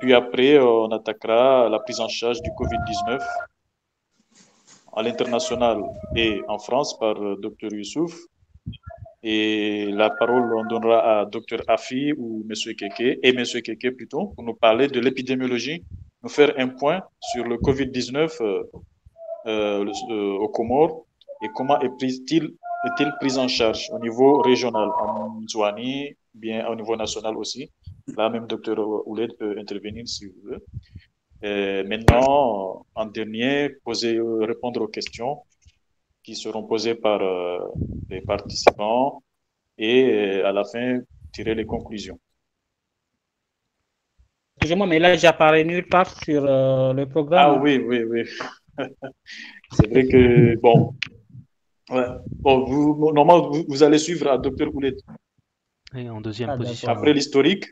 puis après, on attaquera la prise en charge du Covid-19 à l'international et en France par le Dr Youssouf. Et la parole, on donnera à Dr Afi ou M. Keke, et M. Keke plutôt, pour nous parler de l'épidémiologie, nous faire un point sur le Covid-19 euh, euh, euh, Comores et comment est-il est pris en charge au niveau régional, en Zouani, bien au niveau national aussi. Là, même Dr Ouled peut intervenir si vous voulez. Et maintenant, en dernier, poser, répondre aux questions qui seront posées par euh, les participants et euh, à la fin, tirer les conclusions. Excusez-moi, mais là, j'apparais nulle part sur euh, le programme. Ah oui, oui, oui. C'est vrai que, bon, bon vous, normalement, vous, allez suivre à Dr Oulet. Et en deuxième ah, position. Après l'historique,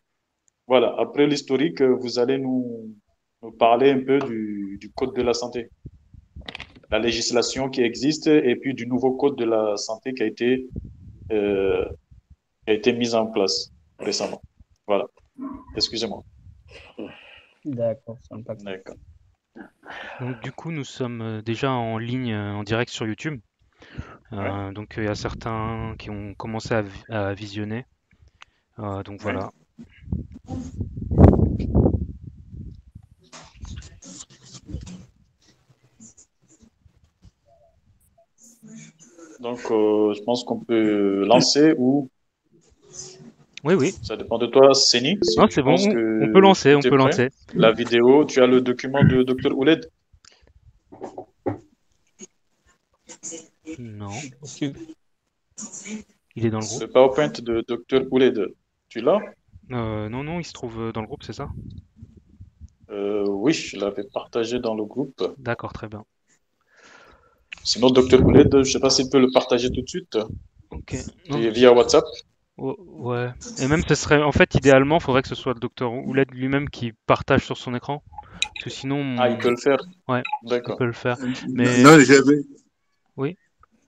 voilà, après l'historique, vous allez nous, nous, parler un peu du, du Code de la santé la législation qui existe et puis du nouveau code de la santé qui a été, euh, a été mis en place récemment. Voilà. Excusez-moi. D'accord. D'accord. Donc du coup, nous sommes euh, déjà en ligne, euh, en direct sur YouTube. donc il y a certains qui ont commencé à, visionner. donc voilà. Donc, euh, je pense qu'on peut lancer ou. Oui, oui. Ça dépend de toi, Séni. non, c'est bon, on peut lancer, on peut lancer. La vidéo, tu as le document de Dr. Ouled? Non. Il est dans le groupe. Le PowerPoint de Dr. Ouled, tu l'as? Euh, Non, non, il se trouve dans le groupe, c'est ça euh, Oui, je l'avais partagé dans le groupe. D'accord, très bien. Sinon, Dr. Ouled, je ne sais pas s'il peut le partager tout de suite. Ok. via WhatsApp. Ouais. Et même, ce serait, en fait, idéalement, il faudrait que ce soit le Dr. Ouled lui-même qui partage sur son écran. Parce que sinon. Ah, il peut le faire Ouais. D'accord. Il peut le faire. Mais... Non, j'avais. Oui.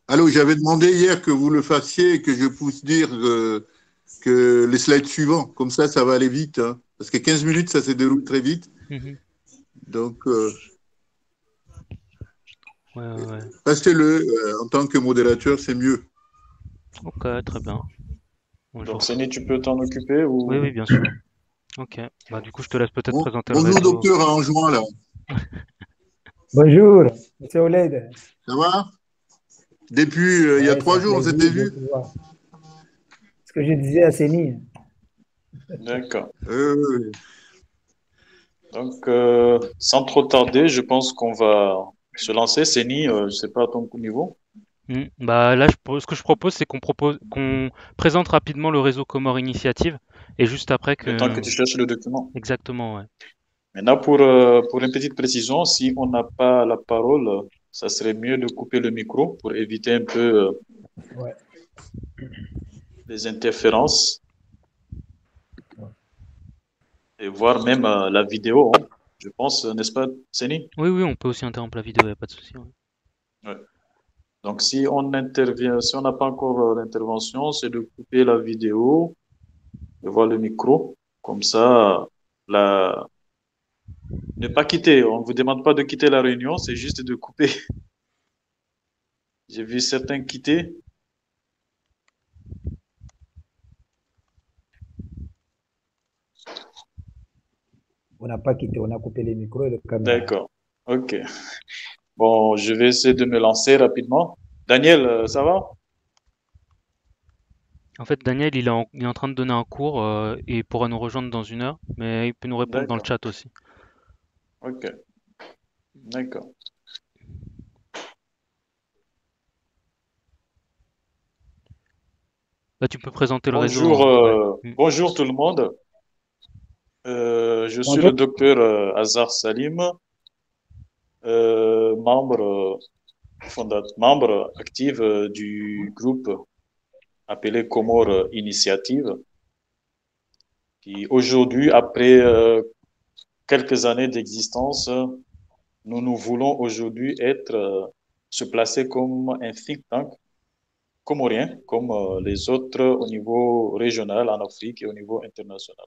Allô, j'avais demandé hier que vous le fassiez et que je puisse dire euh, que les slides suivants. Comme ça, ça va aller vite. Hein. Parce que 15 minutes, ça se déroule très vite. Mhm. Donc. Euh, Ouais, le euh, en tant que modérateur, c'est mieux. Ok, très bien. Bonjour. Donc, Séné, tu peux t'en occuper ou... Oui, oui, bien sûr. Ok. Bah, du coup, je te laisse peut-être présenter bonjour, le docteur en juin, là. bonjour, monsieur Oled. Ça va? Depuis euh, il y a trois jours, on s'était vu. Que je disais à Séni. D'accord. Euh, Donc, sans trop tarder, je pense qu'on va se lancer. Séni, euh, je ne sais pas à ton niveau. Hmm. Bah là, ce que je propose, c'est qu'on propose, qu'on présente rapidement le réseau Comore Initiative et juste après que. Le temps que tu cherches le document. Exactement, ouais. Maintenant, pour, euh, pour une petite précision, si on n'a pas la parole, ça serait mieux de couper le micro pour éviter un peu euh, les interférences. Et voir même la vidéo. Hein je pense, n'est-ce pas, Seni Oui, oui, on peut aussi interrompre la vidéo, il n'y a pas de souci. Donc, si on intervient, si on n'a pas encore euh, l'intervention, c'est de couper la vidéo, de voir le micro, comme ça, la... ne pas quitter. On ne vous demande pas de quitter la réunion, c'est juste de couper. J'ai vu certains quitter. On n'a pas quitté, on a coupé les micros et le caméra. D'accord. OK. Bon, je vais essayer de me lancer rapidement. Daniel, euh, ça va? En fait, Daniel, il est en, train de donner un cours euh, et il pourra nous rejoindre dans une heure, mais il peut nous répondre dans le chat aussi. Ok. D'accord. Bah, tu peux présenter le réseau. Bonjour, euh, bonjour tout le monde. Euh, je suis le docteur euh, Azar Salim, euh, membre, fondateur, membre actif du groupe appelé Comore Initiative, qui aujourd'hui, après quelques années d'existence, nous nous voulons aujourd'hui être, se placer comme un think tank comorien, comme les autres au niveau régional en Afrique et au niveau international.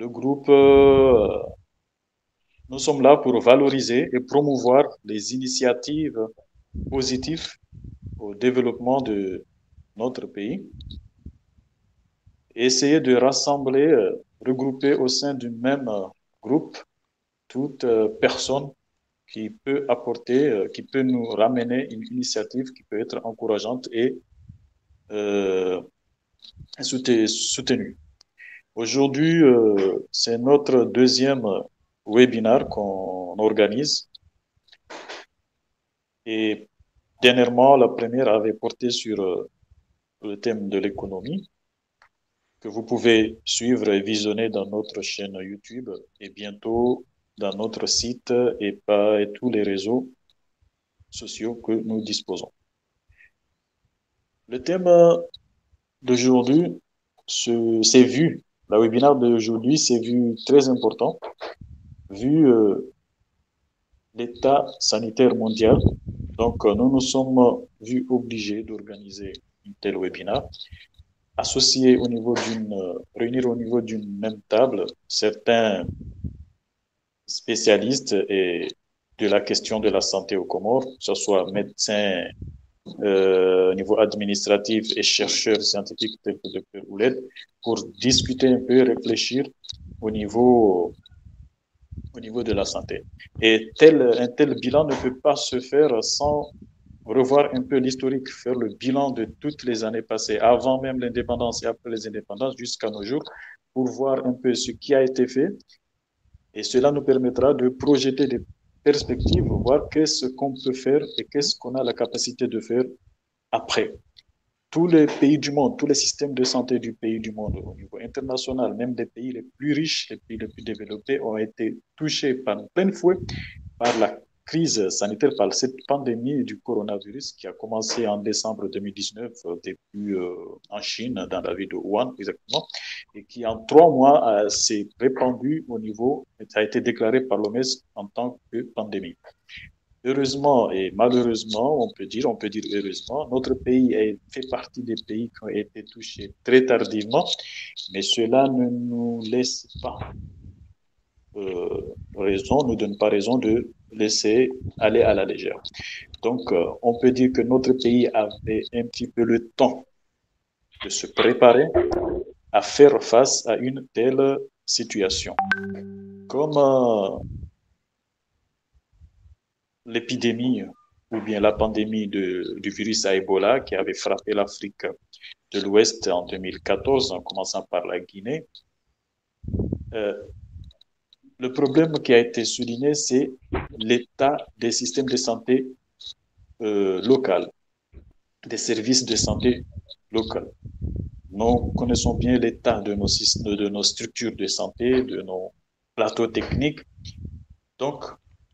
Le groupe euh, nous sommes là pour valoriser et promouvoir les initiatives positives au développement de notre pays. Essayer de rassembler, euh, regrouper au sein du même euh, groupe toute personne qui peut apporter, qui peut nous ramener une initiative qui peut être encourageante et soutenue. Aujourd'hui, c'est notre deuxième webinaire qu'on organise. Et dernièrement, la première avait porté sur le thème de l'économie que vous pouvez suivre et visionner dans notre chaîne YouTube et bientôt dans notre site et par tous les réseaux sociaux que nous disposons. Le thème d'aujourd'hui, c'est vu. La webinaire d'aujourd'hui, c'est vu très important, vu euh, l'état sanitaire mondial. Donc, nous nous sommes vus obligés d'organiser une telle webinaire associer au niveau d'une, euh, réunir au niveau d'une même table certains spécialistes et de la question de la santé au Comores, que ce soit médecins euh, au niveau administratif et chercheurs scientifiques tels que Dr Ouled, pour discuter un peu, réfléchir au niveau au niveau de la santé. Et tel, un tel bilan ne peut pas se faire sans revoir un peu l'historique, faire le bilan de toutes les années passées, avant même l'indépendance et après les indépendances, jusqu'à nos jours, pour voir un peu ce qui a été fait. Et cela nous permettra de projeter des perspectives, voir qu'est-ce qu'on peut faire et qu'est-ce qu'on a la capacité de faire après. Tous les pays du monde, tous les systèmes de santé du pays du monde au niveau international, même des pays les plus riches, les pays les plus développés, ont été touchés par plein fouet par la crise sanitaire par cette pandémie du coronavirus qui a commencé en décembre 2019, euh, début euh, en Chine, dans la ville de Wuhan exactement, et qui en trois mois euh, s'est répandu au niveau, a été déclaré par l'OMS en tant que pandémie. Heureusement et malheureusement, on peut dire, on peut dire heureusement, notre pays fait partie des pays qui ont été touchés très tardivement, mais cela ne nous laisse pas raison, ne donne pas raison de laisser aller à la légère. Donc, euh, on peut dire que notre pays avait un petit peu le temps de se préparer à faire face à une telle situation. Comme euh, l'épidémie ou bien la pandémie de, du virus à Ebola qui avait frappé l'Afrique de l'Ouest en 2014, en commençant par la Guinée, euh, le problème qui a été souligné, c'est l'état des systèmes de santé euh, locaux, des services de santé locaux. Nous connaissons bien l'état de nos, structures de santé, de nos plateaux techniques. Donc,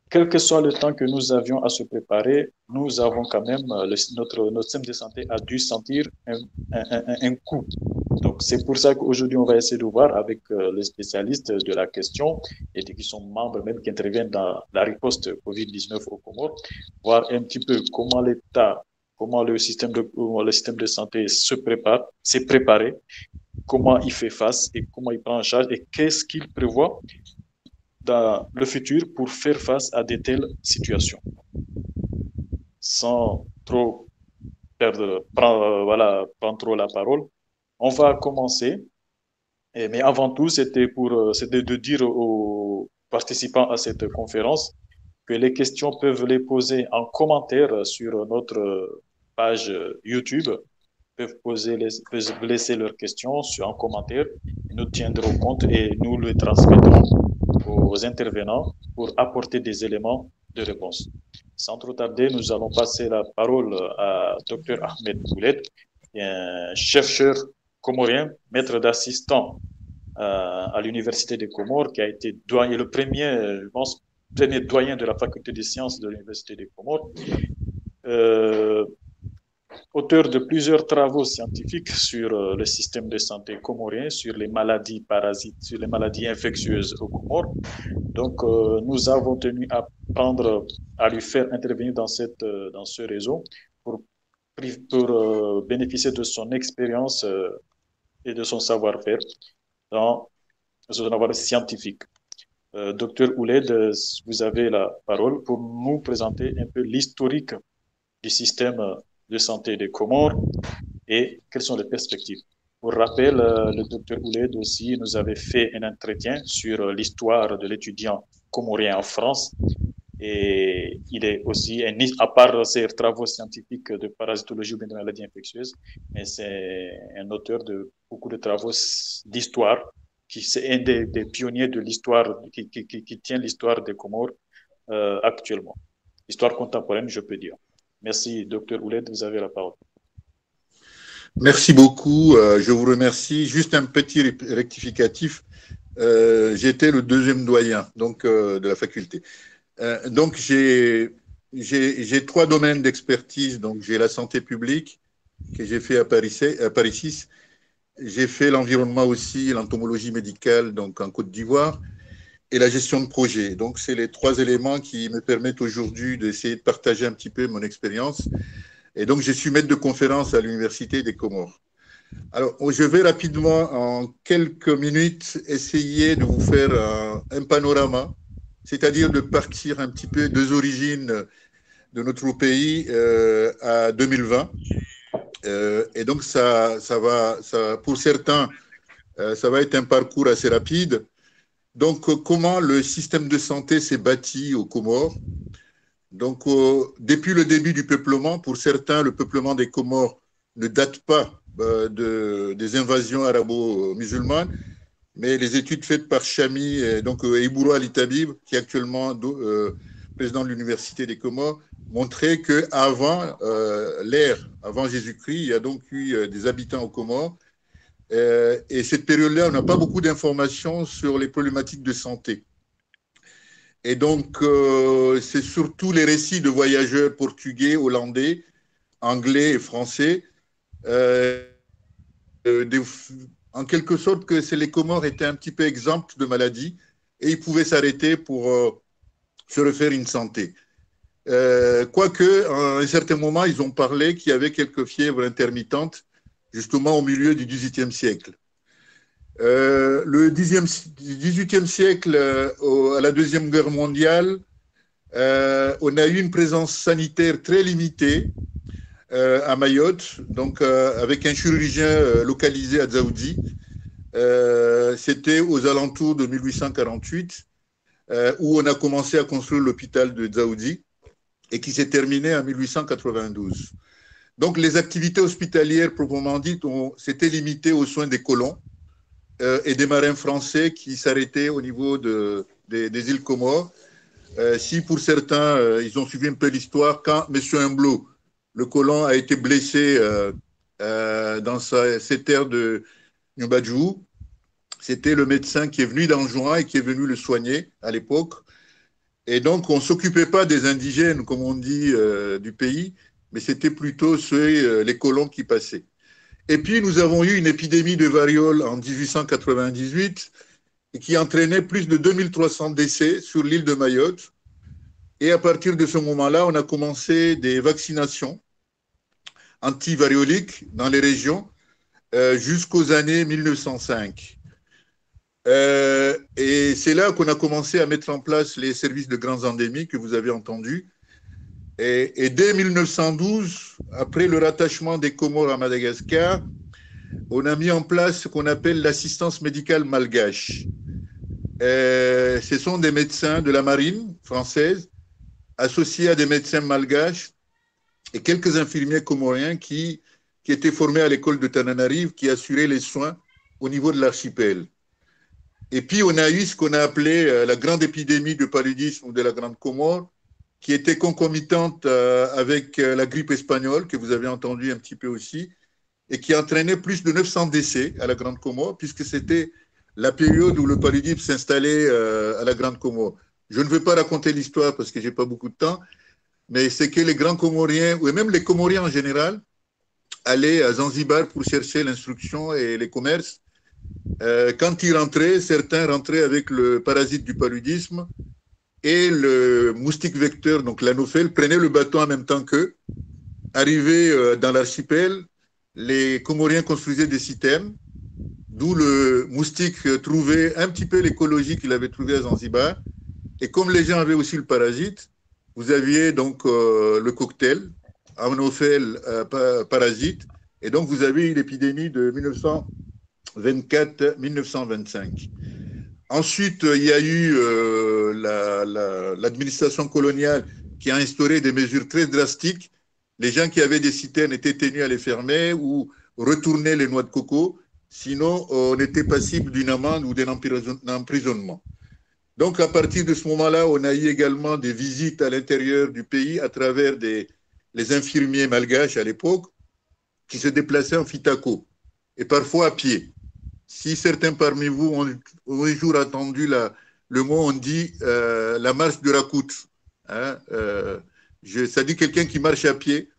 quel que soit le temps que nous avions à se préparer, nous avons quand même, euh, notre, notre système de santé a dû sentir un, un, un, coup. Donc, c'est pour ça qu'aujourd'hui, on va essayer de voir avec euh, les spécialistes de la question et qui sont membres même qui interviennent dans la riposte COVID-19 au Comores, voir un petit peu comment l'État, comment le système de, le système de santé se prépare, s'est préparé, comment il fait face et comment il prend en charge et qu'est-ce qu'il prévoit dans le futur pour faire face à de telles situations. Sans trop perdre, prendre, voilà, prendre trop la parole, on va commencer. Mais avant tout, c'était pour, c'était de dire aux participants à cette conférence que les questions peuvent les poser en commentaire sur notre page YouTube peuvent poser les, peuvent laisser leurs questions sur un commentaire. Nous tiendrons compte et nous le transmettrons aux intervenants pour apporter des éléments de réponse. Sans trop tarder, nous allons passer la parole à Dr Ahmed Boulet, un chercheur comorien, maître d'assistant euh, à l'Université des Comores, qui a été doyen, le premier, je pense, premier doyen de la faculté des sciences de l'Université des Comores. Euh, auteur de plusieurs travaux scientifiques sur euh, le système de santé comorien, sur les maladies parasites, sur les maladies infectieuses au Comores. Donc, nous avons tenu à prendre, à lui faire intervenir dans, cette, dans ce réseau pour, pour bénéficier de son expérience et de son savoir-faire dans son savoir scientifique. docteur Ouled, vous avez la parole pour nous présenter un peu l'historique du système de santé des Comores et quelles sont les perspectives. Pour rappel, le docteur Ouled aussi nous avait fait un entretien sur l'histoire de l'étudiant comorien en France et il est aussi, à part ses travaux scientifiques de parasitologie ou de maladies infectieuses, mais c'est un auteur de beaucoup de travaux d'histoire, qui c'est un des, pionniers de l'histoire, qui, tient l'histoire des Comores euh, actuellement. Histoire contemporaine, je peux dire. Merci, docteur Ouled, vous avez la parole. Merci beaucoup, euh, je vous remercie. Juste un petit rectificatif. Euh, J'étais le deuxième doyen donc de la faculté. Euh, donc, j'ai trois domaines d'expertise. Donc, j'ai la santé publique que j'ai fait à Paris, à Paris 6. J'ai fait l'environnement aussi, l'entomologie médicale, donc en Côte d'Ivoire, et la gestion de projet. Donc, c'est les trois éléments qui me permettent aujourd'hui d'essayer de partager un petit peu mon expérience. Et donc, je suis maître de conférence à l'Université des Comores. Alors, je vais rapidement, en quelques minutes, essayer de vous faire un panorama c'est-à-dire de partir un petit peu des origines de notre pays euh, à 2020. Euh, et donc, ça, ça va, pour certains, euh, ça va être un parcours assez rapide. Donc, comment le système de santé s'est bâti aux Comores? Donc, depuis le début du peuplement, pour certains, le peuplement des Comores ne date pas de, des invasions arabo-musulmanes, mais les études faites par Chami, donc euh, Ibouro Alitabib, qui est actuellement euh, président de l'Université des Comores, montraient qu'avant euh, l'ère, avant Jésus-Christ, il y a donc eu des habitants aux Comores. et cette période-là, on n'a pas beaucoup d'informations sur les problématiques de santé. Et donc, c'est surtout les récits de voyageurs portugais, hollandais, anglais et français, en quelque sorte que les Comores étaient un petit peu exemptes de maladies et ils pouvaient s'arrêter pour euh, se refaire une santé. Euh, quoique, à un certain moment, ils ont parlé qu'il y avait quelques fièvres intermittentes, justement au milieu du XVIIIe siècle. Euh, le XVIIIe siècle, à la Deuxième Guerre mondiale, on a eu une présence sanitaire très limitée à Mayotte, donc euh, avec un chirurgien euh, localisé à Dzaoudi. C'était aux alentours de 1848 où on a commencé à construire l'hôpital de Dzaoudi et qui s'est terminé en 1892. Donc les activités hospitalières proprement dites s'étaient limitées aux soins des colons et des marins français qui s'arrêtaient au niveau de, des, îles Comores. si pour certains, ils ont suivi un peu l'histoire, quand M. Humblot le colon a été blessé euh, euh, dans sa, cette terre de Nubadjou. C'était le médecin qui est venu d'Anjouan et qui est venu le soigner à l'époque. Et donc, on ne s'occupait pas des indigènes, comme on dit, euh, du pays, mais c'était plutôt les colons qui passaient. Et puis, nous avons eu une épidémie de variole en 1898 et qui entraînait plus de 2300 décès sur l'île de Mayotte. Et à partir de ce moment-là, on a commencé des vaccinations antivarioliques dans les régions euh, jusqu'aux années 1905. Euh, et c'est là qu'on a commencé à mettre en place les services de grandes endémies que vous avez entendus. Et, dès 1912, après le rattachement des Comores à Madagascar, on a mis en place ce qu'on appelle l'assistance médicale malgache. Euh, ce sont des médecins de la marine française associés à des médecins malgaches et quelques infirmiers comoriens qui, qui étaient formés à l'école de Tananarive, qui assuraient les soins au niveau de l'archipel. Et puis, on a eu ce qu'on a appelé euh, la grande épidémie de paludisme de la Grande Comore, qui était concomitante euh, avec euh, la grippe espagnole, que vous avez entendu un petit peu aussi, et qui entraînait plus de 900 décès à la Grande Comore, puisque c'était la période où le paludisme s'installait à la Grande Comore. Je ne veux pas raconter l'histoire parce que j'ai pas beaucoup de temps, mais c'est que les grands Comoriens, ou même les Comoriens en général, allaient à Zanzibar pour chercher l'instruction et les commerces. Euh, quand ils rentraient, certains rentraient avec le parasite du paludisme et le moustique vecteur, donc l'anophèle, prenaient le bateau en même temps qu'eux. Arrivés euh, dans l'archipel, les Comoriens construisaient des systèmes d'où le moustique trouvait un petit peu l'écologie qu'il avait trouvée à Zanzibar. Et comme les gens avaient aussi le parasite, vous aviez donc euh, le cocktail, Amnophel euh, parasite, et donc vous avez eu l'épidémie de 1924-1925. Ensuite, il y a eu euh, l'administration coloniale qui a instauré des mesures très drastiques. Les gens qui avaient des citernes étaient tenus à les fermer ou retourner les noix de coco. Sinon, on était passible d'une amende ou d'un emprisonnement. Donc, à partir de ce moment-là, on a eu également des visites à l'intérieur du pays à travers les infirmiers malgaches à l'époque qui se déplaçaient en fitaco et parfois à pied. Si certains parmi vous ont, un jour entendu le mot, on dit euh, la marche du Rakout. Hein, euh, ça dit quelqu'un qui marche à pied.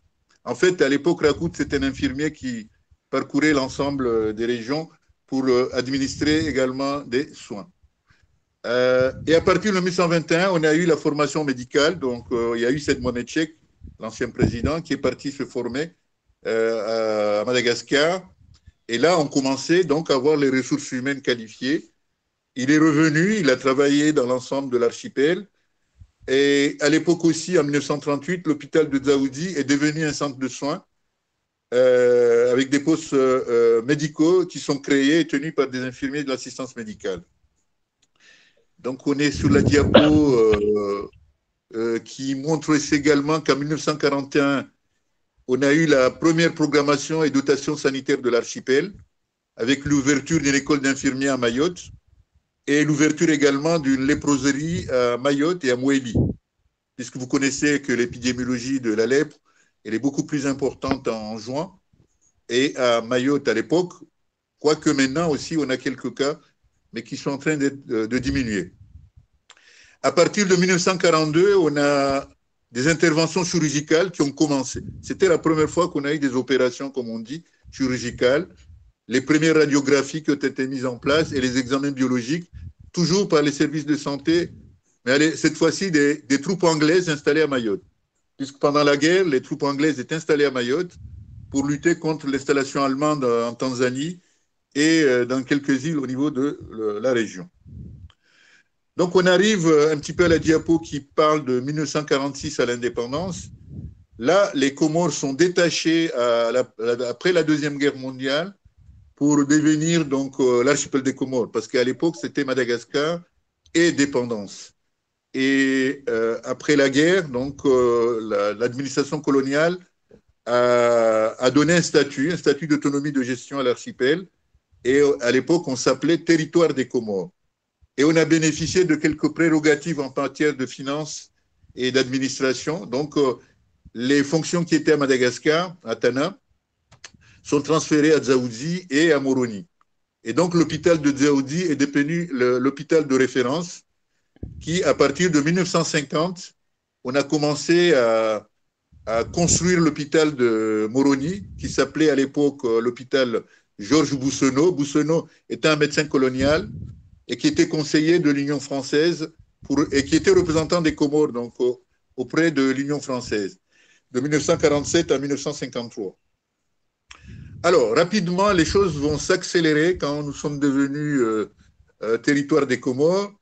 En fait, à l'époque, Rakout, c'était un infirmier qui parcourait l'ensemble des régions pour euh, administrer également des soins. Euh, et à partir de 1921, on a eu la formation médicale. Donc, euh, il y a eu cette Monetchek, l'ancien président, qui est parti se former à Madagascar. Et là, on commençait donc à avoir les ressources humaines qualifiées. Il est revenu, il a travaillé dans l'ensemble de l'archipel. Et à l'époque aussi, en 1938, l'hôpital de Dzaoudi est devenu un centre de soins euh, avec des postes euh, médicaux qui sont créés et tenus par des infirmiers de l'assistance médicale. Donc on est sur la diapo euh, qui montre également qu'en 1941, on a eu la première programmation et dotation sanitaire de l'archipel avec l'ouverture d'une école d'infirmiers à Mayotte et l'ouverture également d'une léproserie à Mayotte et à Mouéli, puisque vous connaissez que l'épidémiologie de la lèpre elle est beaucoup plus importante en juin et à Mayotte à l'époque, quoique maintenant aussi on a quelques cas, mais qui sont en train de, de diminuer. À partir de 1942, on a des interventions chirurgicales qui ont commencé. C'était la première fois qu'on a eu des opérations, comme on dit, chirurgicales. Les premières radiographies qui ont été mises en place et les examens biologiques, toujours par les services de santé, mais cette fois-ci des troupes anglaises installées à Mayotte puisque pendant la guerre, les troupes anglaises étaient installées à Mayotte pour lutter contre l'installation allemande en Tanzanie et euh, dans quelques îles au niveau de la région. Donc on arrive un petit peu à la diapo qui parle de 1946 à l'indépendance. Là, les Comores sont détachés après la Deuxième Guerre mondiale pour devenir donc euh, l'archipel des Comores, parce qu'à l'époque, c'était Madagascar et dépendance. Et euh, après la guerre, donc euh, l'administration coloniale a, donné un statut, un statut d'autonomie de gestion à l'archipel. Et euh, à l'époque, on s'appelait territoire des Comores. Et on a bénéficié de quelques prérogatives en matière de finances et d'administration. Donc, les fonctions qui étaient à Madagascar, à Tana, sont transférées à Dzaoudzi et à Moroni. Et donc, l'hôpital de Dzaoudzi est devenu l'hôpital de référence qui, à partir de 1950, on a commencé à, construire l'hôpital de Moroni, qui s'appelait à l'époque euh, l'hôpital Georges Boussonneau. Boussonneau était un médecin colonial et qui était conseiller de l'Union française et qui était représentant des Comores, donc auprès de l'Union française, de 1947 à 1953. Alors, rapidement, les choses vont s'accélérer quand nous sommes devenus euh, euh, territoire des Comores.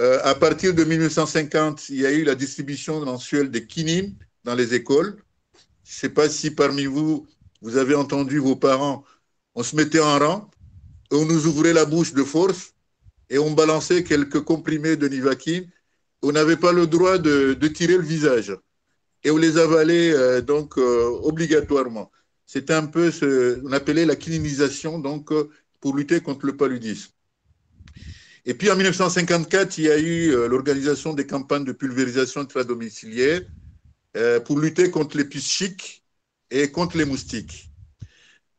Euh, à partir de 1950, il y a eu la distribution mensuelle des quinines dans les écoles. Je ne sais pas si parmi vous, vous avez entendu vos parents, on se mettait en rang, on nous ouvrait la bouche de force et on balançait quelques comprimés de Nivaquine. On n'avait pas le droit de, tirer le visage et on les avalait euh, donc euh, obligatoirement. C'était un peu ce qu'on appelait la quininisation donc pour lutter contre le paludisme. Et puis en 1954, il y a eu euh, l'organisation des campagnes de pulvérisation intradomiciliaire euh, pour lutter contre les puces chics et contre les moustiques.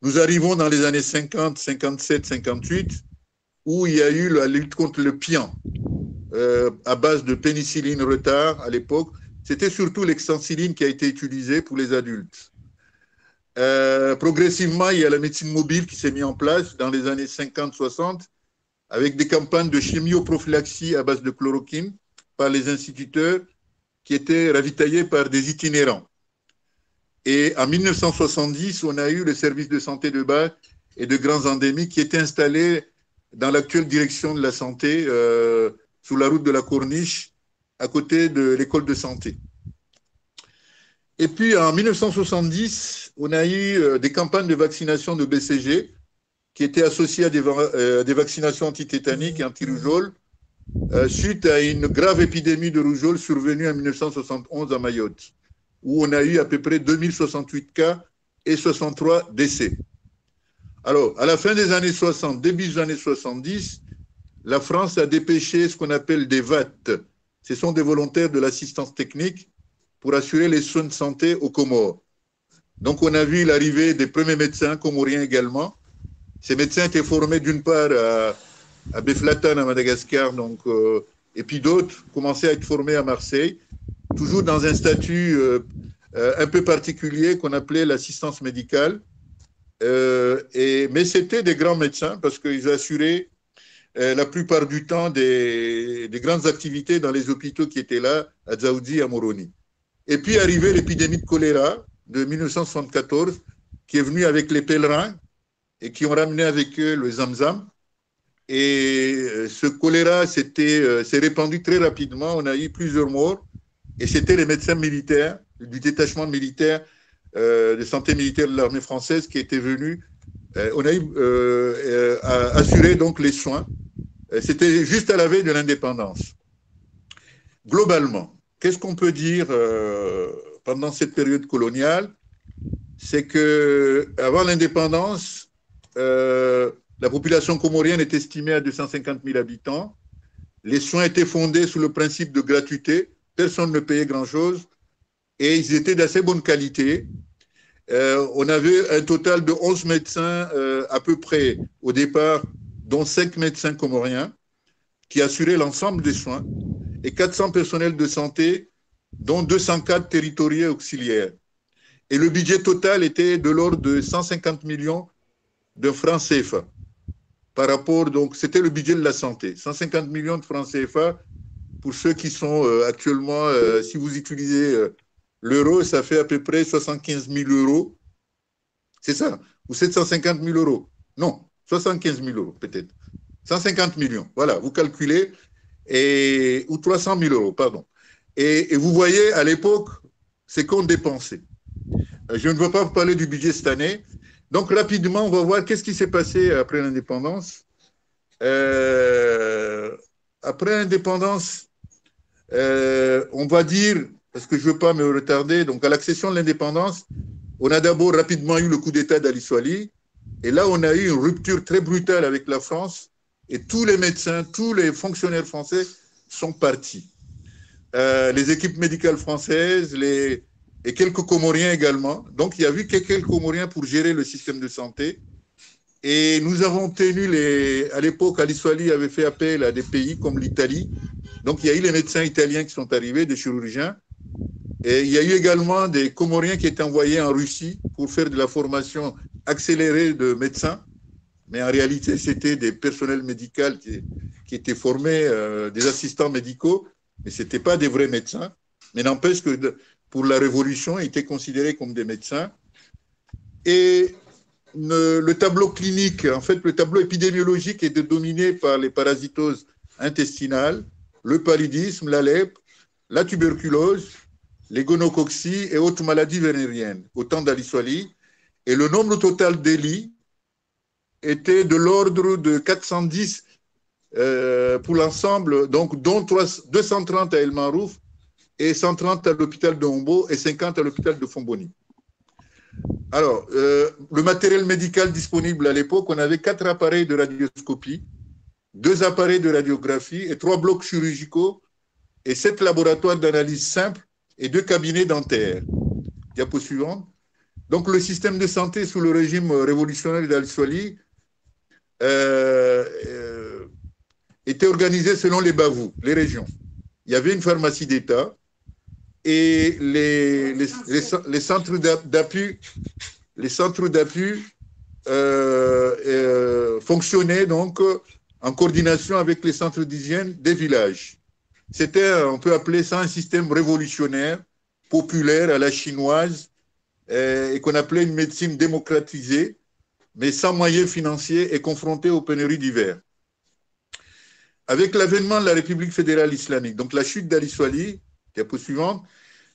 Nous arrivons dans les années 50, 57, 58, où il y a eu la lutte contre le pian euh, à base de pénicilline retard à l'époque. C'était surtout l'extensiline qui a été utilisée pour les adultes. progressivement, il y a la médecine mobile qui s'est mise en place dans les années 50-60 avec des campagnes de chimioprophylaxie à base de chloroquine par les instituteurs qui étaient ravitaillés par des itinérants. Et en 1970, on a eu le service de santé de base et de grands endémiques qui étaient installés dans l'actuelle direction de la santé euh, sous la route de la Corniche, à côté de l'école de santé. Et puis en 1970, on a eu euh, des campagnes de vaccination de BCG qui étaient associées à des, euh, des vaccinations antitétaniques et anti-rougeole euh, suite à une grave épidémie de rougeole survenue en 1971 à Mayotte, où on a eu à peu près 2068 cas et 63 décès. Alors, à la fin des années 60, début des années 70, la France a dépêché ce qu'on appelle des VAT. Ce sont des volontaires de l'assistance technique pour assurer les soins de santé aux Comores. Donc, on a vu l'arrivée des premiers médecins comoriens également. Ces médecins étaient formés d'une part à, à Beflatan, à Madagascar, donc, euh, et puis d'autres commençaient à être formés à Marseille, toujours dans un statut euh, euh, un peu particulier qu'on appelait l'assistance médicale. et, mais c'était des grands médecins parce qu'ils assuraient la plupart du temps des, des, grandes activités dans les hôpitaux qui étaient là, à Dzaoudi à Moroni. Et puis arrivait l'épidémie de choléra de 1974, qui est venue avec les pèlerins et qui ont ramené avec eux le zamzam. Et ce choléra s'est répandu très rapidement. On a eu plusieurs morts. Et c'était les médecins militaires du détachement militaire euh, de santé militaire de l'armée française qui étaient venus. Euh, on a eu euh, assurer donc les soins. C'était juste à la veille de l'indépendance. Globalement, qu'est-ce qu'on peut dire pendant cette période coloniale? C'est que avant l'indépendance, la population comorienne est estimée à 250 000 habitants. Les soins étaient fondés sous le principe de gratuité. Personne ne payait grand-chose. Et ils étaient d'assez bonne qualité. Euh, on avait un total de 11 médecins euh, à peu près au départ, dont 5 médecins comoriens qui assuraient l'ensemble des soins et 400 personnels de santé, dont 204 territoriaux auxiliaires. Et le budget total était de l'ordre de 150 millions de francs CFA par rapport, donc c'était le budget de la santé, 150 millions de francs CFA pour ceux qui sont euh, actuellement, euh, si vous utilisez euh, l'euro, ça fait à peu près 75 000 euros. C'est ça, ou 750 000 euros. Non, 75 000 euros peut-être. 150 millions, voilà, vous calculez, et, ou 300 000 euros, pardon. Et, vous voyez, à l'époque, c'est qu'on dépensait. Je ne veux pas vous parler du budget cette année, donc rapidement, on va voir qu'est-ce qui s'est passé après l'indépendance. Après l'indépendance, euh, on va dire, parce que je ne veux pas me retarder, donc à l'accession de l'indépendance, on a d'abord rapidement eu le coup d'État d'Ali Swali, et là on a eu une rupture très brutale avec la France, et tous les médecins, tous les fonctionnaires français sont partis. Euh, les équipes médicales françaises, et quelques Comoriens également. Donc, il y a eu quelques Comoriens pour gérer le système de santé. Et nous avons tenu les. À l'époque, Ali Swali avait fait appel à des pays comme l'Italie. Donc, il y a eu les médecins italiens qui sont arrivés, des chirurgiens. Et il y a eu également des Comoriens qui étaient envoyés en Russie pour faire de la formation accélérée de médecins. Mais en réalité, c'était des personnels médicaux qui, étaient formés, euh, des assistants médicaux, mais ce n'étaient pas des vrais médecins. Mais n'empêche que pour la Révolution étaient considérés comme des médecins. Et le, tableau clinique, en fait, le tableau épidémiologique est dominé par les parasitoses intestinales, le paludisme, la lèpre, la tuberculose, les gonocoxies et autres maladies vénériennes, autant d'Aliswali. Et le nombre total d'élits était de l'ordre de 410 euh, pour l'ensemble, donc dont 230 à El Marouf et 130 à l'hôpital de Hombo et 50 à l'hôpital de Fomboni. Alors, euh, le matériel médical disponible à l'époque, on avait quatre appareils de radioscopie, deux appareils de radiographie et trois blocs chirurgicaux et sept laboratoires d'analyse simple et deux cabinets dentaires. Diapo suivante. Donc, le système de santé sous le régime révolutionnaire d'Al-Swali euh, euh, était organisé selon les Bavous, les régions. Il y avait une pharmacie d'État, et les, centres d'appui les centres d'appui euh, euh, fonctionnaient donc en coordination avec les centres d'hygiène des villages. C'était, on peut appeler ça un système révolutionnaire, populaire à la chinoise, euh, et qu'on appelait une médecine démocratisée, mais sans moyens financiers et confrontés aux pénuries divers. Avec l'avènement de la République fédérale islamique, donc la chute d'Ali Swali, diapo suivante,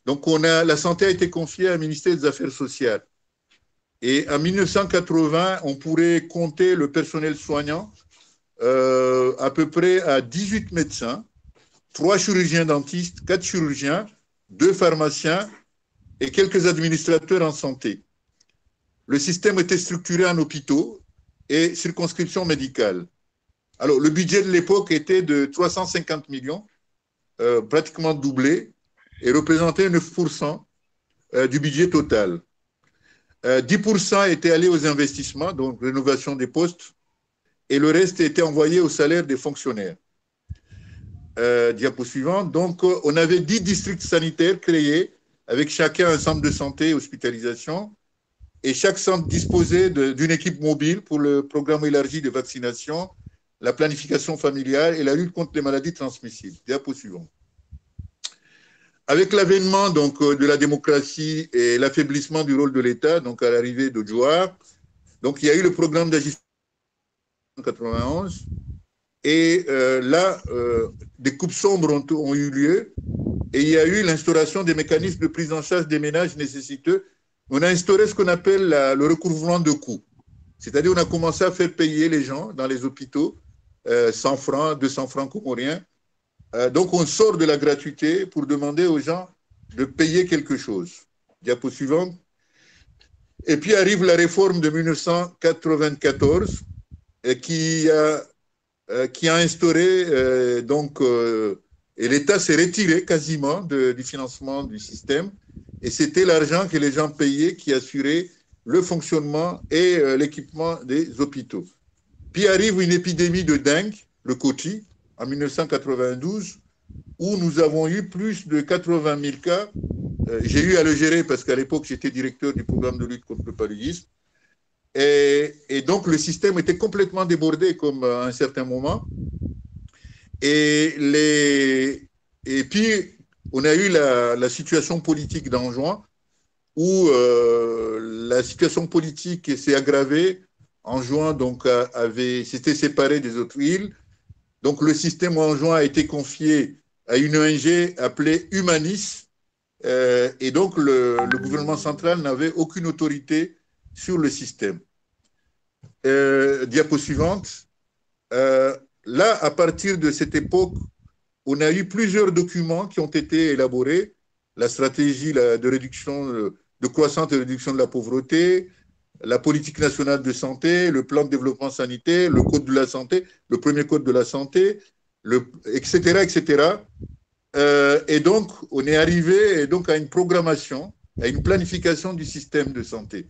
donc la santé a été confiée au ministère des Affaires sociales. Et en 1980, on pourrait compter le personnel soignant euh, à peu près à 18 médecins, 3 chirurgiens dentistes, 4 chirurgiens, 2 pharmaciens et quelques administrateurs en santé. Le système était structuré en hôpitaux et circonscriptions médicales. Alors, le budget de l'époque était de 350 millions, euh, pratiquement doublé, et représentait 9% euh, du budget total. 10% euh, était allé aux investissements, donc rénovation des postes, et le reste était envoyé au salaire des fonctionnaires. diapo suivante. Donc, on avait 10 districts sanitaires créés, avec chacun un centre de santé, hospitalisation, et chaque centre disposait d'une équipe mobile pour le programme élargi de vaccination, la planification familiale et la lutte contre les maladies transmissibles. Diapo suivant. Avec l'avènement donc euh, de la démocratie et l'affaiblissement du rôle de l'État, donc à l'arrivée de Jouar, donc il y a eu le programme d'ajustement en 91 et euh, là euh, des coupes sombres ont, eu lieu et il y a eu l'instauration des mécanismes de prise en charge des ménages nécessiteux on a instauré ce qu'on appelle le recouvrement de coûts. C'est-à-dire on a commencé à faire payer les gens dans les hôpitaux 100 euh, francs, 200 francs comoriens. Euh, donc on sort de la gratuité pour demander aux gens de payer quelque chose. Diapo suivante. Et puis arrive la réforme de 1994 euh, qui, a, qui a instauré donc et l'État s'est retiré quasiment du financement du système et c'était l'argent que les gens payaient qui assurait le fonctionnement et euh, l'équipement des hôpitaux. Puis arrive une épidémie de dengue, le Coty, en 1992, où nous avons eu plus de 80 000 cas. Euh, j'ai eu à le gérer parce qu'à l'époque, j'étais directeur du programme de lutte contre le paludisme. Et, donc, le système était complètement débordé comme à un certain moment. Et puis, on a eu la, situation politique d'Anjouan, où euh, la situation politique s'est aggravée. Anjouan donc avait s'était séparé des autres îles. Donc le système Anjouan a été confié à une ONG appelée Humanis, euh, et donc le, gouvernement central n'avait aucune autorité sur le système. Euh, diapo suivante. là, à partir de cette époque, on a eu plusieurs documents qui ont été élaborés, la stratégie de réduction, de croissance et de réduction de la pauvreté, la politique nationale de santé, le plan de développement sanitaire, le code de la santé, le premier code de la santé, etc., etc. Euh, et donc, on est arrivé à une programmation, à une planification du système de santé.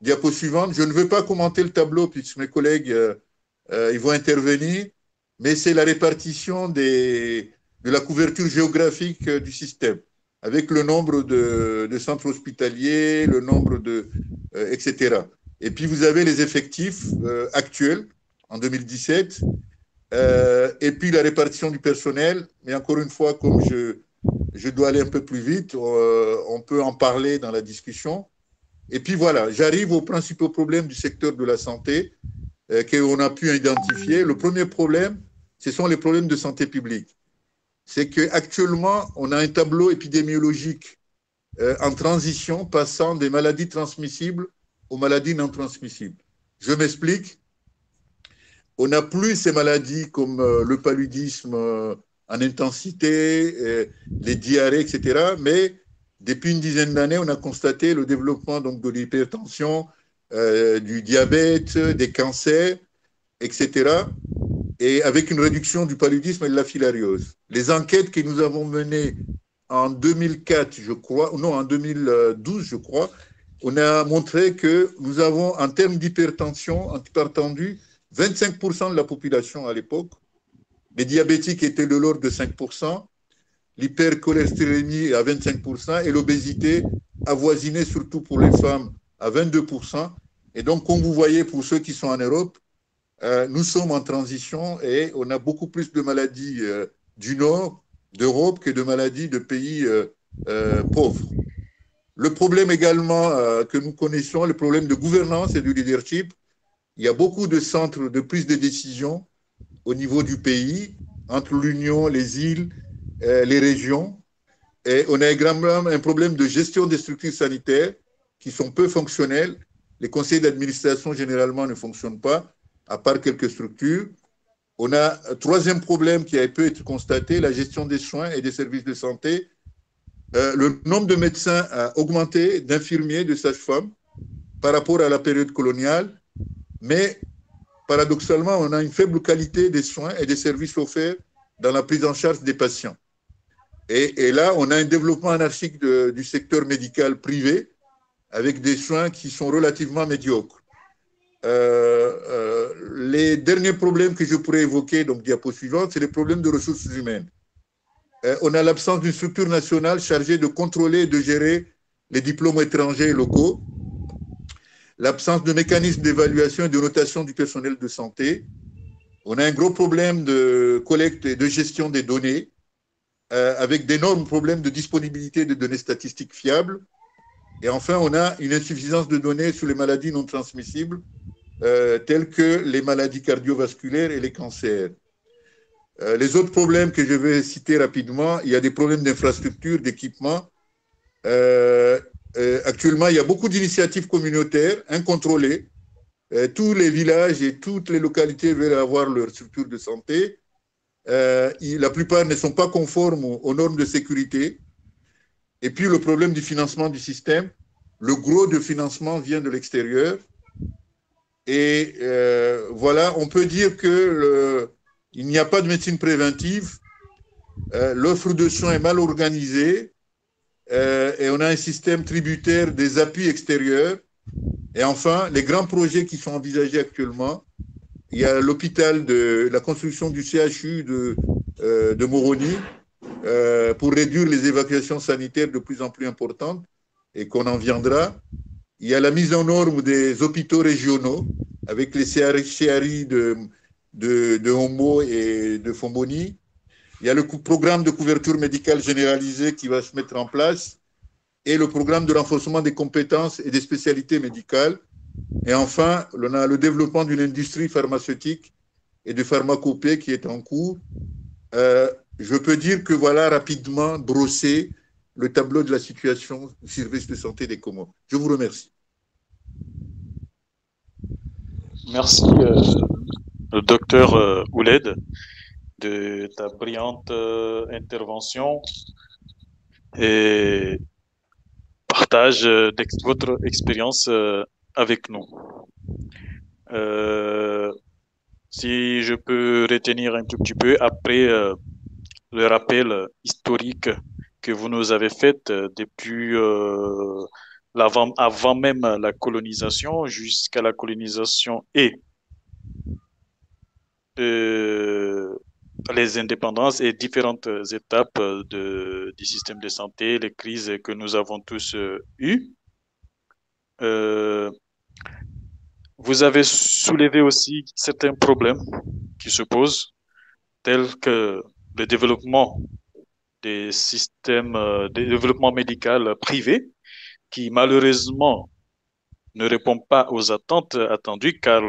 Diapo suivante, je ne veux pas commenter le tableau puisque mes collègues euh, euh, vont intervenir, mais c'est la répartition de la couverture géographique du système, avec le nombre de, centres hospitaliers, le nombre de. Euh, etc. Et puis vous avez les effectifs euh, actuels en 2017, et puis la répartition du personnel. Mais encore une fois, comme je, je dois aller un peu plus vite, on peut en parler dans la discussion. Et puis voilà, j'arrive aux principaux problèmes du secteur de la santé qu'on a pu identifier. Le premier problème, ce sont les problèmes de santé publique. C'est qu'actuellement, on a un tableau épidémiologique euh, en transition passant des maladies transmissibles aux maladies non transmissibles. Je m'explique. On n'a plus ces maladies comme euh, le paludisme euh, en intensité, les diarrhées, etc. Mais depuis une dizaine d'années, on a constaté le développement donc, de l'hypertension, du diabète, des cancers, etc et avec une réduction du paludisme et de la filariose. Les enquêtes que nous avons menées en 2004, je crois, non, en 2012, je crois, on a montré que nous avons, en termes d'hypertension, en hypertendu, 25% de la population à l'époque. Les diabétiques étaient de l'ordre de 5%, l'hypercholestérémie à 25% et l'obésité avoisinée surtout pour les femmes à 22%. Et donc, comme vous voyez, pour ceux qui sont en Europe, euh, nous sommes en transition et on a beaucoup plus de maladies euh, du nord d'Europe que de maladies de pays euh, pauvres. Le problème également que nous connaissons, le problème de gouvernance et du leadership, il y a beaucoup de centres de prise de décision au niveau du pays, entre l'Union, les îles, les régions. Et on a également un problème de gestion des structures sanitaires qui sont peu fonctionnelles. Les conseils d'administration, généralement, ne fonctionnent pas, à part quelques structures. On a un troisième problème qui a pu être constaté, la gestion des soins et des services de santé. Euh, le nombre de médecins a augmenté, d'infirmiers, de sages-femmes par rapport à la période coloniale, mais paradoxalement, on a une faible qualité des soins et des services offerts dans la prise en charge des patients. Et, là, on a un développement anarchique du secteur médical privé avec des soins qui sont relativement médiocres. Euh, euh, les derniers problèmes que je pourrais évoquer, donc diapo suivante, c'est les problèmes de ressources humaines. Euh, on a l'absence d'une structure nationale chargée de contrôler et de gérer les diplômes étrangers et locaux, l'absence de mécanismes d'évaluation et de notation du personnel de santé. On a un gros problème de collecte et de gestion des données, avec d'énormes problèmes de disponibilité de données statistiques fiables. Et enfin, on a une insuffisance de données sur les maladies non transmissibles euh, tels que les maladies cardiovasculaires et les cancers. Euh, les autres problèmes que je vais citer rapidement, il y a des problèmes d'infrastructure, d'équipement. Euh, actuellement, il y a beaucoup d'initiatives communautaires incontrôlées. tous les villages et toutes les localités veulent avoir leur structure de santé. la plupart ne sont pas conformes aux normes de sécurité. Et puis le problème du financement du système, le gros de financement vient de l'extérieur. Et euh, voilà, on peut dire que il n'y a pas de médecine préventive. Euh, l'offre de soins est mal organisée euh, et on a un système tributaire des appuis extérieurs. Et enfin, les grands projets qui sont envisagés actuellement, il y a l'hôpital de la construction du CHU de, de Moroni pour réduire les évacuations sanitaires de plus en plus importantes et qu'on en viendra. Il y a la mise en norme des hôpitaux régionaux avec les CHRI de, de, de Homo et de Fomboni. Il y a le programme de couverture médicale généralisée qui va se mettre en place et le programme de renforcement des compétences et des spécialités médicales. Et enfin, on a le développement d'une industrie pharmaceutique et de pharmacopée qui est en cours. Euh, je peux dire que voilà rapidement brossé le tableau de la situation du service de santé des Comores. Je vous remercie. Merci, euh, docteur euh, Ouled, de ta brillante euh, intervention et partage votre expérience avec nous. si je peux retenir un tout petit peu après le rappel historique que vous nous avez fait euh, depuis euh, avant, avant même la colonisation jusqu'à la colonisation et euh, les indépendances et différentes étapes de, du système de santé, les crises que nous avons tous eues. vous avez soulevé aussi certains problèmes qui se posent, tels que le développement des systèmes euh, de développement médical privé qui malheureusement ne répondent pas aux attentes attendues car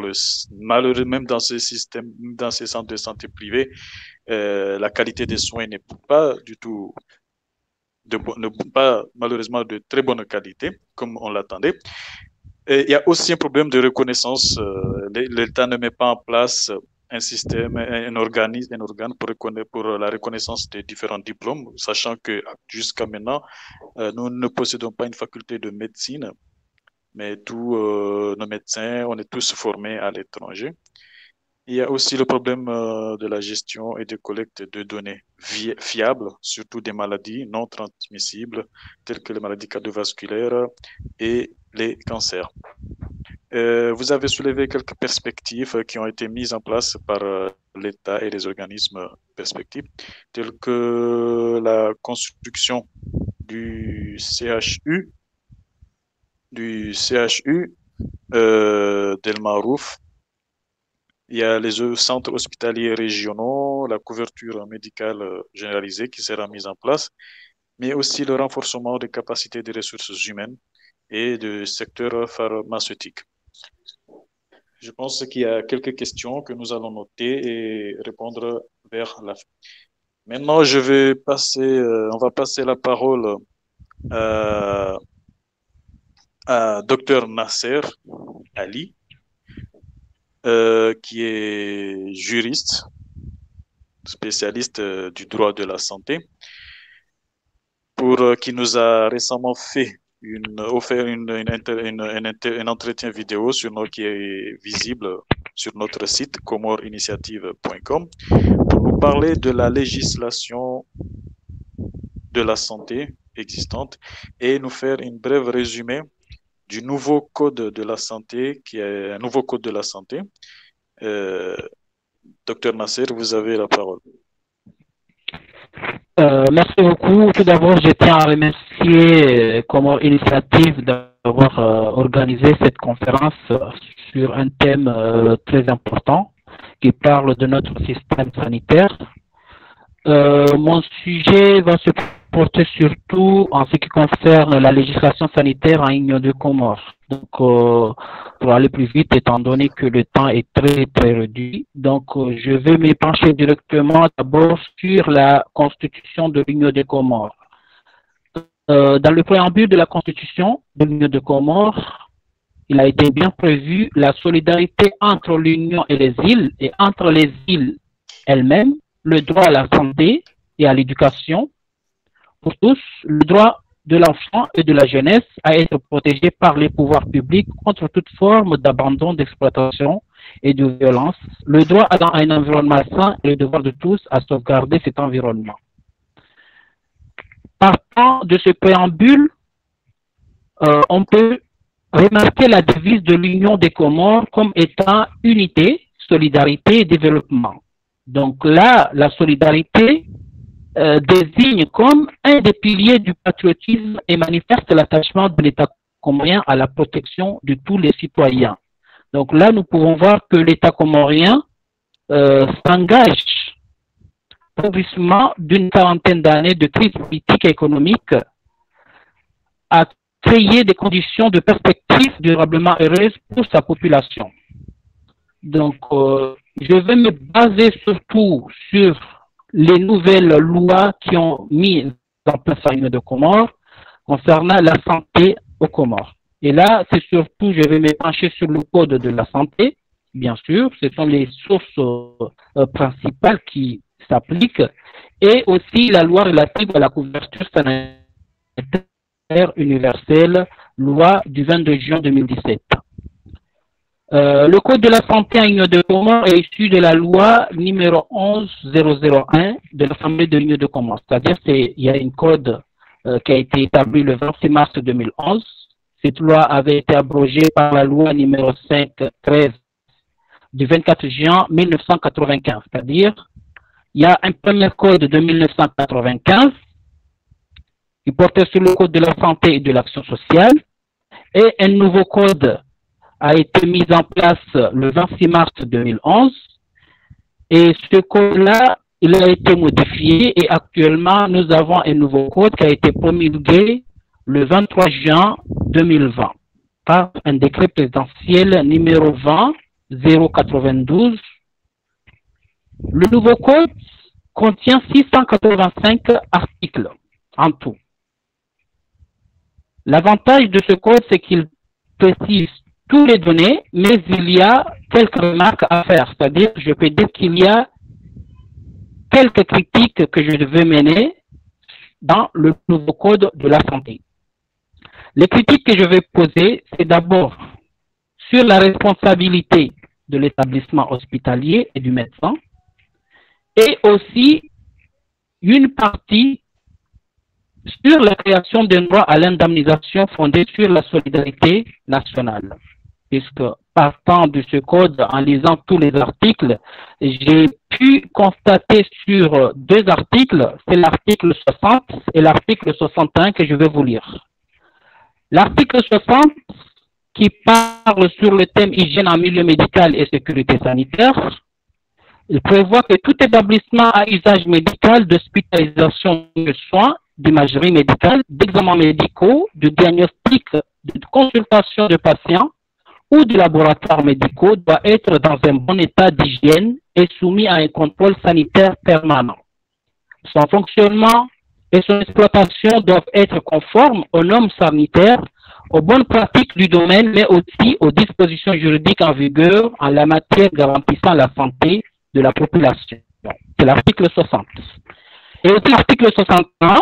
malheureusement même dans ces systèmes, dans ces centres de santé privés, euh, la qualité des soins n'est pas du tout ne, pas malheureusement de très bonne qualité comme on l'attendait. Il y a aussi un problème de reconnaissance. Euh, L'État ne met pas en place un système, un organisme, un organe pour, la reconnaissance des différents diplômes, sachant que jusqu'à maintenant, euh, nous ne possédons pas une faculté de médecine, mais tous euh, nos médecins, on est tous formés à l'étranger. Il y a aussi le problème euh, de la gestion et de collecte de données fiables, surtout des maladies non transmissibles, telles que les maladies cardiovasculaires et les cancers. Euh, vous avez soulevé quelques perspectives qui ont été mises en place par euh, l'État et les organismes perspectives, telles que la construction du CHU, du CHU euh. Il y a les centres hospitaliers régionaux, la couverture médicale généralisée qui sera mise en place, mais aussi le renforcement des capacités des ressources humaines et du secteur pharmaceutique. je pense qu'il y a quelques questions que nous allons noter et répondre vers la fin. Maintenant, je vais passer, euh, on va passer la parole euh, à Dr Nasser Ali, euh, qui est juriste, spécialiste du droit de la santé, pour qui nous a récemment fait une, offert une, un entretien vidéo sur nous, qui est visible sur notre site comorinitiative.com pour nous parler de la législation de la santé existante et nous faire une brève résumé du nouveau code de la santé, qui est un nouveau code de la santé. Euh, docteur Nasser, vous avez la parole. Euh, merci beaucoup. Tout d'abord, je tiens à remercier euh, comme initiative d'avoir euh, organisé cette conférence sur un thème très important qui parle de notre système sanitaire. mon sujet va se porter surtout en ce qui concerne la législation sanitaire en Union de Comores. Donc, euh, pour aller plus vite, étant donné que le temps est très, très réduit, donc euh, je vais me pencher directement d'abord sur la constitution de l'Union des Comores. Euh, dans le préambule de la constitution de l'Union des Comores, il a été bien prévu la solidarité entre l'Union et les îles et entre les îles elles-mêmes, le droit à la santé et à l'éducation pour tous, le droit de l'enfant et de la jeunesse à être protégé par les pouvoirs publics contre toute forme d'abandon, d'exploitation et de violence, le droit à un environnement sain et le devoir de tous à sauvegarder cet environnement. Partant de ce préambule, euh, on peut remarquer la devise de l'Union des Comores comme étant unité, solidarité et développement. Donc là, la solidarité euh, désigne comme un des piliers du patriotisme et manifeste l'attachement de l'État comorien à la protection de tous les citoyens. Donc là, nous pouvons voir que l'État comorien euh, s'engage progressivement d'une quarantaine d'années de crise politique et économique à créer des conditions de perspective durablement heureuses pour sa population. Donc, euh, je vais me baser surtout sur les nouvelles lois qui ont mis en place la de Comores concernant la santé aux Comores. Et là, c'est surtout, je vais me pencher sur le code de la santé, bien sûr, ce sont les sources euh, principales qui s'appliquent, et aussi la loi relative à la couverture sanitaire universelle, loi du 22 juin 2017. Euh, le Code de la santé en Union de Comores est issu de la loi numéro 11001 de l'Assemblée de l'Union de Comores. C'est-à-dire qu'il y a une code euh, qui a été établie le 26 mars 2011. Cette loi avait été abrogée par la loi numéro 513 du 24 juin 1995. C'est-à-dire, il y a un premier code de 1995 qui portait sur le Code de la santé et de l'action sociale et un nouveau code a été mise en place le 26 mars 2011 et ce code-là, il a été modifié et actuellement, nous avons un nouveau code qui a été promulgué le 23 juin 2020 par un décret présidentiel numéro 20 092. Le nouveau code contient 685 articles en tout. L'avantage de ce code, c'est qu'il précise tous les données, mais il y a quelques remarques à faire. C'est-à-dire, je peux dire qu'il y a quelques critiques que je devais mener dans le nouveau code de la santé. Les critiques que je vais poser, c'est d'abord sur la responsabilité de l'établissement hospitalier et du médecin, et aussi une partie sur la création d'un droit à l'indemnisation fondé sur la solidarité nationale puisque partant de ce code, en lisant tous les articles, j'ai pu constater sur deux articles, c'est l'article 60 et l'article 61 que je vais vous lire. L'article 60 qui parle sur le thème hygiène en milieu médical et sécurité sanitaire, il prévoit que tout établissement à usage médical d'hospitalisation de soins, d'imagerie médicale, d'examens médicaux, de diagnostic, de consultation de patients, ou de laboratoires médicaux doit être dans un bon état d'hygiène et soumis à un contrôle sanitaire permanent. Son fonctionnement et son exploitation doivent être conformes aux normes sanitaires, aux bonnes pratiques du domaine, mais aussi aux dispositions juridiques en vigueur en la matière garantissant la santé de la population. C'est l'article 60. Et aussi l'article 61,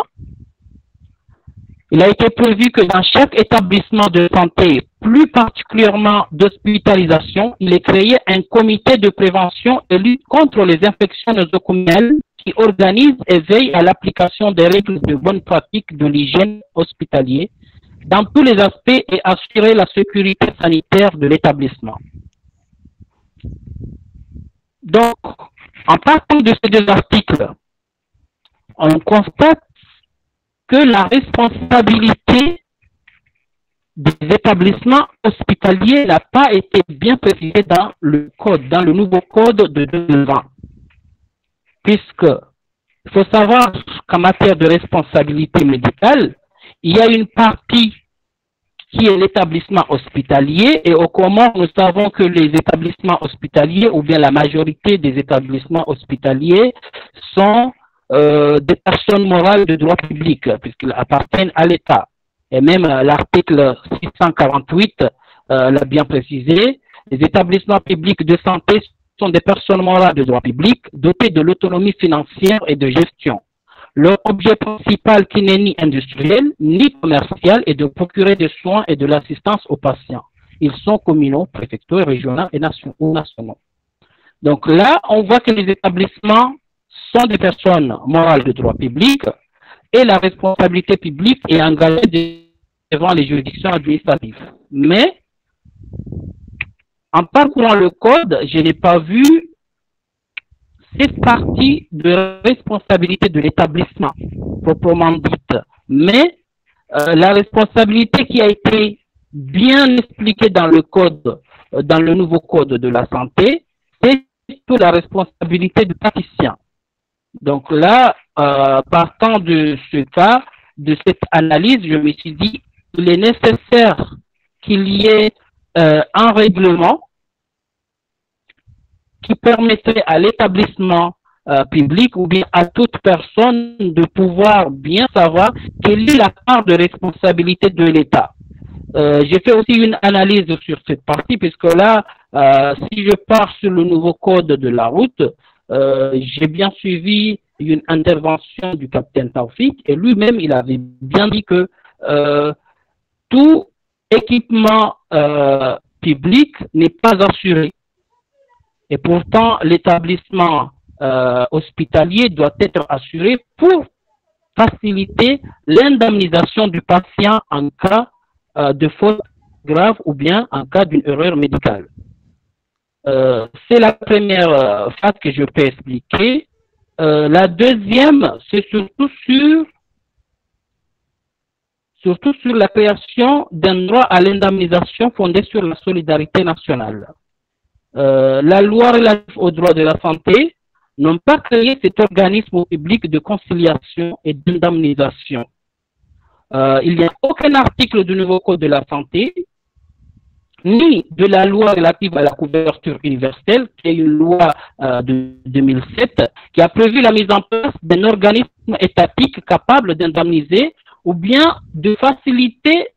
il a été prévu que dans chaque établissement de santé, plus particulièrement d'hospitalisation, il est créé un comité de prévention et lutte contre les infections nosocomiales qui organise et veille à l'application des règles de bonne pratique de l'hygiène hospitalière dans tous les aspects et assurer la sécurité sanitaire de l'établissement. Donc, en partant de ces deux articles, on constate que la responsabilité des établissements hospitaliers n'a pas été bien précisée dans le code, dans le nouveau code de 2020. Puisque il faut savoir qu'en matière de responsabilité médicale, il y a une partie qui est l'établissement hospitalier et au Comores, nous savons que les établissements hospitaliers ou bien la majorité des établissements hospitaliers sont euh, des personnes morales de droit public, puisqu'ils appartiennent à l'État. Et même euh, l'article 648 euh, l'a bien précisé, les établissements publics de santé sont des personnes morales de droit public dotées de l'autonomie financière et de gestion. Leur objet principal qui n'est ni industriel ni commercial est de procurer des soins et de l'assistance aux patients. Ils sont communaux, préfectoraux, régionaux et nationaux. Donc là, on voit que les établissements sont des personnes morales de droit public et la responsabilité publique est engagée devant les juridictions administratives. Mais, en parcourant le code, je n'ai pas vu cette partie de responsabilité de l'établissement, proprement dite. Mais euh, la responsabilité qui a été bien expliquée dans le code, euh, dans le nouveau code de la santé, c'est surtout la responsabilité du praticien. Donc là, euh, partant de ce cas, de cette analyse, je me suis dit, il est nécessaire qu'il y ait euh, un règlement qui permettrait à l'établissement euh, public ou bien à toute personne de pouvoir bien savoir quelle est la part de responsabilité de l'État. J'ai fait aussi une analyse sur cette partie, puisque là, si je pars sur le nouveau code de la route, euh, j'ai bien suivi une intervention du capitaine Taufik et lui-même, il avait bien dit que euh, tout équipement euh, public n'est pas assuré. Et pourtant, l'établissement hospitalier doit être assuré pour faciliter l'indemnisation du patient en cas de faute grave ou bien en cas d'une erreur médicale. Euh, c'est la première euh, phase que je peux expliquer. Euh, la deuxième, c'est surtout sur surtout sur la création d'un droit à l'indemnisation fondé sur la solidarité nationale. la loi relative aux droits de la santé n'ont pas créé cet organisme public de conciliation et d'indemnisation. il n'y a aucun article du nouveau code de la santé ni de la loi relative à la couverture universelle, qui est une loi euh, de 2007, qui a prévu la mise en place d'un organisme étatique capable d'indemniser ou bien de faciliter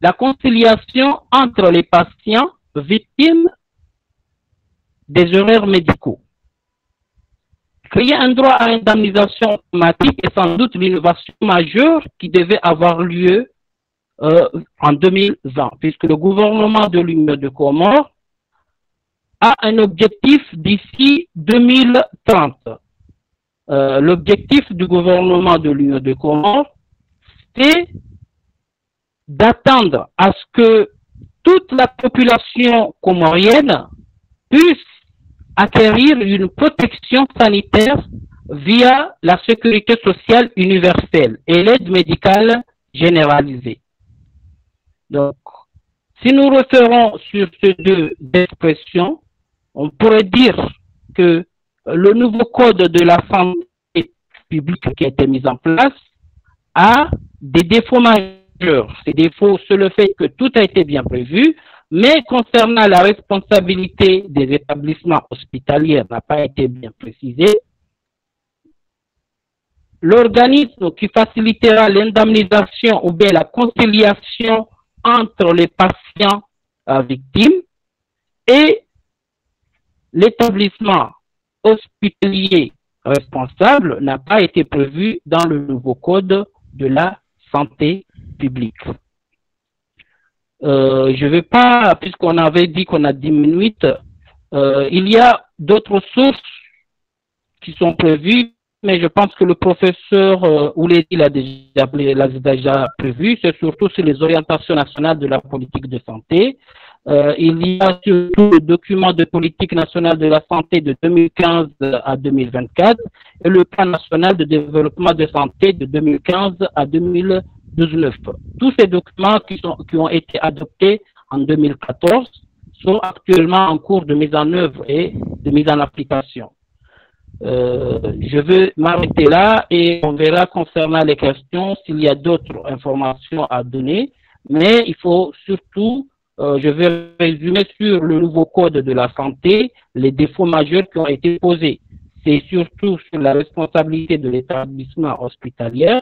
la conciliation entre les patients victimes des erreurs médicaux. Créer un droit à indemnisation automatique est sans doute l'innovation majeure qui devait avoir lieu euh, en 2020, puisque le gouvernement de l'Union de Comores a un objectif d'ici 2030. Euh, L'objectif du gouvernement de l'Union de Comores, c'est d'attendre à ce que toute la population comorienne puisse acquérir une protection sanitaire via la sécurité sociale universelle et l'aide médicale généralisée. Donc, si nous référons sur ces deux expressions, on pourrait dire que le nouveau code de la santé publique qui a été mis en place a des défauts majeurs. Ces défauts, c'est le fait que tout a été bien prévu, Mais concernant la responsabilité des établissements hospitaliers, n'a pas été bien précisé. L'organisme qui facilitera l'indemnisation ou bien la conciliation entre les patients euh, victimes et l'établissement hospitalier responsable n'a pas été prévu dans le nouveau code de la santé publique. Euh, je ne vais pas, puisqu'on avait dit qu'on a 10 minutes, euh, il y a d'autres sources qui sont prévues, mais je pense que le professeur euh, l'a déjà, déjà prévu, c'est surtout sur les orientations nationales de la politique de santé. Euh, il y a surtout le document de politique nationale de la santé de 2015 à 2024 et le plan national de développement de santé de 2015 à 2019. Tous ces documents qui, sont, qui ont été adoptés en 2014 sont actuellement en cours de mise en œuvre et de mise en application. Euh, je vais m'arrêter là et on verra concernant les questions s'il y a d'autres informations à donner, mais il faut surtout euh, je vais résumer sur le nouveau code de la santé les défauts majeurs qui ont été posés. C'est surtout sur la responsabilité de l'établissement hospitalier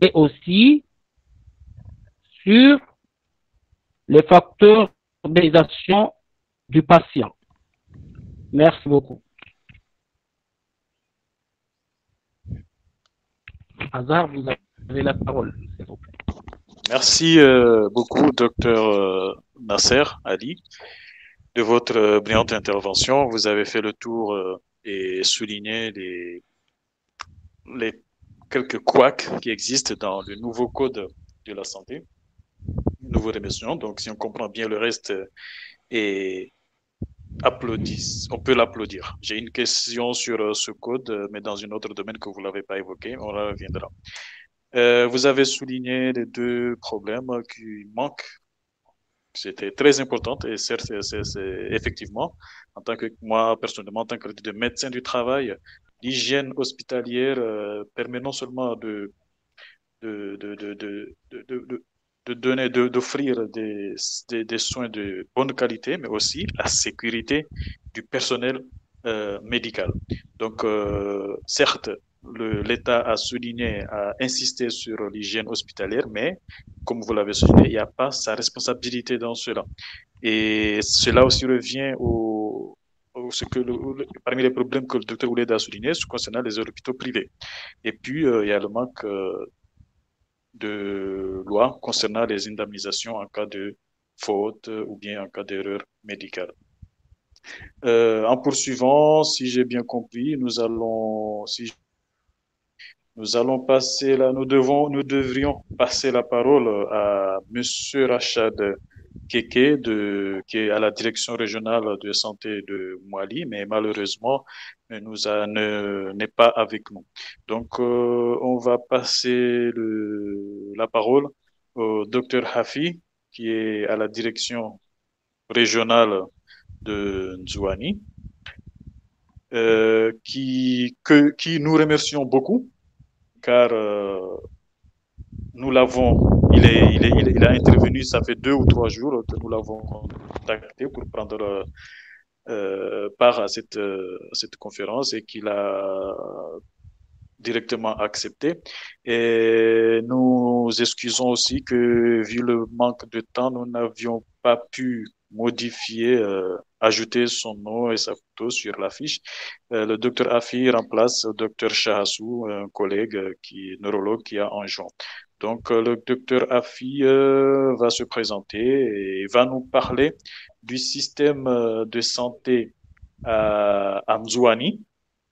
et aussi sur les facteurs d'organisation du patient. Merci beaucoup. Hazard, vous avez la parole, s'il vous plaît. Merci euh, beaucoup, docteur euh, Nasser Ali, de votre euh, brillante intervention. Vous avez fait le tour et souligné les, quelques couacs qui existent dans le nouveau code de la santé, nouveau rémission. Donc, si on comprend bien le reste et applaudissent, on peut l'applaudir. J'ai une question sur ce code, mais dans un autre domaine que vous l'avez pas évoqué, on reviendra. Euh, vous avez souligné les deux problèmes qui manquent. C'était très important et certes, c'est effectivement, en tant que moi, personnellement, en tant que de médecin du travail, l'hygiène hospitalière euh, permet non seulement de, de, de, de, de, de de donner, d'offrir des, des, des, soins de bonne qualité, mais aussi la sécurité du personnel euh, médical. Donc, euh, certes, l'État a souligné, a insisté sur l'hygiène hospitalière, mais comme vous l'avez souligné, il n'y a pas sa responsabilité dans cela. Et cela aussi revient au, ce que parmi les problèmes que le docteur Ouled a souligné concernant les hôpitaux privés. Et puis, euh, il y a le manque de loi concernant les indemnisations en cas de faute ou bien en cas d'erreur médicale. Euh, en poursuivant, si j'ai bien compris, nous allons, si nous allons passer là, nous devons, nous devrions passer la parole à Monsieur Rachad Keke qui est à la direction régionale de santé de Mali, mais malheureusement, nous n'est pas avec nous. Donc, euh, on va passer la parole au docteur Hafi, qui est à la direction régionale de Nzouani, euh, qui, que, qui nous remercions beaucoup car euh, nous l'avons, il, a intervenu, ça fait deux ou trois jours que nous l'avons contacté pour prendre euh, part à cette, euh, conférence et qu'il a directement accepté. Et nous excusons aussi que, vu le manque de temps, nous n'avions pas pu modifier, euh, ajouter son nom et sa photo sur l'affiche. Euh, le docteur Afi remplace le docteur Shahassou, un collègue qui neurologue qui a en juin. Donc euh, le docteur Afi va se présenter et va nous parler du système de santé à, à Mzouani,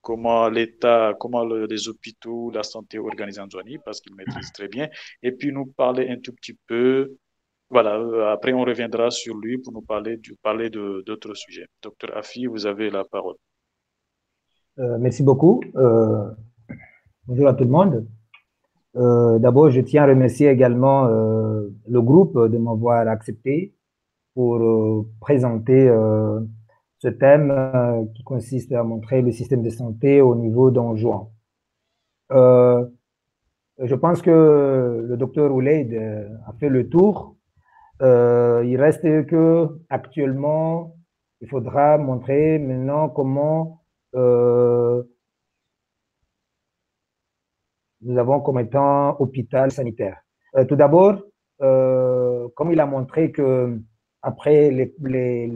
comment l'État, comment les hôpitaux, la santé organisée en Mzouani, parce qu'il maîtrise très bien, et puis nous parler un tout petit peu voilà, euh, après on reviendra sur lui pour nous parler, du, parler d'autres sujets. Docteur Afi, vous avez la parole. Euh, merci beaucoup. Euh, bonjour à tout le monde. D'abord, je tiens à remercier également le groupe de m'avoir accepté pour présenter ce thème qui consiste à montrer le système de santé au niveau d'Anjouan. je pense que le docteur Ouleid a fait le tour il reste que actuellement, il faudra montrer maintenant comment nous avons comme étant hôpital sanitaire. tout d'abord, comme il a montré que après les, les,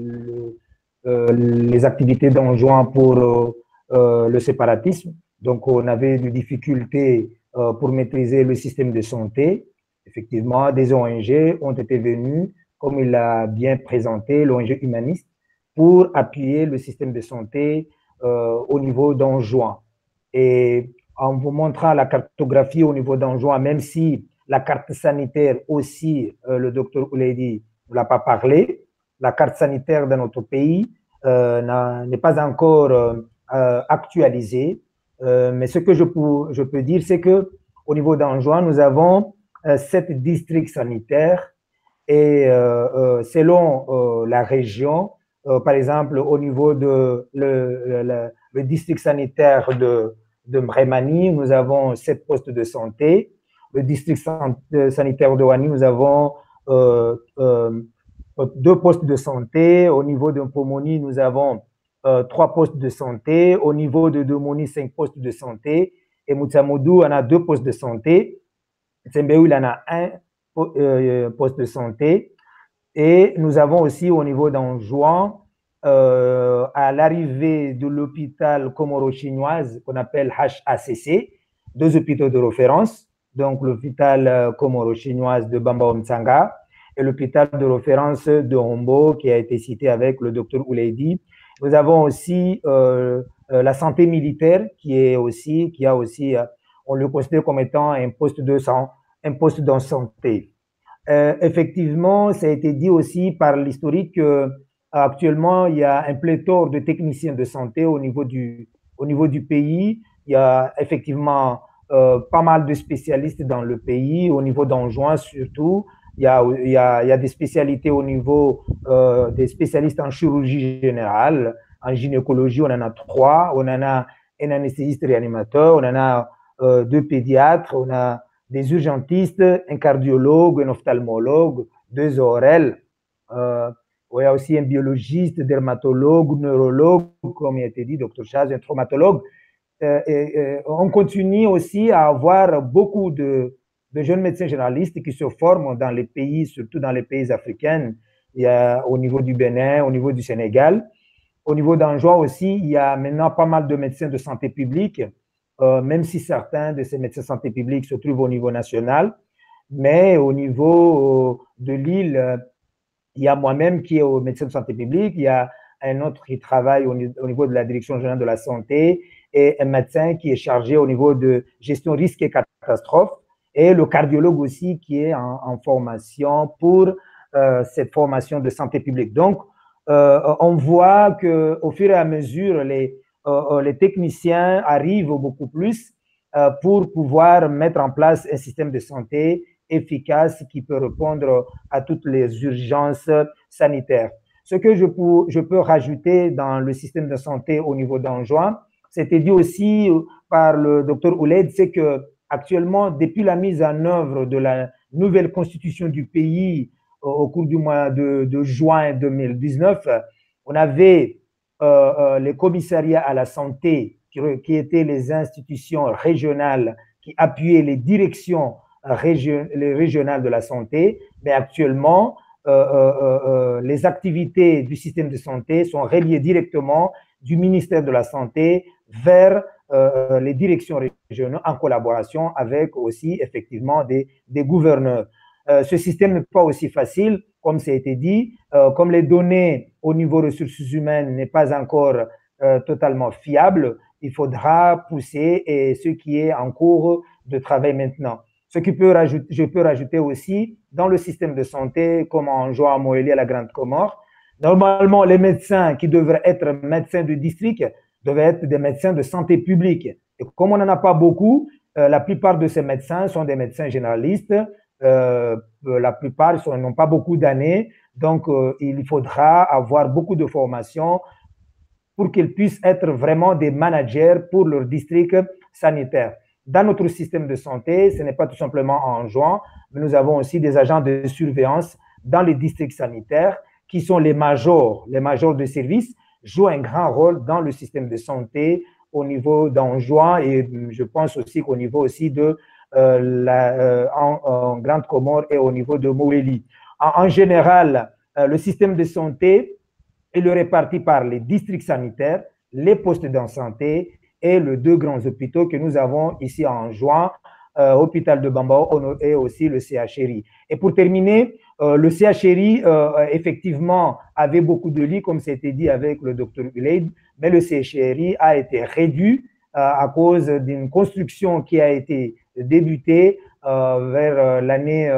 les activités d'enjoint pour le séparatisme, donc, on avait des difficultés euh, pour maîtriser le système de santé. Effectivement, des ONG ont été venues, comme il l'a bien présenté, l'ONG humaniste, pour appuyer le système de santé euh, au niveau d'Anjouan. Et en vous montrant la cartographie au niveau d'Anjouan, même si la carte sanitaire aussi, euh, le docteur Ouledi ne l'a pas parlé, la carte sanitaire de notre pays n'est pas encore actualisée. Euh, mais ce que je peux, dire, c'est que au niveau d'Anjouan, nous avons euh, sept districts sanitaires et euh, selon la région, par exemple, au niveau de le, district sanitaire de, de Mremani, nous avons sept postes de santé. Le district sanitaire de Wani, nous avons deux postes de santé. Au niveau de Pomoni, nous avons euh, trois postes de santé. Au niveau de Domoni, cinq postes de santé. Et Moutsamoudou en a deux postes de santé. Tsembéou, il en a un euh, poste de santé. Et nous avons aussi au niveau d'Anjouan, euh, à l'arrivée de l'hôpital comoro-chinoise qu'on appelle HACC, deux hôpitaux de référence, donc l'hôpital comoro-chinoise de Bamba Omtsanga et l'hôpital de référence de Hombo qui a été cité avec le docteur Ouleidi nous avons aussi euh, euh, la santé militaire qui est aussi, qui a aussi, euh, on le considère comme étant un poste de santé. effectivement, ça a été dit aussi par l'historique que actuellement il y a un pléthore de techniciens de santé au niveau du, au niveau du pays. Il y a effectivement pas mal de spécialistes dans le pays, au niveau d'Anjouan surtout. Il y, a, il, y a, il y a des spécialités au niveau euh, des spécialistes en chirurgie générale, en gynécologie, on en a trois. On en a un anesthésiste réanimateur, on en a euh, deux pédiatres, on a des urgentistes, un cardiologue, un ophtalmologue, deux ORL. Euh, il y a aussi un biologiste, dermatologue, neurologue, comme il a été dit, docteur Chaz, un traumatologue. Euh, et, on continue aussi à avoir beaucoup de, jeunes médecins généralistes qui se forment dans les pays, surtout dans les pays africains, il y a, au niveau du Bénin, au niveau du Sénégal. Au niveau d'Anjouan aussi, il y a maintenant pas mal de médecins de santé publique, euh, même si certains de ces médecins de santé publique se trouvent au niveau national. Mais au niveau euh, de l'île, euh, il y a moi-même qui est au médecin de santé publique, il y a un autre qui travaille au niveau de la direction générale de la santé et un médecin qui est chargé au niveau de gestion risque et catastrophe et le cardiologue aussi qui est en, formation pour euh, cette formation de santé publique. Donc, euh, on voit que au fur et à mesure, les, euh, les techniciens arrivent beaucoup plus pour pouvoir mettre en place un système de santé efficace qui peut répondre à toutes les urgences sanitaires. Ce que je peux, rajouter dans le système de santé au niveau d'Anjouan, c'était dit aussi par le docteur Ouled, c'est que Actuellement, depuis la mise en œuvre de la nouvelle constitution du pays au cours du mois de, juin 2019, on avait euh, euh, les commissariats à la santé qui, étaient les institutions régionales qui appuyaient les directions régionales de la santé, mais actuellement, euh, les activités du système de santé sont reliées directement du ministère de la Santé vers euh, les directions régionales en collaboration avec aussi effectivement des, des gouverneurs. Euh, ce système n'est pas aussi facile, comme ça a été dit, euh, comme les données au niveau ressources humaines n'est pas encore totalement fiable, il faudra pousser et ce qui est en cours de travail maintenant. Ce rajouter, je peux rajouter aussi dans le système de santé, comme en à Moëli à la Grande Comore, normalement les médecins qui devraient être médecins du district devaient être des médecins de santé publique. Et comme on n'en a pas beaucoup, euh, la plupart de ces médecins sont des médecins généralistes. Euh, euh la plupart n'ont pas beaucoup d'années. Donc, il faudra avoir beaucoup de formation pour qu'ils puissent être vraiment des managers pour leur district sanitaire. Dans notre système de santé, ce n'est pas tout simplement en juin, mais nous avons aussi des agents de surveillance dans les districts sanitaires, qui sont les majors, les majors de service, jouent un grand rôle dans le système de santé au niveau d'Anjouan et je pense aussi qu'au niveau aussi de euh, la, euh, en, Grande Comore et au niveau de Moélie. En, général, euh, le système de santé est le réparti par les districts sanitaires, les postes de santé et les deux grands hôpitaux que nous avons ici en juin, euh, hôpital de Bambao et aussi le CHRI. Et pour terminer, euh, le CHRI, euh, effectivement, avait beaucoup de lits, comme c'était dit avec le docteur Uleid, mais le CHRI a été réduit à cause d'une construction qui a été débutée vers l'année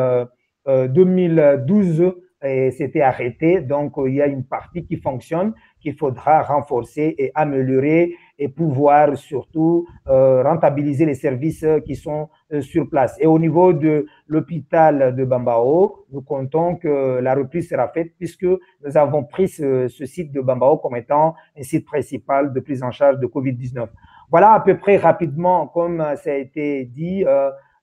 2012 et c'était arrêté. Donc, il y a une partie qui fonctionne qu'il faudra renforcer et améliorer et pouvoir surtout euh, rentabiliser les services qui sont euh, sur place. Et au niveau de l'hôpital de Bambao, nous comptons que la reprise sera faite puisque nous avons pris ce, site de Bambao comme étant un site principal de prise en charge de COVID-19. Voilà à peu près rapidement, comme ça a été dit,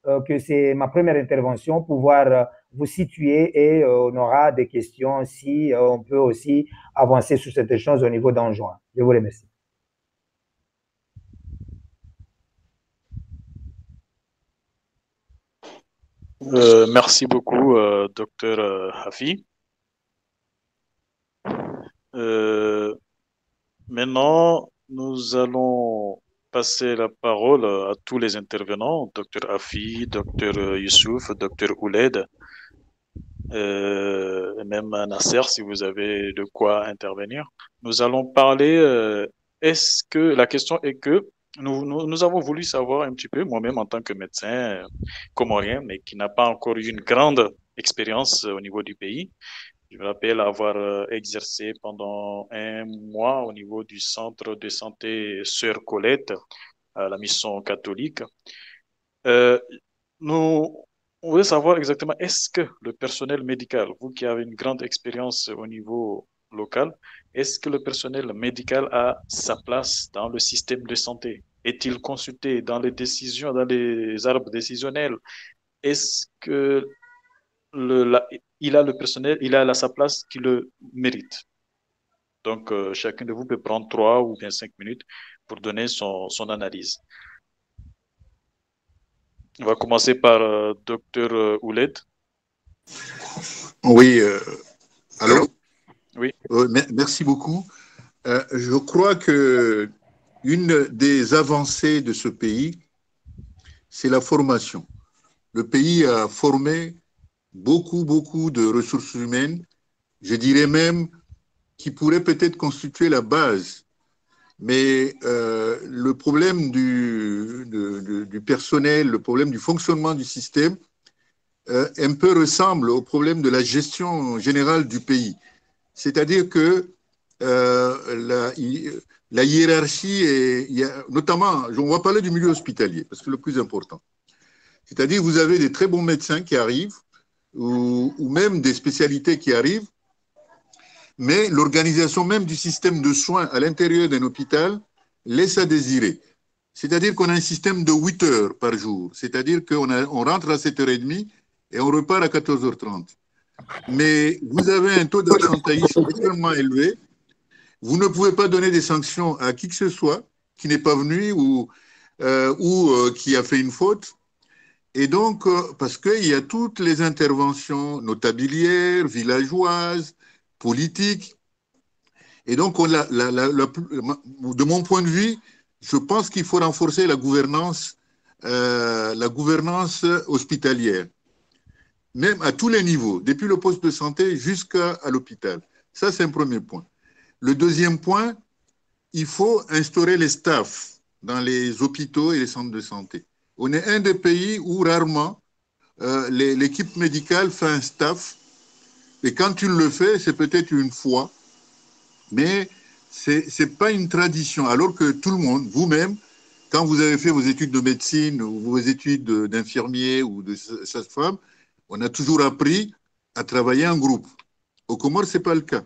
euh, que c'est ma première intervention, pouvoir vous situer et euh, on aura des questions si euh, on peut aussi avancer sur cette chose au niveau d'enjoint. Je vous remercie. Euh, merci beaucoup, docteur Hafi. maintenant, nous allons passer la parole à tous les intervenants, docteur Hafi, docteur Youssouf, docteur Ouled, euh, même Nasser, si vous avez de quoi intervenir. Nous allons parler, euh, est-ce que, la question est que nous, avons voulu savoir un petit peu, moi-même en tant que médecin euh, comorien, mais qui n'a pas encore eu une grande expérience au niveau du pays. Je me rappelle avoir euh, exercé pendant un mois au niveau du centre de santé Sœur Colette, la mission catholique. Euh, nous, on savoir exactement, est-ce que le personnel médical, vous qui avez une grande expérience au niveau local, est-ce que le personnel médical a sa place dans le système de santé? Est-il consulté dans les décisions, dans les arbres décisionnels? Est-ce que le, il a le personnel, il a sa place qui le mérite? Donc, euh, chacun de vous peut prendre trois ou bien cinq minutes pour donner son, analyse. On va commencer par euh, docteur euh, Ouled. Oui, allô? Oui. merci beaucoup. je crois que une des avancées de ce pays, c'est la formation. Le pays a formé beaucoup, beaucoup de ressources humaines, je dirais même qui pourraient peut-être constituer la base mais euh, le problème du, personnel, le problème du fonctionnement du système, euh, un peu ressemble au problème de la gestion générale du pays. C'est-à-dire que euh, la, hiérarchie, est, notamment, on va parler du milieu hospitalier, parce que le plus important. C'est-à-dire vous avez des très bons médecins qui arrivent, ou, même des spécialités qui arrivent, mais l'organisation même du système de soins à l'intérieur d'un hôpital laisse à désirer. C'est-à-dire qu'on a un système de 8 heures par jour, c'est-à-dire qu'on on rentre à 7h30 et on repart à 14h30. Mais vous avez un taux d'absentéisme extrêmement élevé. Vous ne pouvez pas donner des sanctions à qui que ce soit qui n'est pas venu ou, euh, ou euh, qui a fait une faute. Et donc, euh, parce qu'il y a toutes les interventions notabilières, villageoises, politique. Et donc, on la, de mon point de vue, je pense qu'il faut renforcer la gouvernance, la gouvernance hospitalière, même à tous les niveaux, depuis le poste de santé jusqu'à l'hôpital. Ça, c'est un premier point. Le deuxième point, il faut instaurer les staffs dans les hôpitaux et les centres de santé. On est un des pays où rarement euh, l'équipe médicale fait un staff et quand tu le fais, c'est peut-être une fois, mais ce n'est pas une tradition. Alors que tout le monde, vous-même, quand vous avez fait vos études de médecine ou vos études d'infirmier ou de sage-femme, on a toujours appris à travailler en groupe. Au Comores, ce n'est pas le cas.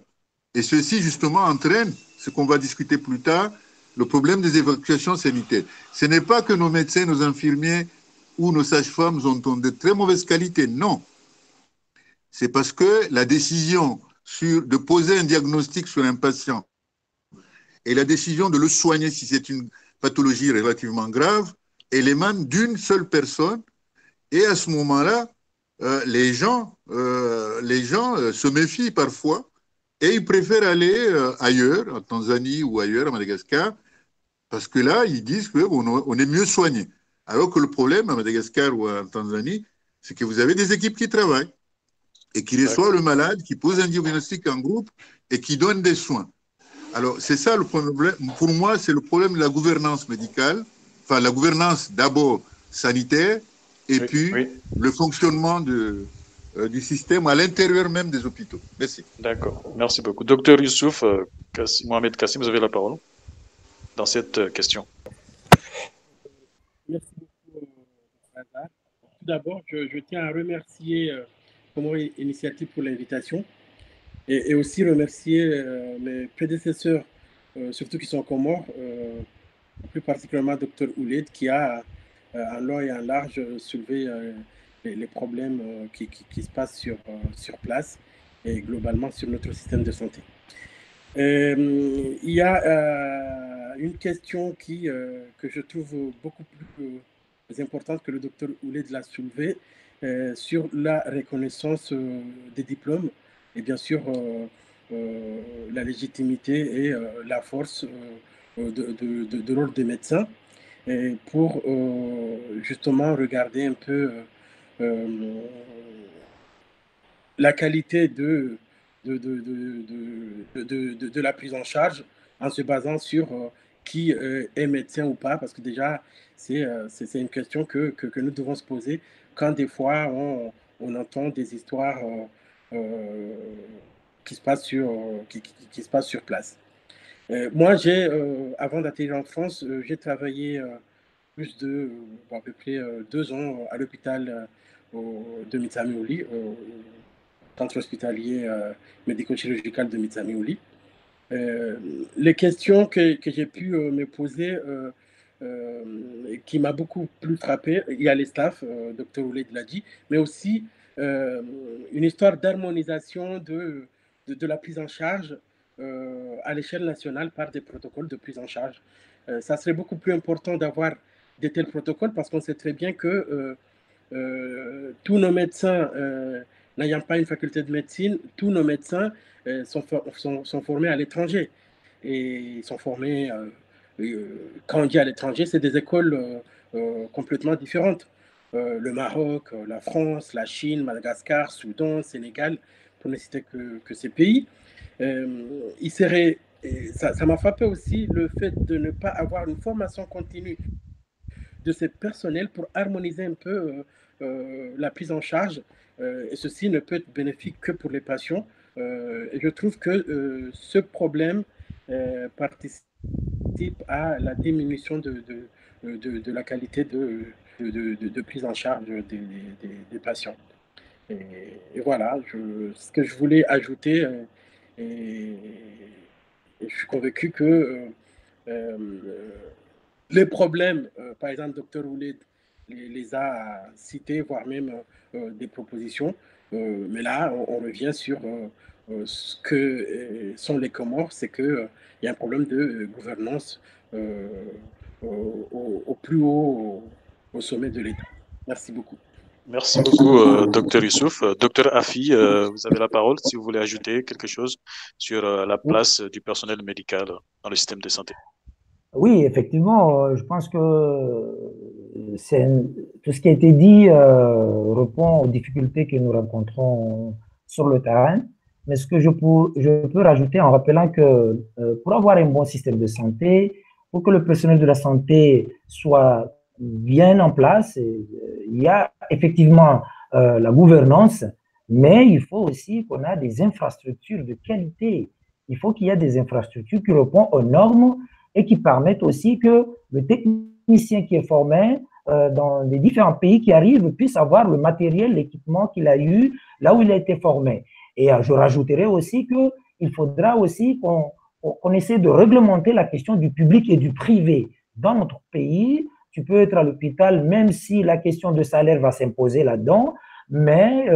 Et ceci, justement, entraîne ce qu'on va discuter plus tard, le problème des évacuations sanitaires. Ce n'est pas que nos médecins, nos infirmiers ou nos sages-femmes ont de très mauvaise qualité, non c'est parce que la décision de poser un diagnostic sur un patient et la décision de le soigner si c'est une pathologie relativement grave, elle émane d'une seule personne. Et à ce moment-là, euh, les gens, euh, les gens euh, se méfient parfois et ils préfèrent aller ailleurs, en Tanzanie ou ailleurs, à Madagascar, parce que là, ils disent qu'on on est mieux soigné. Alors que le problème à Madagascar ou en Tanzanie, c'est que vous avez des équipes qui travaillent et qui reçoivent le malade, qui posent un diagnostic en groupe et qui donnent des soins. Alors, c'est ça le problème. Pour moi, c'est le problème de la gouvernance médicale. Enfin, la gouvernance d'abord sanitaire et puis le fonctionnement de, euh, du système à l'intérieur même des hôpitaux. Merci. D'accord. Merci beaucoup. Docteur Youssouf, euh, Mohamed Kassim, vous avez la parole dans cette euh, question. Merci beaucoup, Tout d'abord, je, tiens à remercier Comore Initiative pour l'invitation et, aussi remercier euh, mes prédécesseurs, euh, surtout qui sont Comores, euh, plus particulièrement Dr Ouled, qui a en long et en large soulevé les, problèmes qui, qui, se passent sur, sur place et globalement sur notre système de santé. il y a une question qui, que je trouve beaucoup plus importante que le docteur Ouled l'a soulevée sur la reconnaissance des diplômes et bien sûr euh, euh, la légitimité et euh, la force de, de, l'ordre des médecins pour justement regarder un peu la qualité de, de, de, de, la prise en charge en se basant sur qui est médecin ou pas, parce que déjà, c'est une question que, que, que, nous devons se poser quand des fois on, on entend des histoires euh, qui, se sur, qui, qui, se passe sur place. Euh, moi, j'ai, euh, avant d'atterrir en France, j'ai travaillé plus de à peu près deux ans à l'hôpital de Mitsamioli, au centre hospitalier médico-chirurgical de Mitsamioli. les questions que, que j'ai pu me poser, qui m'a beaucoup plus frappé, il y a les staffs, docteur Ouled l'a dit, mais aussi euh, une histoire d'harmonisation de, de, la prise en charge euh, à l'échelle nationale par des protocoles de prise en charge. Euh, ça serait beaucoup plus important d'avoir de tels protocoles parce qu'on sait très bien que tous nos médecins n'ayant pas une faculté de médecine, tous nos médecins sont, formés à l'étranger. Et ils sont formés, quand on dit à l'étranger, c'est des écoles complètement différentes. Euh, le Maroc, euh, la France, la Chine, Madagascar, Soudan, Sénégal, pour ne citer que ces pays. Euh, il serait, ça m'a frappé aussi le fait de ne pas avoir une formation continue de ces personnels pour harmoniser un peu la prise en charge. et ceci ne peut être bénéfique que pour les patients. et je trouve que ce problème participe à la diminution de, de, de, de la qualité de, de, prise en charge des, patients. Et, voilà, ce que je voulais ajouter, euh, et, je suis convaincu que euh, euh, les problèmes, par exemple, docteur Roulet les, a cités, voire même des propositions, mais là, on, revient sur ce que sont les Comores, c'est qu'il y a un problème de gouvernance au, plus haut au sommet de l'État. Merci beaucoup. Merci beaucoup, euh, docteur Youssouf. Euh, docteur Afi, euh, vous avez la parole si vous voulez ajouter quelque chose sur la place du personnel médical dans le système de santé. Oui, effectivement, je pense que tout ce qui a été dit répond aux difficultés que nous rencontrons sur le terrain. Mais ce que je peux, je peux rajouter en rappelant que pour avoir un bon système de santé, pour que le personnel de la santé soit bien en place. Euh, il y a effectivement euh, la gouvernance, mais il faut aussi qu'on ait des infrastructures de qualité. Il faut qu'il y ait des infrastructures qui répondent aux normes et qui permettent aussi que le technicien qui est formé euh, dans les différents pays qui arrivent puisse avoir le matériel, l'équipement qu'il a eu là où il a été formé. Et je rajouterai aussi qu'il faudra aussi qu'on essaie de réglementer la question du public et du privé. Dans notre pays, tu peux être à l'hôpital, même si la question de salaire va s'imposer là-dedans, mais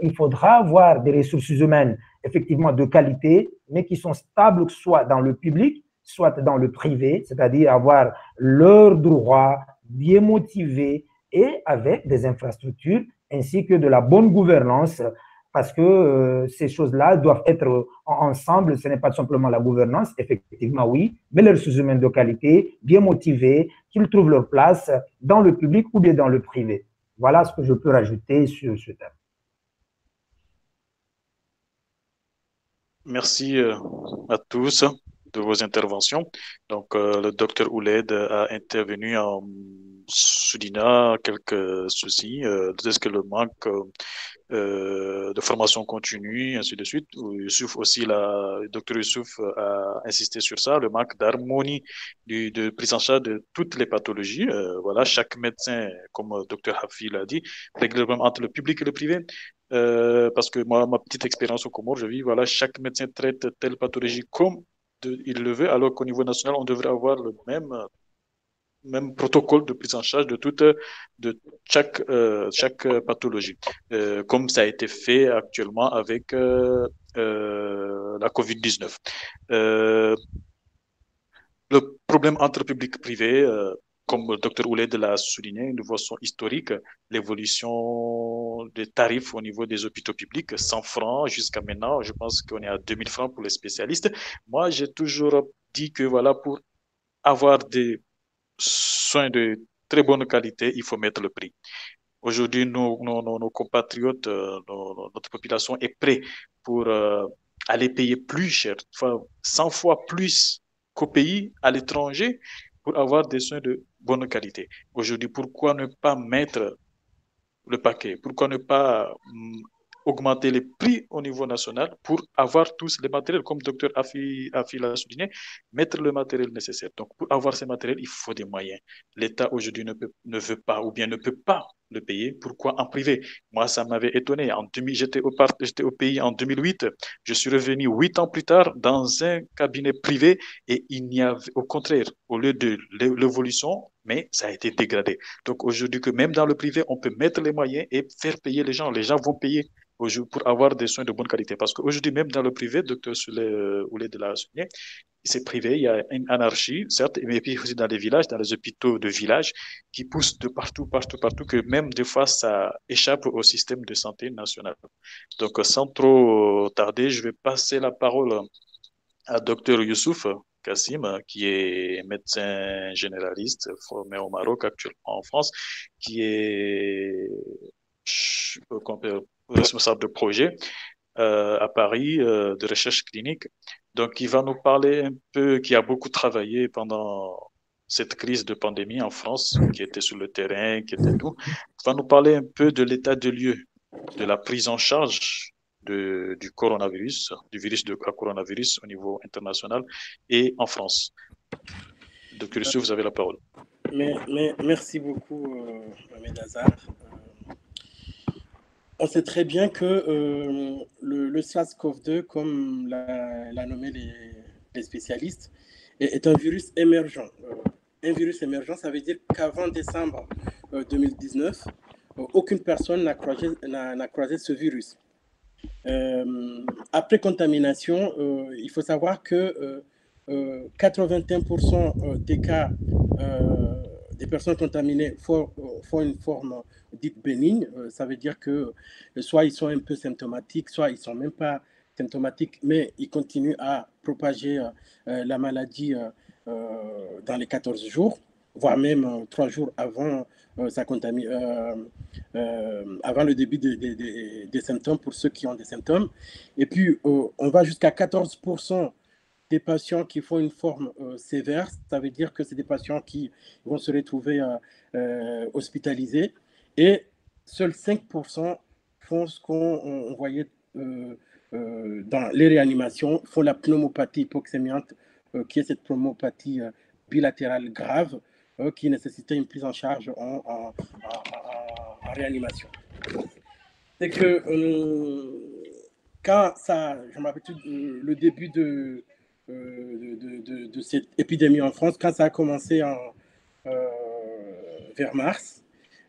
il faudra avoir des ressources humaines effectivement de qualité, mais qui sont stables soit dans le public, soit dans le privé, c'est-à-dire avoir leurs droits bien motivés et avec des infrastructures ainsi que de la bonne gouvernance parce que euh, ces choses-là doivent être ensemble. Ce n'est pas simplement la gouvernance, effectivement, oui, mais les ressources humaines de qualité, bien motivées, qu'ils trouvent leur place dans le public ou bien dans le privé. Voilà ce que je peux rajouter sur ce thème. Merci euh, à tous de vos interventions. Donc, euh, le docteur Ouled a intervenu en soulignant quelques soucis, euh, ce que le manque euh, de formation continue, ainsi de suite. Youssouf aussi, le docteur Youssouf a insisté sur ça, le manque d'harmonie de prise en charge de toutes les pathologies. Euh, voilà, chaque médecin, comme le docteur Hafi l'a dit, règlement entre le public et le privé. Euh, parce que moi, ma petite expérience au Comores, je vis, voilà, chaque médecin traite telle pathologie comme il le veut, alors qu'au niveau national, on devrait avoir le même même protocole de prise en charge de toute de chaque euh, chaque pathologie. Euh, comme ça a été fait actuellement avec euh, la Covid-19 le problème entre public et privé comme le docteur Ouled l'a souligné, une façon historique, l'évolution des tarifs au niveau des hôpitaux publics, 100 francs jusqu'à maintenant, je pense qu'on est à 2000 francs pour les spécialistes. Moi, j'ai toujours dit que voilà, pour avoir des soins de très bonne qualité, il faut mettre le prix. Aujourd'hui, nos, compatriotes, euh, notre population est prête pour euh, aller payer plus cher, 100 fois plus qu'au pays, à l'étranger, pour avoir des soins de bonne qualité. Aujourd'hui, pourquoi ne pas mettre le paquet? Pourquoi ne pas mm, augmenter les prix au niveau national pour avoir tous les matériels, comme le docteur Afi, Afi l'a souligné, mettre le matériel nécessaire? Donc, pour avoir ces matériels, il faut des moyens. L'État aujourd'hui ne, veut pas ou bien ne peut pas le payer. Pourquoi en privé Moi, ça m'avait étonné. J'étais au, au pays en 2008. Je suis revenu huit ans plus tard dans un cabinet privé et il n'y avait, au contraire, au lieu de l'évolution, mais ça a été dégradé. Donc aujourd'hui, que même dans le privé, on peut mettre les moyens et faire payer les gens. Les gens vont payer pour avoir des soins de bonne qualité. Parce qu'aujourd'hui, même dans le privé, docteur Souley Oulé de la souligné, c'est privé, il y a une anarchie, certes, mais puis aussi dans les villages, dans les hôpitaux de village, qui poussent de partout, partout, partout, que même des fois, ça échappe au système de santé national. Donc, sans trop tarder, je vais passer la parole à docteur Youssouf Kassim, qui est médecin généraliste formé au Maroc, actuellement en France, qui est responsable de projet euh, à Paris euh, de recherche clinique. Donc, il va nous parler un peu, qui a beaucoup travaillé pendant cette crise de pandémie en France, qui était sur le terrain, qui était tout. Il va nous parler un peu de l'état de lieu, de la prise en charge du coronavirus, du virus de coronavirus au niveau international et en France. Donc, vous avez la parole. Mais, merci beaucoup, euh, Mohamed Hazard on sait très bien que euh, le, SARS-CoV-2, comme l'a nommé les, spécialistes, est, un virus émergent. Euh, un virus émergent, ça veut dire qu'avant décembre 2019, euh, aucune personne n'a croisé, ce virus. Après contamination, il faut savoir que 81% des cas des personnes contaminées font, une forme dite bénigne. Euh, ça veut dire que euh, soit ils sont un peu symptomatiques, soit ils ne sont même pas symptomatiques, mais ils continuent à propager euh, la maladie dans les 14 jours, voire même trois jours avant, sa avant le début des symptômes pour ceux qui ont des symptômes. Et puis, on va jusqu'à 14% des patients qui font une forme sévère, ça veut dire que c'est des patients qui vont se retrouver hospitalisés. Et seuls 5% font ce qu'on voyait euh, euh, dans les réanimations, font la pneumopathie hypoxémiante, euh, qui est cette pneumopathie bilatérale grave qui nécessitait une prise en charge en, réanimation. C'est que quand ça, je m'appelle le début de, de, cette épidémie en France, quand ça a commencé en, vers mars,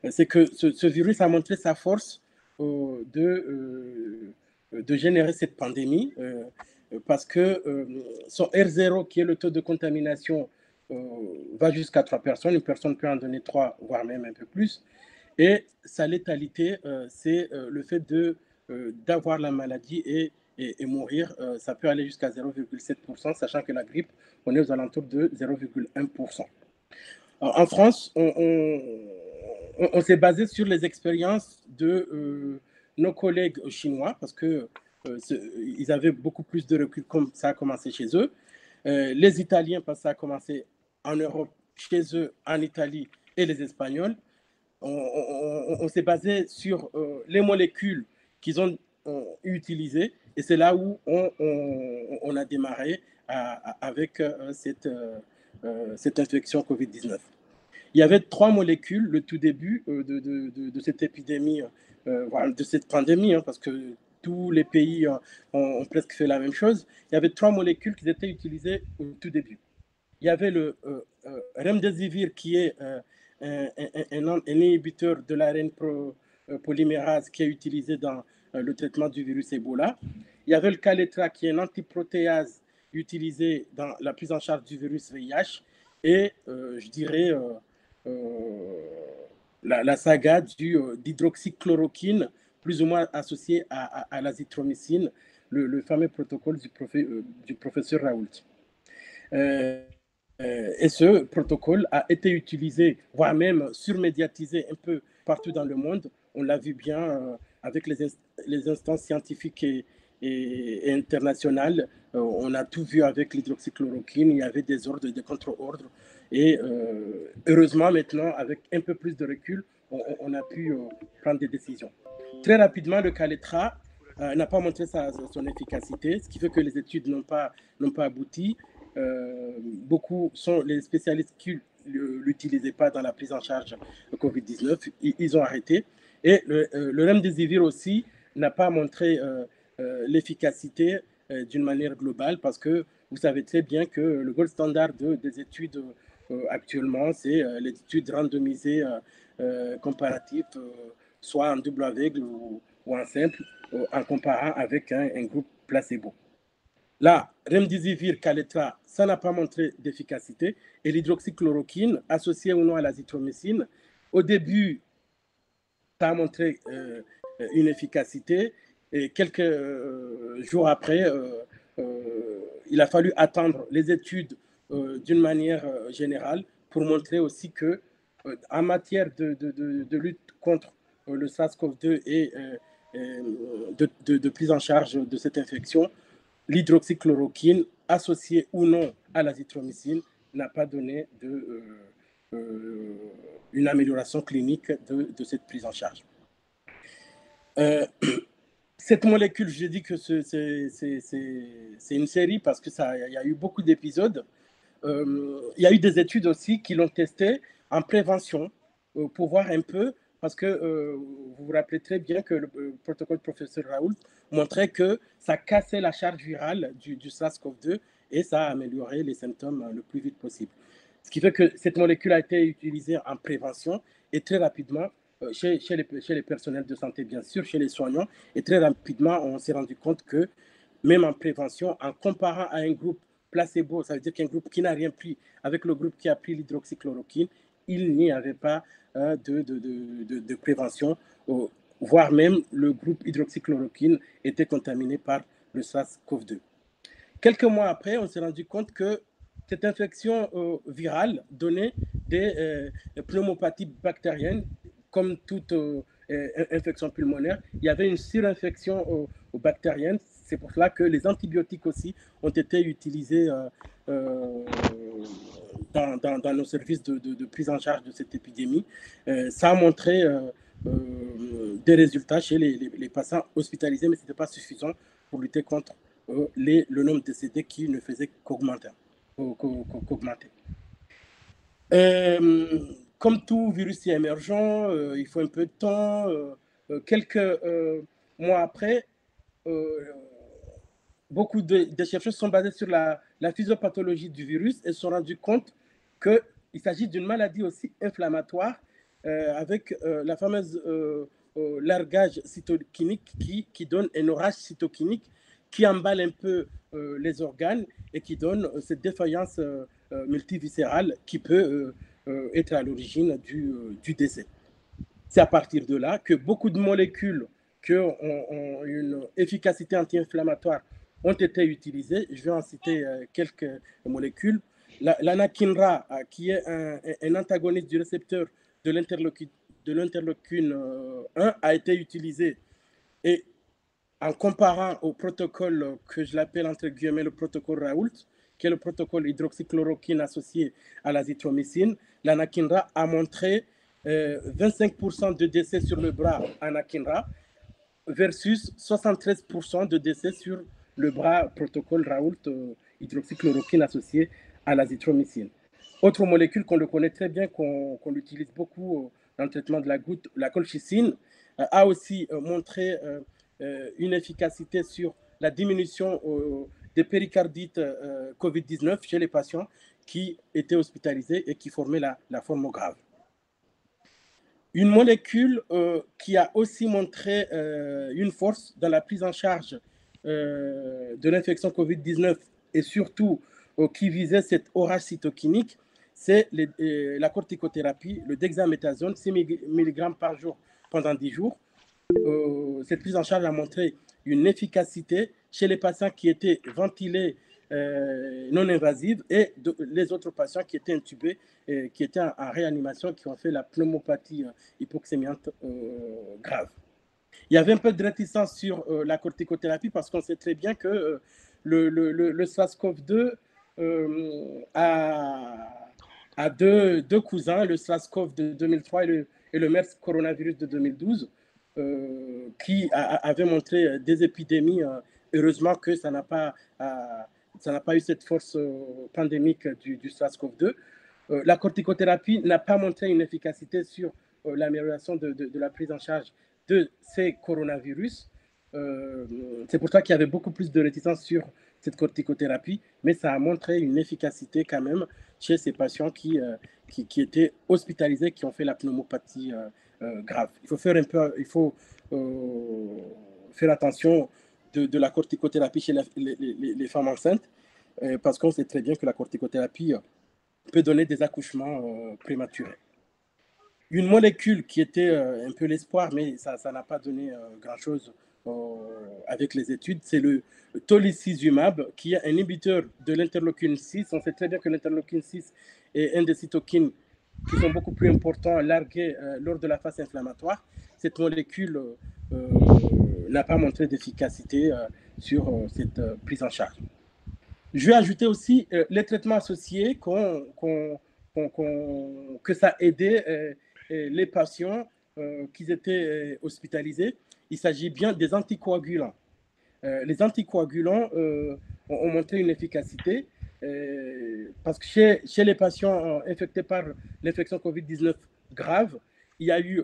c'est que ce, virus a montré sa force de, de générer cette pandémie parce que son R0, qui est le taux de contamination, va jusqu'à 3 personnes. Une personne peut en donner 3, voire même un peu plus. Et sa létalité, c'est le fait de d'avoir la maladie et, mourir. ça peut aller jusqu'à 0,7%, sachant que la grippe, on est aux alentours de 0,1%. En France, on, on, s'est basé sur les expériences de nos collègues chinois, parce que ils avaient beaucoup plus de recul comme ça a commencé chez eux. les Italiens, parce que ça a commencé en Europe, chez eux, en Italie, et les Espagnols on, s'est basé sur euh, les molécules qu'ils ont utilisées et c'est là où on, a démarré avec euh, cette, euh, cette infection Covid-19. Il y avait trois molécules le tout début de, cette épidémie, de cette pandémie, hein, parce que tous les pays ont, presque fait la même chose. Il y avait trois molécules qui étaient utilisées au tout début. Il y avait le remdesivir qui est un, un, inhibiteur de l'ARN euh, polymérase qui est utilisé dans euh, le traitement du virus Ebola. Il y avait le Caletra qui est un antiprotéase utilisé dans la prise en charge du virus VIH. Et euh, je dirais la, saga d'hydroxychloroquine, plus ou moins associée à, l'azithromycine, le, fameux protocole du professeur Raoult. Euh, et ce protocole a été utilisé, voire même surmédiatisé un peu partout dans le monde. On l'a vu bien euh, avec les, les, instances scientifiques et, internationales. Euh, on a tout vu avec l'hydroxychloroquine. Il y avait des ordres et des contre-ordres. Et heureusement, maintenant, avec un peu plus de recul, on, a pu prendre des décisions. Très rapidement, le Caletra n'a pas montré sa, son efficacité, ce qui fait que les études n'ont pas, pas abouti. Euh, beaucoup sont les spécialistes qui ne l'utilisaient pas dans la prise en charge de Covid-19. Ils, ont arrêté. Et le, euh, le remdesivir aussi n'a pas montré euh, l'efficacité d'une manière globale parce que vous savez très bien que le gold standard de, des études actuellement, c'est les études randomisées comparatives, soit en double aveugle ou, en simple, en comparant avec un groupe placebo. Là, remdesivir, Caletra, ça n'a pas montré d'efficacité. Et l'hydroxychloroquine, associée ou non à l'azithromycine, au début, ça a montré euh, une efficacité. Et quelques euh, jours après, euh, il a fallu attendre les études d'une manière générale pour montrer aussi que en matière de, lutte contre le SARS-CoV-2 et de, prise en charge de cette infection, l'hydroxychloroquine, associée ou non à l'azithromycine, n'a pas donné euh, euh, une amélioration clinique de, cette prise en charge. Euh, cette molécule, j'ai dit que c'est une série parce que ça, il y a eu beaucoup d'épisodes. il y a eu des études aussi qui l'ont testé en prévention pour voir un peu parce que euh, vous vous rappelez très bien que le, protocole professeur Raoult montrait que ça cassait la charge virale du, SARS-CoV-2 et ça a amélioré les symptômes le plus vite possible. Ce qui fait que cette molécule a été utilisée en prévention et très rapidement euh, chez, les, personnels de santé, bien sûr, chez les soignants. Et très rapidement, on s'est rendu compte que même en prévention, en comparant à un groupe placebo, ça veut dire qu'un groupe qui n'a rien pris avec le groupe qui a pris l'hydroxychloroquine, il n'y avait pas euh, de, prévention, voire même le groupe hydroxychloroquine était contaminé par le SARS-CoV-2. Quelques mois après, on s'est rendu compte que cette infection euh, virale donnait des euh, pneumopathies bactériennes, comme toute infection pulmonaire. Il y avait une surinfection bactérienne. C'est pour cela que les antibiotiques aussi ont été utilisés dans, nos services de, prise en charge de cette épidémie. Euh, ça a montré euh, euh, des résultats chez les, patients hospitalisés, mais ce n'était pas suffisant pour lutter contre les, le nombre de décédés qui ne faisait qu'augmenter. comme tout virus émergent, il faut un peu de temps. quelques mois après, beaucoup de, chercheurs sont basés sur la, la, physiopathologie du virus et se sont rendus compte qu'il s'agit d'une maladie aussi inflammatoire euh, avec euh, la fameuse euh, largage cytokinique qui, qui donne un orage cytokinique qui emballe un peu les organes et qui donne cette défaillance multiviscérale qui peut être à l'origine du, du décès. C'est à partir de là que beaucoup de molécules qui ont, une efficacité anti-inflammatoire ont été utilisées. Je vais en citer euh, quelques molécules. L'anakinra, euh, qui est un, antagoniste du récepteur de l'interleukine 1, euh, a été utilisé. Et en comparant au protocole que je l'appelle entre guillemets le protocole Raoult, qui est le protocole hydroxychloroquine associé à l'azithromycine, l'anakinra a montré 25% de décès sur le bras anakinra versus 73% de décès sur le bras protocole Raoult euh, hydroxychloroquine associé à l'azithromycine. Autre molécule qu'on le connaît très bien, qu'on utilise beaucoup euh, dans le traitement de la goutte, la colchicine, euh, a aussi montré une efficacité sur la diminution des péricardites COVID-19 chez les patients qui étaient hospitalisés et qui formaient la, la forme grave. Une molécule qui a aussi montré une force dans la prise en charge de l'infection COVID-19 et surtout qui visait cette orage cytokinique, c'est la corticothérapie, le dexaméthasone, 6 mg par jour pendant 10 jours. cette prise en charge a montré une efficacité chez les patients qui étaient ventilés euh, non invasives et les autres patients qui étaient intubés, qui étaient en, réanimation, qui ont fait la pneumopathie euh, hypoxémiante euh, grave. Il y avait un peu de réticence sur la corticothérapie parce qu'on sait très bien que le, le, le, SARS-CoV-2 a, a deux, cousins, le SARS-CoV de 2003 et le, MERS coronavirus de 2012, qui avaient montré des épidémies. heureusement que ça n'a pas ça n'a pas eu cette force euh, pandémique du, SARS-CoV-2. Euh, la corticothérapie n'a pas montré une efficacité sur euh, l'amélioration de, la prise en charge de ces coronavirus. c'est pour ça qu'il y avait beaucoup plus de réticence sur cette corticothérapie, mais ça a montré une efficacité quand même chez ces patients qui, qui, qui, étaient hospitalisés, qui ont fait la pneumopathie grave. Il faut faire un peu, il faut faire attention de, la corticothérapie chez les, femmes enceintes, euh, parce qu'on sait très bien que la corticothérapie euh, peut donner des accouchements euh, prématurés. Une molécule qui était un peu l'espoir, mais ça n'a pas donné grand-chose avec les études, c'est le tolicizumab, qui est un inhibiteur de l'interleukine 6. On sait très bien que l'interleukine 6 est un des cytokines qui sont beaucoup plus importants largués lors de la phase inflammatoire. Cette molécule n'a pas montré d'efficacité euh, sur euh, cette euh, prise en charge. Je vais ajouter aussi les traitements associés que ça a aidé les patients qui étaient hospitalisés. Il s'agit bien des anticoagulants. les anticoagulants ont, montré une efficacité parce que chez, chez, les patients infectés par l'infection COVID-19 grave, il y a eu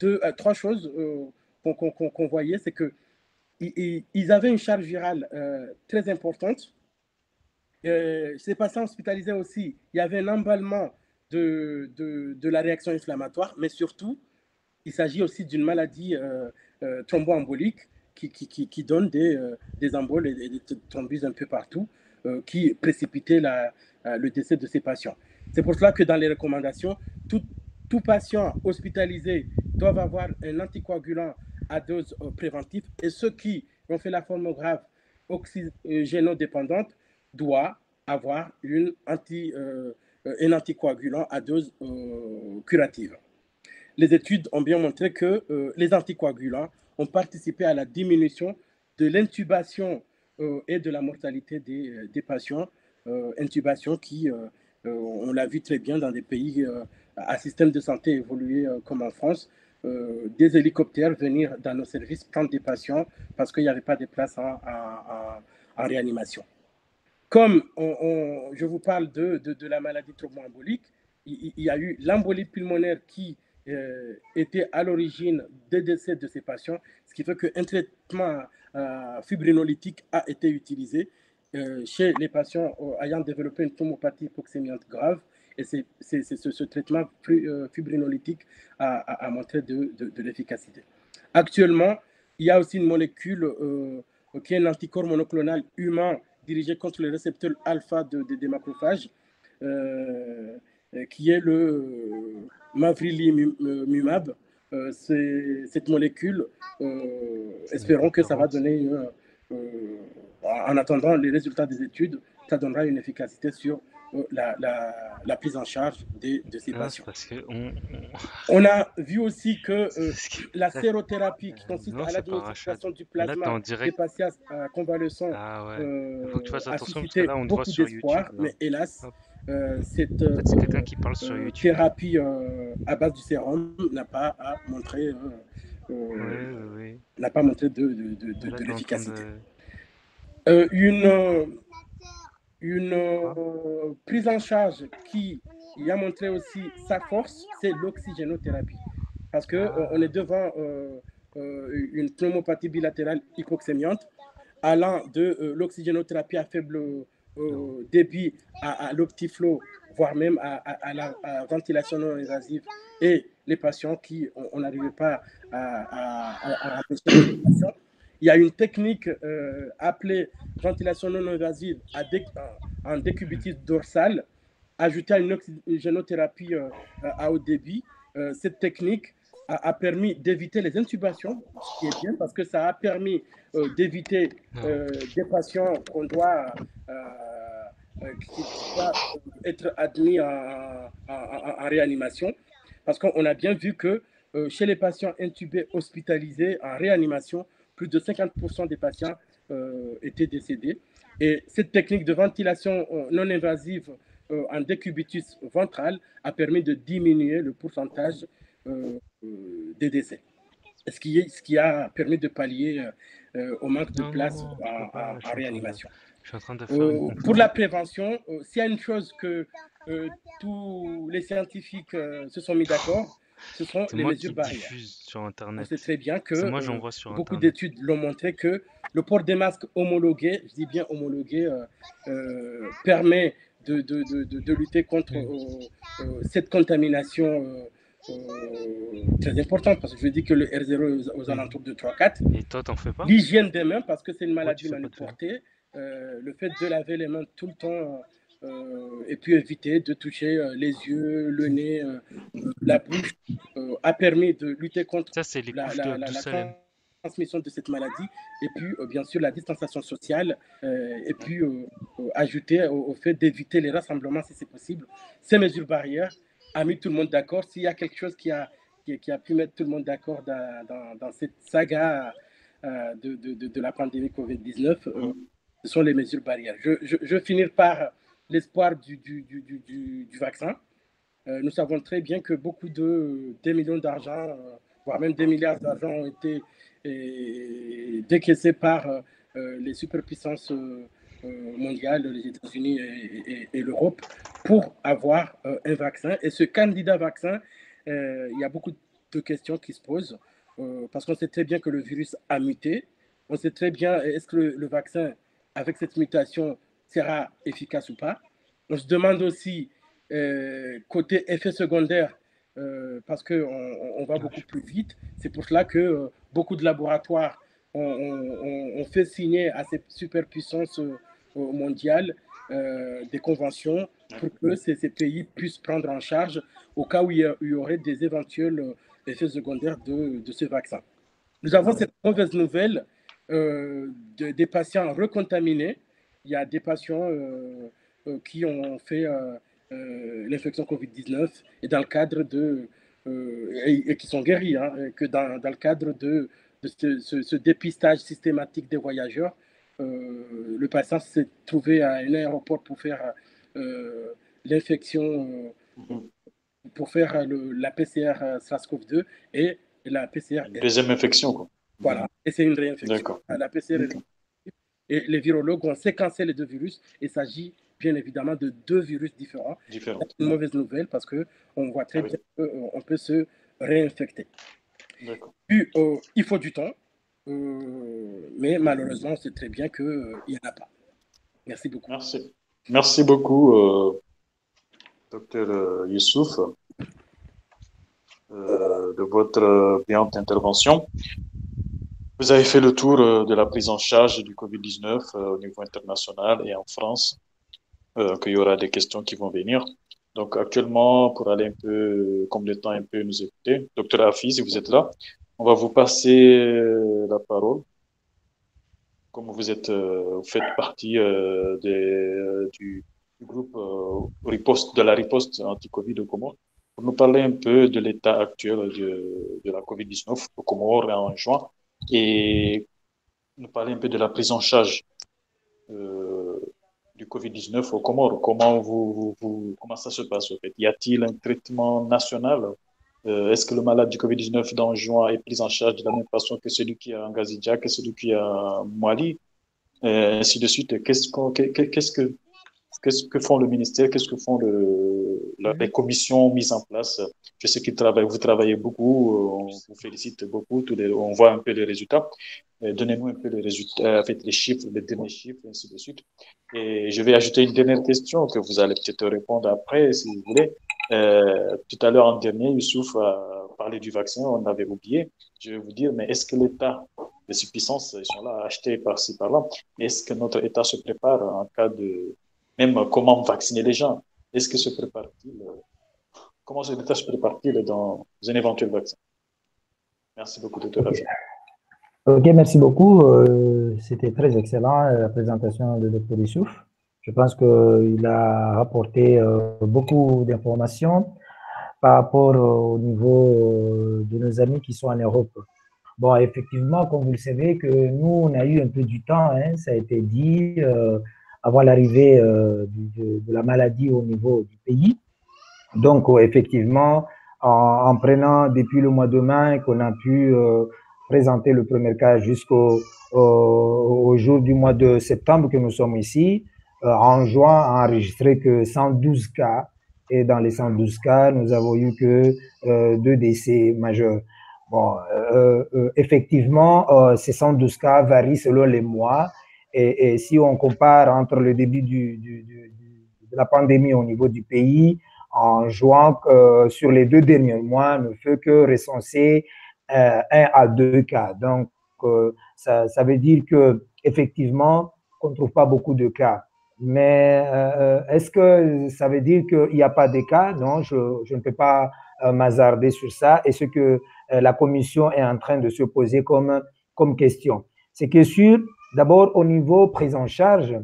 deux, trois choses qu'on voyait, c'est que ils avaient une charge virale euh, très importante. Euh, ces patients hospitalisés aussi, il y avait un de, la réaction inflammatoire, mais surtout, il s'agit aussi d'une maladie euh, euh thromboembolique qui, qui, qui, donne des, des emboles et des thrombosis un peu partout, qui précipitaient la, le décès de ces patients. C'est pour cela que dans les recommandations, tout, tout patient hospitalisé doit avoir un anticoagulant à dose euh, préventive et ceux qui ont fait la forme grave oxygénodépendante doivent avoir une anti, euh, un anticoagulant à dose euh, curative. Les études ont bien montré que les anticoagulants ont participé à la diminution de l'intubation et de la mortalité des, des patients, intubation qui, on l'a vu très bien dans des pays à système de santé évolué comme en France, euh, des hélicoptères venir dans nos services prendre des patients parce qu'il n'y avait pas de place en, réanimation. Comme je vous parle de, de, la maladie thromboembolique, il, il, y a eu l'embolie pulmonaire qui euh, était à l'origine des décès de ces patients, ce qui fait qu'un traitement euh, fibrinolytique a été utilisé chez les patients ayant développé une thermopathie hypoxémiante grave Et c'est ce, traitement fibrinolytique a, montré de, de, l'efficacité. Actuellement, il y a aussi une molécule qui est un anticorps monoclonal humain dirigé contre le récepteur alpha de, des macrophages, qui est le mavrilimumab. Euh, cette molécule, euh, espérons que ça va donner, euh, en attendant les résultats des études, ça donnera une efficacité sur la, la, prise en charge de, de ces ah, patients. on, a vu aussi que la sérothérapie qui consiste à l'administration du plasma des patients convalescents ah a suscité beaucoup d'espoir, mais hélas, euh, cette euh, qui parle sur euh, thérapie à base du sérum n'a pas montré n'a pas montré de, de, de, l'efficacité. une une prise en charge qui a montré aussi sa force, c'est l'oxygénothérapie. Parce qu'on on est devant une pneumopathie bilatérale hypoxémiante allant de l'oxygénothérapie à faible débit à, l'optiflow, voire même à, la ventilation non invasive et les patients qui, on n'arrivait pas à, empêcher Il y a une technique euh, appelée ventilation non invasive en décubitus dorsal, ajoutée à une oxygénothérapie euh, à haut débit. Euh, cette technique a, permis d'éviter les intubations, ce qui est bien parce que ça a permis euh, d'éviter euh, des patients qu'on doit, euh, qui être admis en, réanimation. Parce qu'on a bien vu que chez les patients intubés hospitalisés en réanimation, plus de 50% des patients étaient décédés. Et cette technique de ventilation non invasive en décubitus ventral a permis de diminuer le pourcentage euh, euh, des décès. Ce qui, est, ce qui a permis de pallier euh, au manque de place en, réanimation? pour la prévention, s'il y a une chose que tous les scientifiques se sont mis d'accord, ce sont les mesures barrières. Sur Internet. On sait très bien que moi, sur beaucoup d'études l'ont montré que le port des masques homologués, je dis bien homologués, permet de, de, de, de, lutter contre cette contamination euh, très importante parce que je dis que le R0 est aux, alentours de 3-4. Et toi, t'en fais pas? L'hygiène des mains parce que c'est une maladie ouais, portée. Euh, le fait de laver les mains tout le temps euh, et puis éviter de toucher les yeux, le nez, la bouche a permis de lutter contre Ça, les la, la, la, transmission de cette maladie et puis bien sûr la distanciation sociale et puis ajouter au, au fait d'éviter les rassemblements si c'est possible. Ces mesures barrières a mis tout le monde d'accord. S'il y a quelque chose qui a, qui, a pu mettre tout le monde d'accord dans, dans, cette saga euh, de, de, de, la pandémie Covid-19, euh, ce sont les mesures barrières. Je, je, je vais finir par l'espoir du, du, du, du, vaccin. Euh, nous savons très bien que beaucoup de des millions d'argent, voire même des milliards d'argent ont été décaissés par les superpuissances euh, mondiale, les États-Unis et, l'Europe, pour avoir euh, un vaccin. Et ce candidat vaccin, euh, il y a beaucoup de questions qui se posent, parce qu'on sait très bien que le virus a muté. On sait très bien, est-ce que le, vaccin, avec cette mutation, sera efficace ou pas On se demande aussi, côté effet secondaire, parce qu'on on va beaucoup plus vite. C'est pour cela que beaucoup de laboratoires ont, fait signer à ces superpuissances mondial euh, des conventions pour que ces, pays puissent prendre en charge au cas où il y, aurait des éventuels euh, effets secondaires de, de, ce vaccin. Nous avons cette mauvaise nouvelle euh, de, des patients recontaminés. Il y a des patients qui ont fait l'infection Covid-19 et dans le cadre de et, qui sont guéris, hein, que dans, dans, le cadre de, de ce, ce, dépistage systématique des voyageurs, euh, le patient s'est trouvé à un aéroport pour faire euh, l'infection, euh, pour faire la PCR SARS-CoV-2 et la PCR. Deuxième infection, quoi. Voilà, et c'est une réinfection. La PCR Et les virologues ont séquencé les deux virus. Il s'agit bien évidemment de deux virus différents. Différents. C'est une mauvaise nouvelle parce qu'on voit très ah bien qu'on peut se réinfecter. Puis, il faut du temps. Euh, mais malheureusement, on sait très bien qu'il euh, n'y en a pas. Merci beaucoup. Merci. Merci beaucoup, euh, docteur Youssouf, de votre brillante intervention. Vous avez fait le tour de la prise en charge du Covid-19 au niveau international et en France, qu'il y aura des questions qui vont venir. Donc actuellement, pour aller un peu, comme le temps un peu nous écouter, docteur Afi, si vous êtes là, on va vous passer la parole. Comme vous êtes, euh, vous faites partie euh, euh, du, groupe de la riposte anti-Covid au Comores, pour nous parler un peu de l'état actuel de, de la Covid-19 au Comores en juin et nous parler un peu de la prise en charge du Covid-19 au Comores. Comment, ça se passe en fait? Y a-t-il un traitement national? Euh, est-ce que le malade du Covid-19 dans juin est pris en charge de la même façon que celui qui a un Gazidja, que celui qui a Mali, et ainsi de suite. Qu'est-ce qu'est-ce que qu'est-ce que font le ministère? Qu'est-ce que font le, les commissions mises en place Je sais qu'ils travaillent, vous travaillez beaucoup, on vous félicite beaucoup, tous les, on voit un peu les résultats. Donnez-nous un peu les résultats, en fait, les chiffres, les derniers chiffres, et ainsi de suite. Et je vais ajouter une dernière question que vous allez peut-être répondre après, si vous voulez. Euh, tout à l'heure, en dernier, Youssouf a parlé du vaccin, on avait oublié. Je vais vous dire, mais est-ce que l'État, les puissances, ils sont là à acheter par-ci, par-là, est-ce que notre État se prépare en cas de, même comment vacciner les gens? Est-ce que se prépare-t-il Comment l'État se dans un éventuel vaccin? Merci beaucoup, docteur. Ok, merci beaucoup. Euh, C'était très excellent, la présentation de docteur Youssouf. Je pense qu'il a rapporté euh, beaucoup d'informations par rapport au niveau euh, de nos amis qui sont en Europe. Bon, effectivement, comme vous le savez, que nous, on a eu un peu du temps, hein, ça a été dit, euh, avant l'arrivée de, de, la maladie au niveau du pays. Donc, effectivement, en, en, prenant depuis le mois de mai qu'on a pu présenter le premier cas jusqu'au au jour du mois de septembre que nous sommes ici, euh, en juin a enregistré que 112 cas. Et dans les 112 cas, nous avons eu que euh, deux décès majeurs. Bon, euh, effectivement, ces 112 cas varient selon les mois. Et, si on compare entre le début de la pandémie au niveau du pays, en juin, euh, sur les deux derniers mois, ne fait que recenser euh, un à deux cas. Donc, euh, ça, veut dire que effectivement, on ne trouve pas beaucoup de cas. Mais euh, est-ce que ça veut dire qu'il n'y a pas de cas? Non, je, ne peux pas euh, m'hazarder sur ça. Et ce que la Commission est en train de se poser comme question, c'est que sur, d'abord au niveau prise en charge,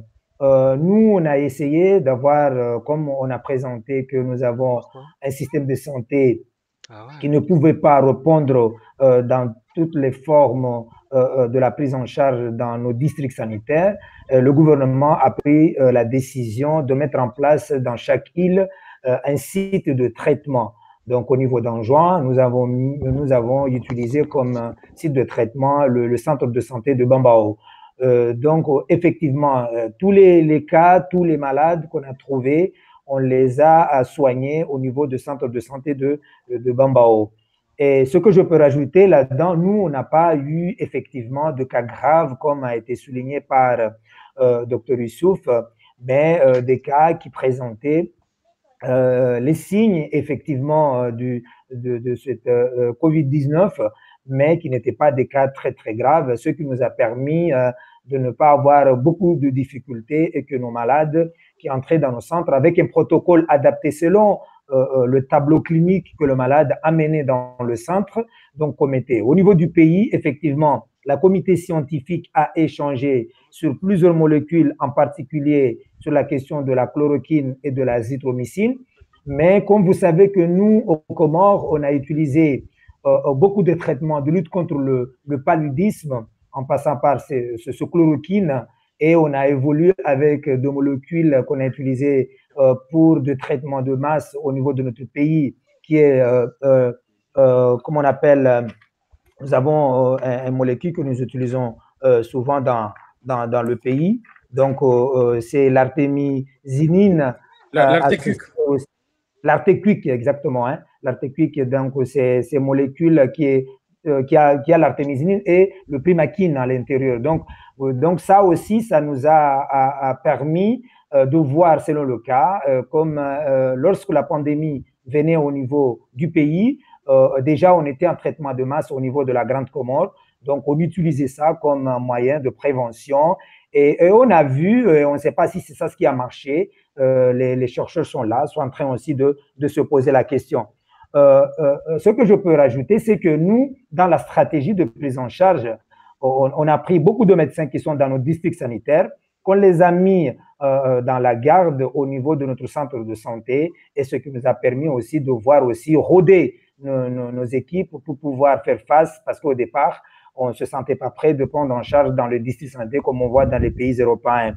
euh, nous, on a essayé d'avoir, euh, comme on a présenté que nous avons un système de santé ah ouais. qui ne pouvait pas répondre euh, dans toutes les formes de la prise en charge dans nos districts sanitaires. Le gouvernement a pris la décision de mettre en place dans chaque île un site de traitement. Donc, au niveau d'Anjouan, nous avons, nous avons utilisé comme site de traitement le, le centre de santé de Bambao. Euh, donc, effectivement, tous les, cas, tous les malades qu'on a trouvés, on les a soignés au niveau du centre de santé de, de Bambao. Et ce que je peux rajouter là-dedans, nous, on n'a pas eu effectivement de cas graves, comme a été souligné par euh, Dr Youssouf, mais euh, des cas qui présentaient euh, les signes effectivement du, de, de cette Covid-19, mais qui n'étaient pas des cas très très graves, ce qui nous a permis de ne pas avoir beaucoup de difficultés et que nos malades qui entraient dans nos centres avec un protocole adapté selon euh, le tableau clinique que le malade a mené dans le centre, donc commettait. Au niveau du pays, effectivement, la comité scientifique a échangé sur plusieurs molécules, en particulier sur la question de la chloroquine et de la zithromycine. Mais comme vous savez que nous, au Comores, on a utilisé euh, beaucoup de traitements de lutte contre le paludisme en passant par ce, ce, ce, chloroquine et on a évolué avec deux molécules qu'on a utilisées euh, pour des traitements de masse au niveau de notre pays, qui est, euh, euh, euh comme on appelle, nous avons un, un, molécule que nous utilisons souvent dans, dans, dans, le pays. Donc, c'est l'artémisinine. L'artécuic. L'artécuic, exactement. Hein. Donc, c'est ces molécules qui est qui a, qui a l'artémisinine et le primaquine à l'intérieur. Donc, donc ça aussi, ça nous a, a, permis de voir selon le cas, comme lorsque la pandémie venait au niveau du pays, déjà on était en traitement de masse au niveau de la Grande Comore, donc on utilisait ça comme un moyen de prévention et, on a vu, on ne sait pas si c'est ça ce qui a marché, les, les, chercheurs sont là, sont en train aussi de, de se poser la question. Euh, euh, ce que je peux rajouter, c'est que nous, dans la stratégie de prise en charge, on, a pris beaucoup de médecins qui sont dans nos districts sanitaires, qu'on les a mis euh, dans la garde au niveau de notre centre de santé, et ce qui nous a permis aussi de voir aussi rôder nos, équipes pour pouvoir faire face, parce qu'au départ, on ne se sentait pas prêt de prendre en charge dans le district santé comme on voit dans les pays européens.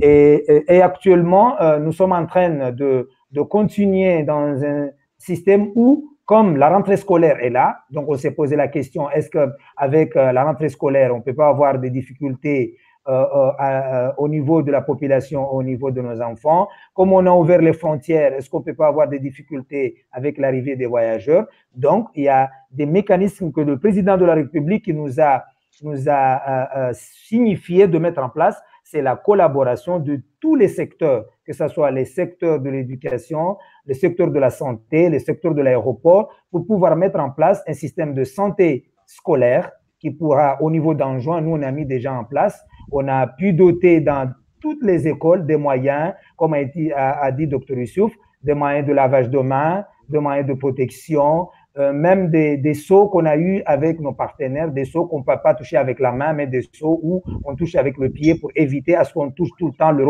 Et, et, et actuellement, nous sommes en train de, de continuer dans un système où, comme la rentrée scolaire est là, donc on s'est posé la question, est-ce qu'avec euh, la rentrée scolaire, on ne peut pas avoir des difficultés euh, euh, au niveau de la population, au niveau de nos enfants? Comme on a ouvert les frontières, est-ce qu'on ne peut pas avoir des difficultés avec l'arrivée des voyageurs? Donc, il y a des mécanismes que le président de la République nous a, nous a signifié de mettre en place c'est la collaboration de tous les secteurs, que ce soit les secteurs de l'éducation, les secteurs de la santé, les secteurs de l'aéroport, pour pouvoir mettre en place un système de santé scolaire qui pourra, au niveau d'Anjouan, nous, on a mis déjà en place, on a pu doter dans toutes les écoles des moyens, comme a, dit, Dr. Youssouf, des moyens de lavage de mains, des moyens de protection, euh, même des, des seaux qu'on a eu avec nos partenaires, des seaux qu'on ne peut pas toucher avec la main, mais des seaux où on touche avec le pied pour éviter à ce qu'on touche tout le temps le,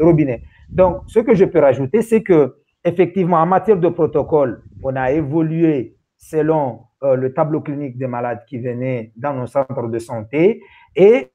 robinet. Donc, ce que je peux rajouter, c'est que effectivement, en matière de protocole, on a évolué selon euh, le tableau clinique des malades qui venaient dans nos centres de santé et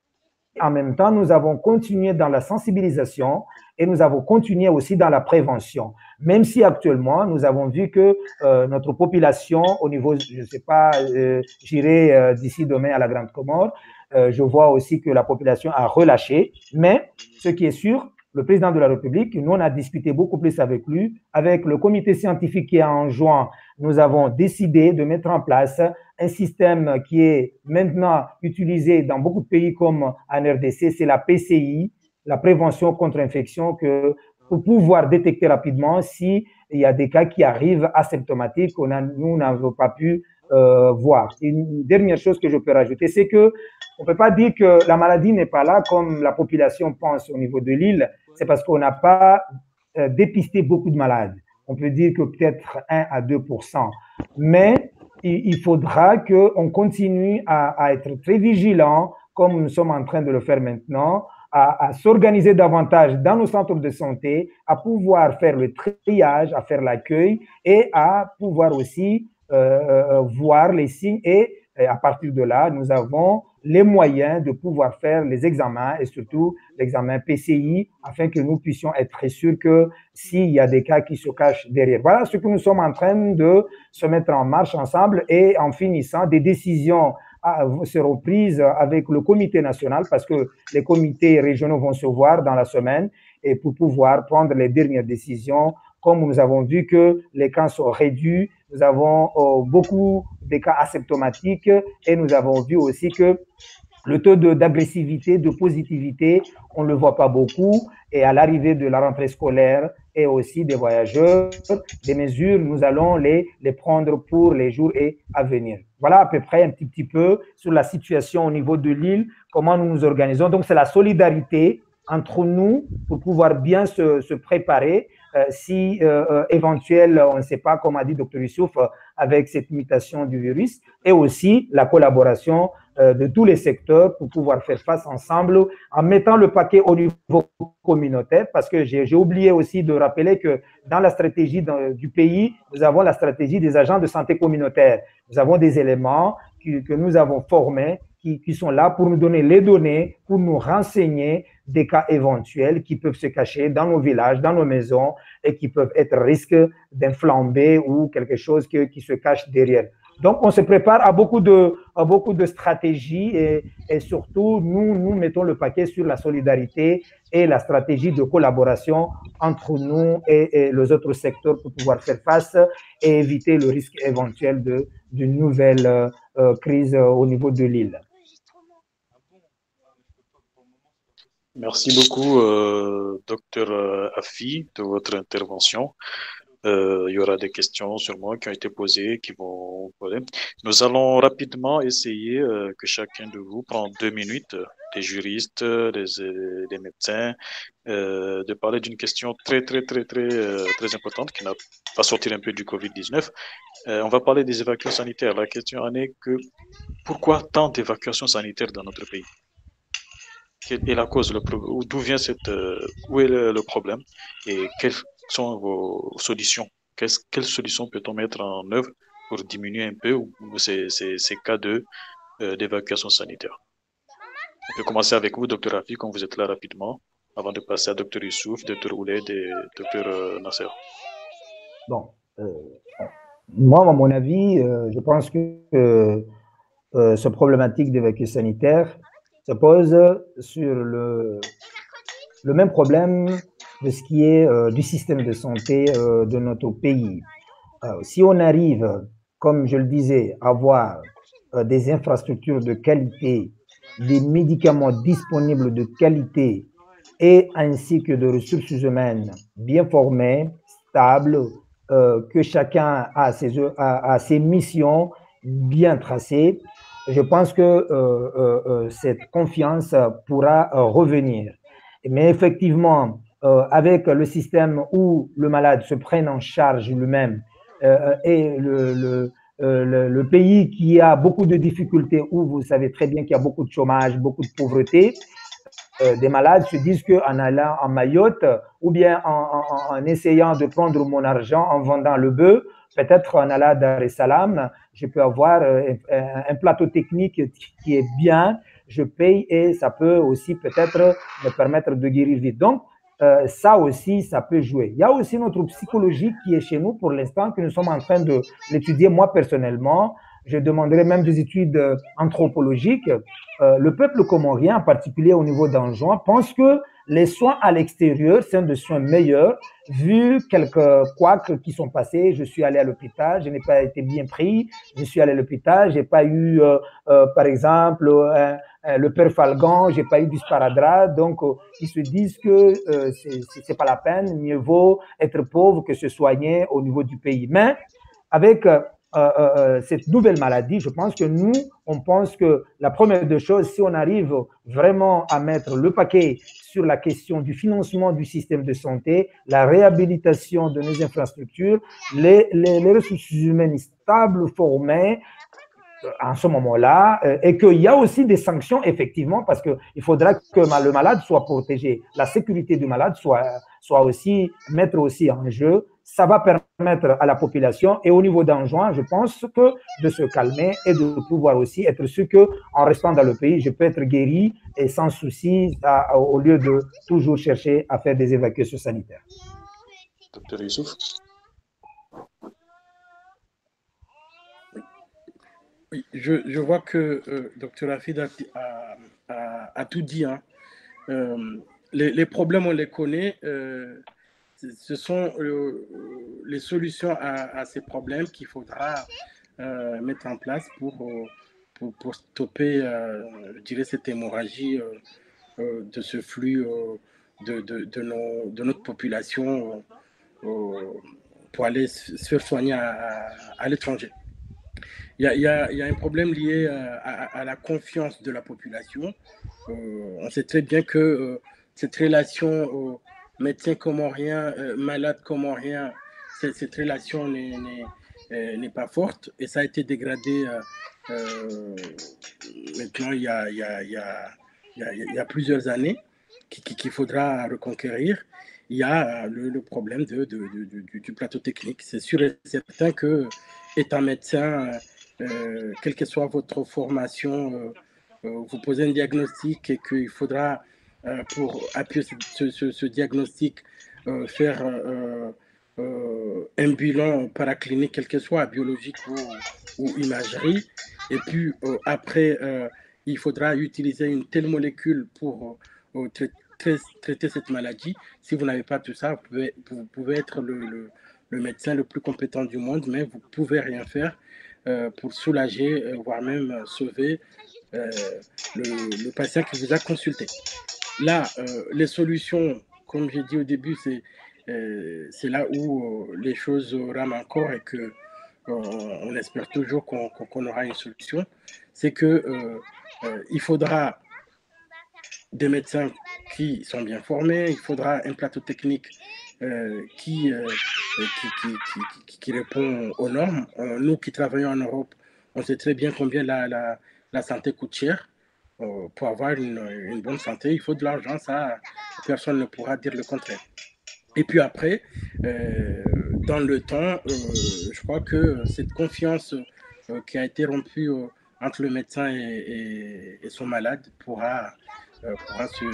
en même temps, nous avons continué dans la sensibilisation et nous avons continué aussi dans la prévention. Même si actuellement, nous avons vu que euh, notre population, au niveau, je ne sais pas, euh, j'irai euh, d'ici demain à la Grande Comore, je vois aussi que la population a relâché. Mais ce qui est sûr, le président de la République, nous, on a discuté beaucoup plus avec lui. Avec le comité scientifique qui est en juin, nous avons décidé de mettre en place un système qui est maintenant utilisé dans beaucoup de pays comme en RDC, c'est la PCI, la prévention contre infection, que pour pouvoir détecter rapidement s'il y a des cas qui arrivent asymptomatiques qu'on nous n'avons pas pu euh, voir. Une dernière chose que je peux rajouter, c'est que on peut pas dire que la maladie n'est pas là comme la population pense au niveau de l'île c'est parce qu'on n'a pas euh, dépisté beaucoup de malades. On peut dire que peut-être 1 à 2% Mais il, faudra qu'on continue à, être très vigilant, comme nous sommes en train de le faire maintenant, à, s'organiser davantage dans nos centres de santé, à pouvoir faire le triage, à faire l'accueil et à pouvoir aussi euh, euh, voir les signes. Et, et à partir de là, nous avons les moyens de pouvoir faire les examens et surtout l'examen PCI afin que nous puissions être sûrs que s'il y a des cas qui se cachent derrière. Voilà ce que nous sommes en train de se mettre en marche ensemble et en finissant, des décisions seront prises avec le comité national parce que les comités régionaux vont se voir dans la semaine et pour pouvoir prendre les dernières décisions. Comme nous avons vu que les cas sont réduits, nous avons euh, beaucoup de cas asymptomatiques et nous avons vu aussi que le taux d'agressivité, de, positivité, on ne le voit pas beaucoup. Et à l'arrivée de la rentrée scolaire et aussi des voyageurs, des mesures, nous allons les, prendre pour les jours à venir. Voilà à peu près un petit, petit peu sur la situation au niveau de l'île, comment nous nous organisons. Donc, c'est la solidarité entre nous pour pouvoir bien se, préparer euh, si euh, euh, éventuel, on ne sait pas, comme a dit Dr. Youssouf, avec cette mutation du virus, et aussi la collaboration de tous les secteurs pour pouvoir faire face ensemble en mettant le paquet au niveau communautaire, parce que j'ai oublié aussi de rappeler que dans la stratégie du pays, nous avons la stratégie des agents de santé communautaire. Nous avons des éléments que nous avons formés qui, sont là pour nous donner les données, pour nous renseigner des cas éventuels qui peuvent se cacher dans nos villages, dans nos maisons et qui peuvent être risque d'inflamber ou quelque chose qui, se cache derrière. Donc, on se prépare à beaucoup de, stratégies et, surtout, nous, mettons le paquet sur la solidarité et la stratégie de collaboration entre nous et, les autres secteurs pour pouvoir faire face et éviter le risque éventuel d'une nouvelle euh, crise au niveau de l'île. Merci beaucoup, euh, docteur euh, Afi, de votre intervention. Euh, il y aura des questions sûrement qui ont été posées, qui vont poser. Nous allons rapidement essayer euh, que chacun de vous prend deux minutes, des juristes, des, des médecins, euh, de parler d'une question très, très, très, très, euh, très importante qui n'a pas sorti un peu du Covid-19. on va parler des évacuations sanitaires. La question en est que pourquoi tant d'évacuations sanitaires dans notre pays? Quelle est la cause, d'où vient cette, euh, où est le, problème? Et sont vos solutions? Quelles solutions peut-on mettre en œuvre pour diminuer un peu ces, cas euh, d'évacuation sanitaire? On peut commencer avec vous, docteur Rafi, quand vous êtes là rapidement, avant de passer à docteur Youssouf, docteur Ouled et docteur euh, Nasser. Bon, moi, à mon avis, je pense que ce problématique d'évacuation sanitaire se pose sur le, le même problème de ce qui est euh, du système de santé euh, de notre pays. Euh, si on arrive, comme je le disais, à avoir des infrastructures de qualité, des médicaments disponibles de qualité et ainsi que de ressources humaines bien formées, stables, que chacun a ses, missions bien tracées, je pense que cette confiance pourra revenir. Mais effectivement, avec le système où le malade se prenne en charge lui-même et le, le le, pays qui a beaucoup de difficultés, où vous savez très bien qu'il y a beaucoup de chômage, beaucoup de pauvreté, euh, des malades se disent qu'en allant en Mayotte ou bien en, en, essayant de prendre mon argent en vendant le bœuf, peut-être en allant à Dar es Salaam, je peux avoir euh, un, plateau technique qui est bien, je paye et ça peut aussi peut-être me permettre de guérir vite. Donc, euh, ça aussi, ça peut jouer. Il y a aussi notre psychologie qui est chez nous pour l'instant, que nous sommes en train de l'étudier moi personnellement. Je demanderai même des études anthropologiques. Euh, le peuple comorien, en particulier au niveau d'Anjouan, pense que les soins à l'extérieur sont des soins meilleurs, vu quelques couacs qui sont passés. Je suis allé à l'hôpital, je n'ai pas été bien pris. Je suis allé à l'hôpital, j'ai pas eu, euh, euh, par exemple, euh, euh, le père Falgan, j'ai pas eu du sparadrap. Donc, ils se disent que c'est pas la peine, mieux vaut être pauvre que se soigner au niveau du pays. Mais avec euh, euh, euh, cette nouvelle maladie, je pense que nous, on pense que la première des choses, si on arrive vraiment à mettre le paquet sur la question du financement du système de santé, la réhabilitation de nos infrastructures, les, les, ressources humaines stables, formées, en ce moment-là, et qu'il y a aussi des sanctions, effectivement, parce qu'il faudra que le malade soit protégé, la sécurité du malade soit, soit aussi, mettre aussi en jeu ça va permettre à la population et au niveau d'Anjouan, je pense que de se calmer et de pouvoir aussi être sûr que en restant dans le pays, je peux être guéri et sans souci au lieu de toujours chercher à faire des évacuations sanitaires. Docteur Youssouf Oui, je, je, vois que euh, Dr Afid a, a, a, tout dit. Hein. Euh, les, les, problèmes, on les connaît. Euh, ce sont euh, les solutions à, ces problèmes qu'il faudra euh, mettre en place pour, euh, pour, stopper, dirais, cette hémorragie de ce flux de, de, de, notre population pour aller se faire soigner à, l'étranger. Il y, a, un problème lié à, la confiance de la population. on sait très bien que cette relation médecin comorien, euh, malade comorien, cette relation euh, n'est pas forte et ça a été dégradé euh, maintenant il y, a, plusieurs années qu'il faudra reconquérir. Il y a le, problème du, plateau technique. C'est sûr et certain que, étant médecin, quelle que soit votre formation, vous posez un diagnostic et qu'il faudra euh, pour appuyer ce, diagnostic, euh, faire euh, un bilan paraclinique, quel que soit, biologique ou, imagerie. Et puis après, il faudra utiliser une telle molécule pour traiter, cette maladie. Si vous n'avez pas tout ça, vous pouvez, être le, médecin le plus compétent du monde, mais vous ne pouvez rien faire euh, pour soulager, voire même sauver euh, le, le, patient qui vous a consulté. Là, les solutions, comme j'ai dit au début, c'est c'est là où les choses rament encore et que on, espère toujours qu'on aura une solution. C'est que il faudra des médecins qui sont bien formés, il faudra un plateau technique euh, qui, euh, répond aux normes. Euh, nous qui travaillons en Europe, on sait très bien combien la santé coûte cher. Pour avoir une, bonne santé, il faut de l'argent, ça, personne ne pourra dire le contraire. Et puis après, dans le temps, je crois que cette confiance qui a été rompue entre le médecin et, son malade pourra euh, pourra se,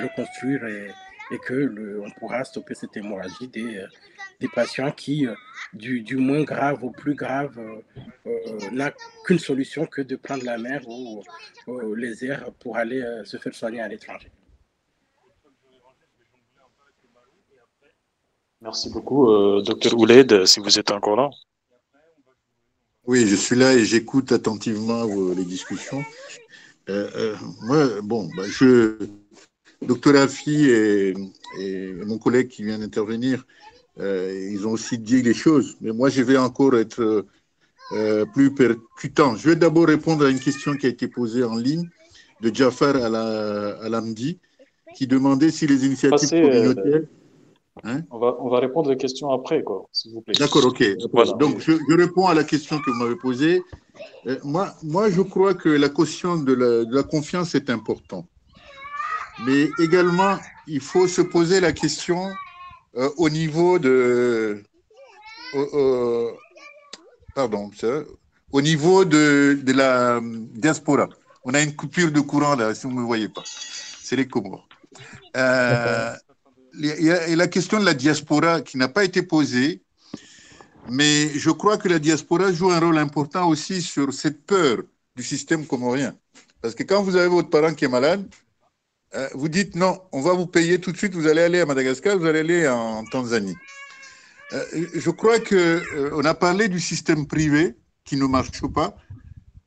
reconstruire et, et que pourra stopper cette hémorragie euh, des patients qui, euh, du, du, moins grave au plus grave, n'a qu'une solution que de prendre la mer ou, les airs pour aller se faire soigner à l'étranger. Merci beaucoup, euh, docteur Ouled, si vous êtes encore là. Oui, je suis là et j'écoute attentivement les discussions. Euh, euh, moi, bon, bah, je, docteur Afi et, mon collègue qui vient d'intervenir, euh, ils ont aussi dit les choses, mais moi, je vais encore être plus percutant. Je vais d'abord répondre à une question qui a été posée en ligne de Jafar Alamdi, qui demandait si les initiatives communautaires Hein? on, va, on va répondre aux questions après, s'il vous plaît. D'accord, ok. Donc, je, réponds à la question que vous m'avez posée. Euh, moi, moi, je crois que la caution de la, confiance est importante. Mais également, il faut se poser la question euh, au niveau de. pardon, au niveau de, de, la diaspora. On a une coupure de courant là, si vous ne me voyez pas. C'est les Comores. Euh, a la question de la diaspora qui n'a pas été posée, mais je crois que la diaspora joue un rôle important aussi sur cette peur du système comorien. Parce que quand vous avez votre parent qui est malade, euh, vous dites non, on va vous payer tout de suite, vous allez aller à Madagascar, vous allez aller en Tanzanie. Euh, je crois qu'on euh, a parlé du système privé qui ne marche pas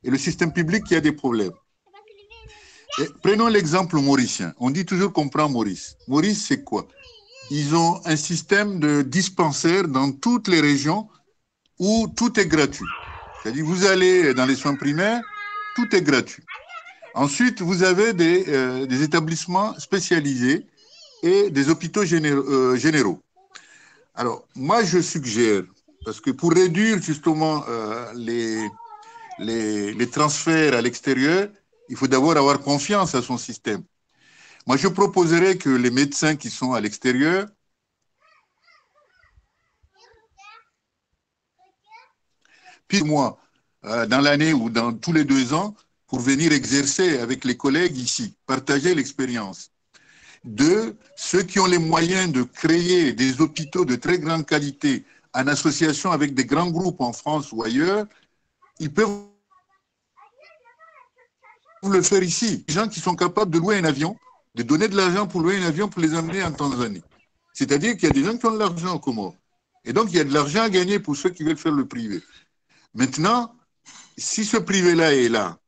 et le système public qui a des problèmes prenons l'exemple mauricien. On dit toujours qu'on prend Maurice. Maurice, c'est quoi? Ils ont un système de dispensaires dans toutes les régions où tout est gratuit. C'est-à-dire, vous allez dans les soins primaires, tout est gratuit. Ensuite, vous avez des, euh, des établissements spécialisés et des hôpitaux euh, généraux. Alors, moi, je suggère, parce que pour réduire justement euh, les, les, transferts à l'extérieur, il faut d'abord avoir confiance à son système. Moi, je proposerais que les médecins qui sont à l'extérieur puis moi, dans l'année ou dans tous les deux ans, pour venir exercer avec les collègues ici, partager l'expérience. Deux, ceux qui ont les moyens de créer des hôpitaux de très grande qualité en association avec des grands groupes en France ou ailleurs, ils peuvent le faire ici. Des gens qui sont capables de louer un avion, de donner de l'argent pour louer un avion pour les amener en Tanzanie. C'est-à-dire qu'il y a des gens qui ont de l'argent au Comores. Et donc, il y a de l'argent à gagner pour ceux qui veulent faire le privé. Maintenant, si ce privé-là est là,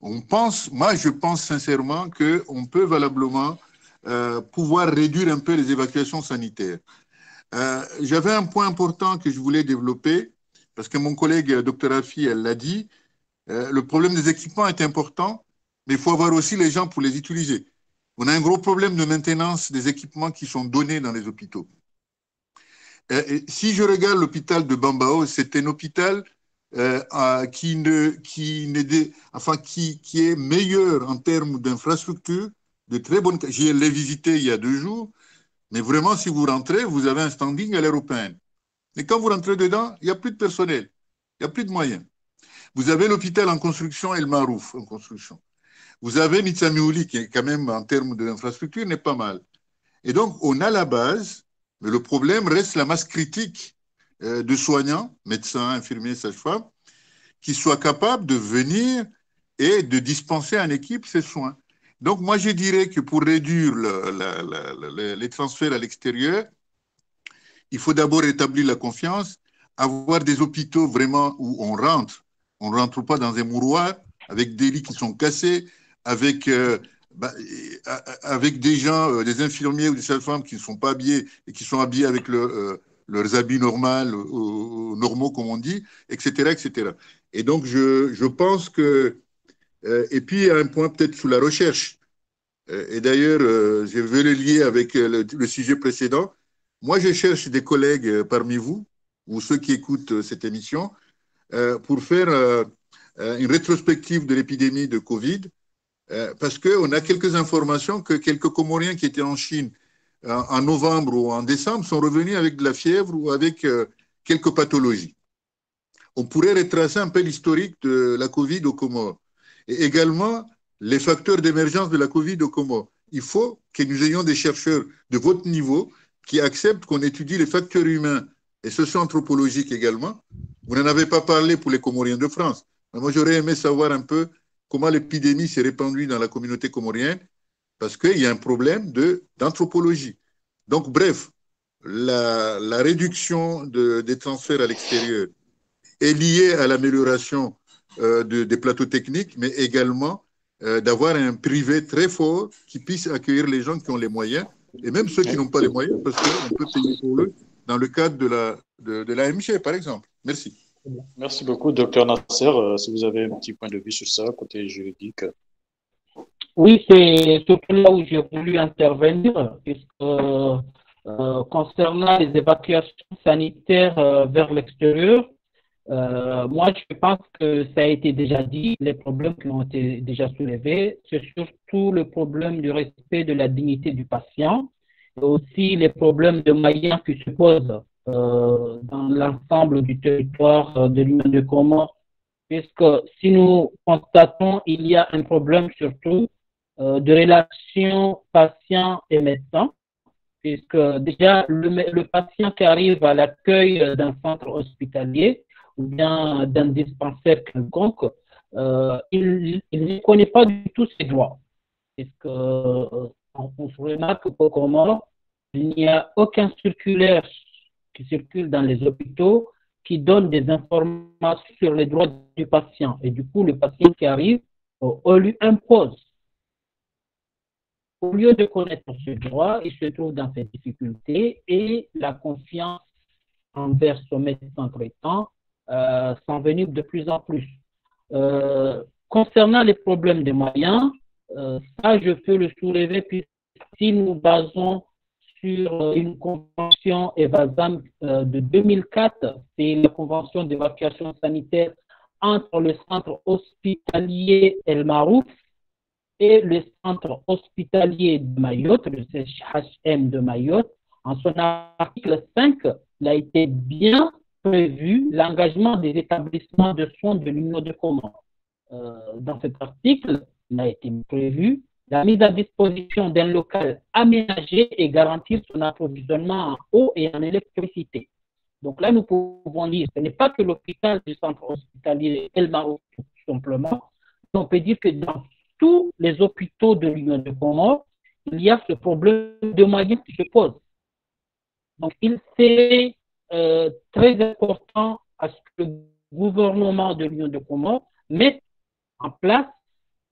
on pense, moi je pense sincèrement qu'on peut valablement euh, pouvoir réduire un peu les évacuations sanitaires. Euh, J'avais un point important que je voulais développer, parce que mon collègue Dr Afi, elle l'a dit, euh, le problème des équipements est important, mais il faut avoir aussi les gens pour les utiliser. On a un gros problème de maintenance des équipements qui sont donnés dans les hôpitaux. Euh, si je regarde l'hôpital de Bambao, c'est un hôpital euh, qui, ne, qui, enfin, qui, qui est meilleur en termes d'infrastructure, de très bonne J'y l'ai visité il y a deux jours, mais vraiment, si vous rentrez, vous avez un standing à l'européenne. Mais quand vous rentrez dedans, il n'y a plus de personnel, il n'y a plus de moyens. Vous avez l'hôpital en construction El Marouf en construction. Vous avez Nitsamiouli qui, est quand même, en termes d'infrastructure, n'est pas mal. Et donc, on a la base, mais le problème reste la masse critique euh, de soignants, médecins, infirmiers, sages-femmes, qui soient capables de venir et de dispenser en équipe ces soins. Donc, moi, je dirais que pour réduire les transferts à l'extérieur, il faut d'abord établir la confiance, avoir des hôpitaux vraiment où on rentre. On ne rentre pas dans un mouroir avec des lits qui sont cassés, avec euh, bah, avec des gens, euh, des infirmiers ou des sages-femmes qui ne sont pas habillés et qui sont habillés avec le, leurs habits normaux, normaux comme on dit, etc., etc. Et donc, je, je pense que, et puis, un point peut-être sous la recherche. Et d'ailleurs, je vais le lier avec le, le sujet précédent. Moi, je cherche des collègues parmi vous, ou ceux qui écoutent cette émission, pour faire une rétrospective de l'épidémie de Covid euh, parce qu'on a quelques informations que quelques Comoriens qui étaient en Chine euh, en novembre ou en décembre sont revenus avec de la fièvre ou avec euh, quelques pathologies. On pourrait retracer un peu l'historique de la Covid au Comores et également les facteurs d'émergence de la Covid au Comores. Il faut que nous ayons des chercheurs de votre niveau qui acceptent qu'on étudie les facteurs humains et socio-anthropologiques également. Vous n'en avez pas parlé pour les Comoriens de France. Moi, j'aurais aimé savoir un peu comment l'épidémie s'est répandue dans la communauté comorienne, parce qu'il y a un problème d'anthropologie. Donc, bref, la, réduction des transferts à l'extérieur est liée à l'amélioration euh, des plateaux techniques, mais également euh, d'avoir un privé très fort qui puisse accueillir les gens qui ont les moyens, et même ceux qui n'ont pas les moyens, parce qu'on peut payer pour eux dans le cadre de la, de, de l'AMG, par exemple. Merci. Merci beaucoup, docteur Nasser. Euh, si vous avez un petit point de vue sur ça, côté juridique. Oui, c'est surtout là où j'ai voulu intervenir, puisque euh, concernant les évacuations sanitaires euh, vers l'extérieur, moi, je pense que ça a été déjà dit, les problèmes qui ont été déjà soulevés, c'est surtout le problème du respect de la dignité du patient, et aussi les problèmes de moyens qui se posent euh, dans l'ensemble du territoire euh, de l'Union de Comores, puisque si nous constatons il y a un problème surtout euh, de relation patient et médecin, puisque déjà le, patient qui arrive à l'accueil d'un centre hospitalier ou bien d'un dispensaire quelconque, il, ne connaît pas du tout ses droits. Puisque on, se remarque qu'au Comores, il n'y a aucun circulaire qui circulent dans les hôpitaux qui donnent des informations sur les droits du patient. Et du coup, le patient qui arrive, on lui impose. Au lieu de connaître ce droit, il se trouve dans cette difficulté et la confiance envers son médecin traitant euh, s'en venir de plus en plus. Euh, concernant les problèmes de moyens, euh, ça, je peux le soulever puisque si nous basons sur euh, une convention EVASAM de 2004, c'est la convention d'évacuation sanitaire entre le centre hospitalier El Marouf et le centre hospitalier de Mayotte, le CHM de Mayotte. En son article 5, il a été bien prévu l'engagement des établissements de soins de l'Union de Comores. Euh, dans cet article, il a été prévu la mise à disposition d'un local aménagé et garantir son approvisionnement en eau et en électricité. Donc là, nous pouvons dire, ce n'est pas que l'hôpital du centre hospitalier Maroc, tout simplement. On peut dire que dans tous les hôpitaux de l'Union de Comores, il y a ce problème de moyens qui se pose. Donc, il serait euh, très important à ce que le gouvernement de l'Union de Comores mette en place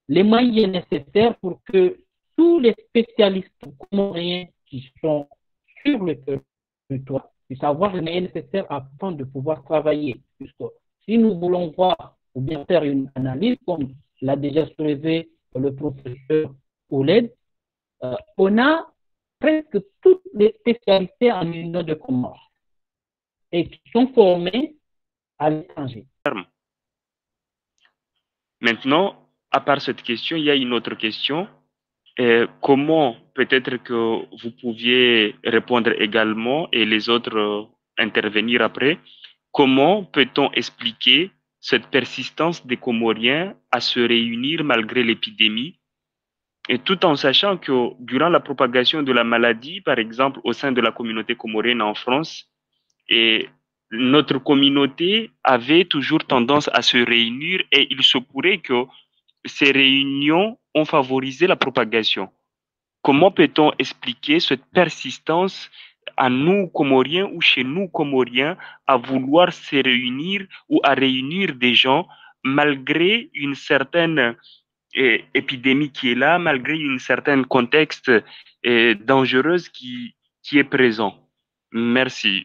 les moyens nécessaires pour que tous les spécialistes comoriens qui sont sur le territoire puissent avoir les moyens nécessaires afin de pouvoir travailler. Puisque si nous voulons voir ou bien faire une analyse, comme l'a déjà soulevé le professeur Ouled, euh, on a presque toutes les spécialités en union de Comores et qui sont formées à l'étranger. Maintenant, à part cette question, il y a une autre question. Euh, comment peut-être que vous pouviez répondre également et les autres euh, intervenir après? Comment peut-on expliquer cette persistance des Comoriens à se réunir malgré l'épidémie et tout en sachant que durant la propagation de la maladie, par exemple au sein de la communauté comorienne en France, et notre communauté avait toujours tendance à se réunir et il se pourrait que ces réunions ont favorisé la propagation. Comment peut-on expliquer cette persistance à nous, Comoriens, ou chez nous, Comoriens, à vouloir se réunir ou à réunir des gens malgré une certaine épidémie qui est là, malgré une certaine contexte dangereux qui, qui est présent Merci.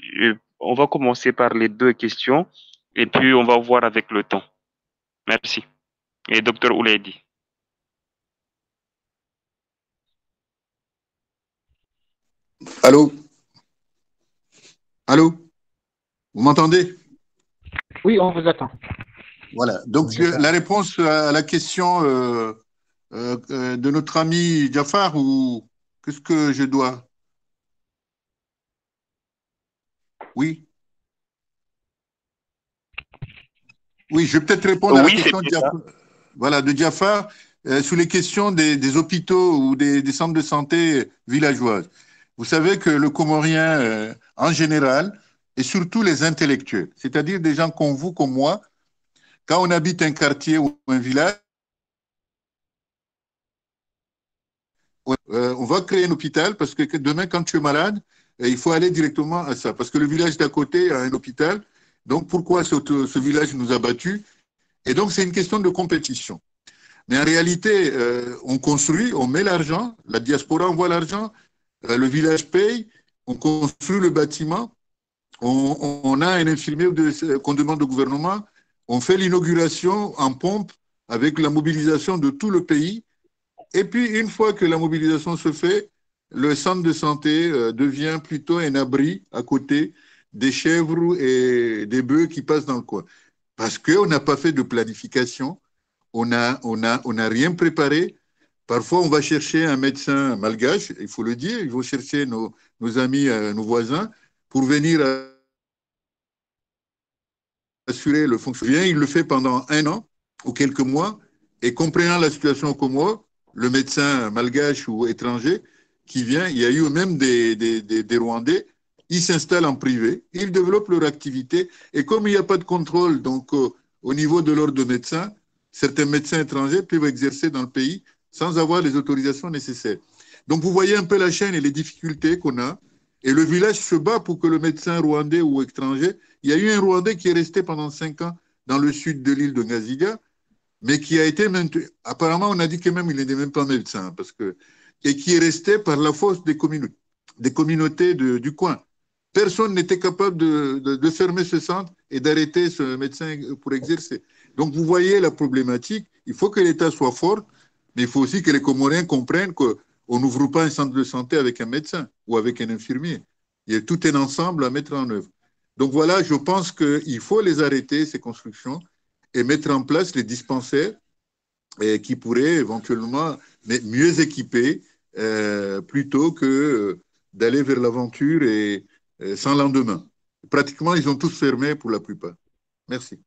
On va commencer par les deux questions et puis on va voir avec le temps. Merci. Et docteur Ouledi. Allô? Allô? Vous m'entendez? Oui, on vous attend. Voilà. Donc, la réponse à la question euh, euh, euh, de notre ami Jafar, ou qu'est-ce que je dois? Oui Oui, je vais peut-être répondre à la question de Jafar, voilà, de Jafar sur les questions des, hôpitaux ou des, des, centres de santé villageoises. Vous savez que le Comorien, en général, et surtout les intellectuels, c'est-à-dire des gens comme vous, comme moi, quand on habite un quartier ou un village, euh, on va créer un hôpital parce que demain, quand tu es malade, euh, il faut aller directement à ça. Parce que le village d'à côté a un hôpital. Donc, pourquoi ce, village nous a battus? Et donc, c'est une question de compétition. Mais en réalité, euh, on construit, on met l'argent, la diaspora envoie l'argent, le village paye, on construit le bâtiment, on, a un infirmier qu'on demande au gouvernement, on fait l'inauguration en pompe avec la mobilisation de tout le pays. Et puis, une fois que la mobilisation se fait, le centre de santé euh, devient plutôt un abri à côté des chèvres et des bœufs qui passent dans le coin. Parce qu'on n'a pas fait de planification, on n'a on a, on a rien préparé. Parfois, on va chercher un médecin malgache, il faut le dire, il faut chercher nos, amis, euh, nos voisins, pour venir assurer le fonctionnement. Il le fait pendant un an ou quelques mois et comprenant la situation comme moi, le médecin malgache ou étranger qui vient, il y a eu même des, des, des, Rwandais, ils s'installent en privé, ils développent leur activité et comme il n'y a pas de contrôle, donc euh, au niveau de l'ordre de médecins, certains médecins étrangers peuvent exercer dans le pays sans avoir les autorisations nécessaires. Donc vous voyez un peu la chaîne et les difficultés qu'on a. Et le village se bat pour que le médecin rwandais ou étranger, il y a eu un Rwandais qui est resté pendant cinq ans dans le sud de l'île de Ngaziga, mais qui a été maintenu. Apparemment, on a dit que même il n'était même pas médecin, parce que et qui est resté par la force des communautés, des communautés du coin. Personne n'était capable de, fermer ce centre et d'arrêter ce médecin pour exercer. Donc, vous voyez la problématique. Il faut que l'État soit fort, mais il faut aussi que les Comoriens comprennent que on n'ouvre pas un centre de santé avec un médecin ou avec un infirmier. Il y a tout un ensemble à mettre en œuvre. Donc voilà, je pense qu'il faut les arrêter, ces constructions, et mettre en place les dispensaires et qui pourraient éventuellement mieux équiper euh, plutôt que euh, d'aller vers l'aventure et euh, sans lendemain. Pratiquement, ils ont tous fermé pour la plupart. Merci.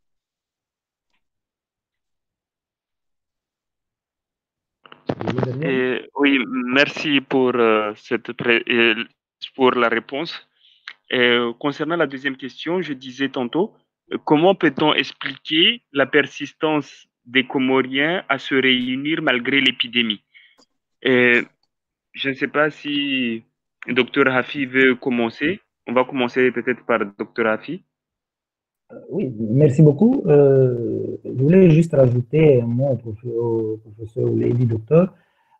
Oui, merci pour, euh, cette pour la réponse. concernant la deuxième question, je disais tantôt, comment peut-on expliquer la persistance des Comoriens à se réunir malgré l'épidémie? Je ne sais pas si docteur Hafi veut commencer. On va commencer peut-être par docteur Hafi. Euh, oui, merci beaucoup. Euh, je voulais juste rajouter un mot au professeur, Lady Docteur,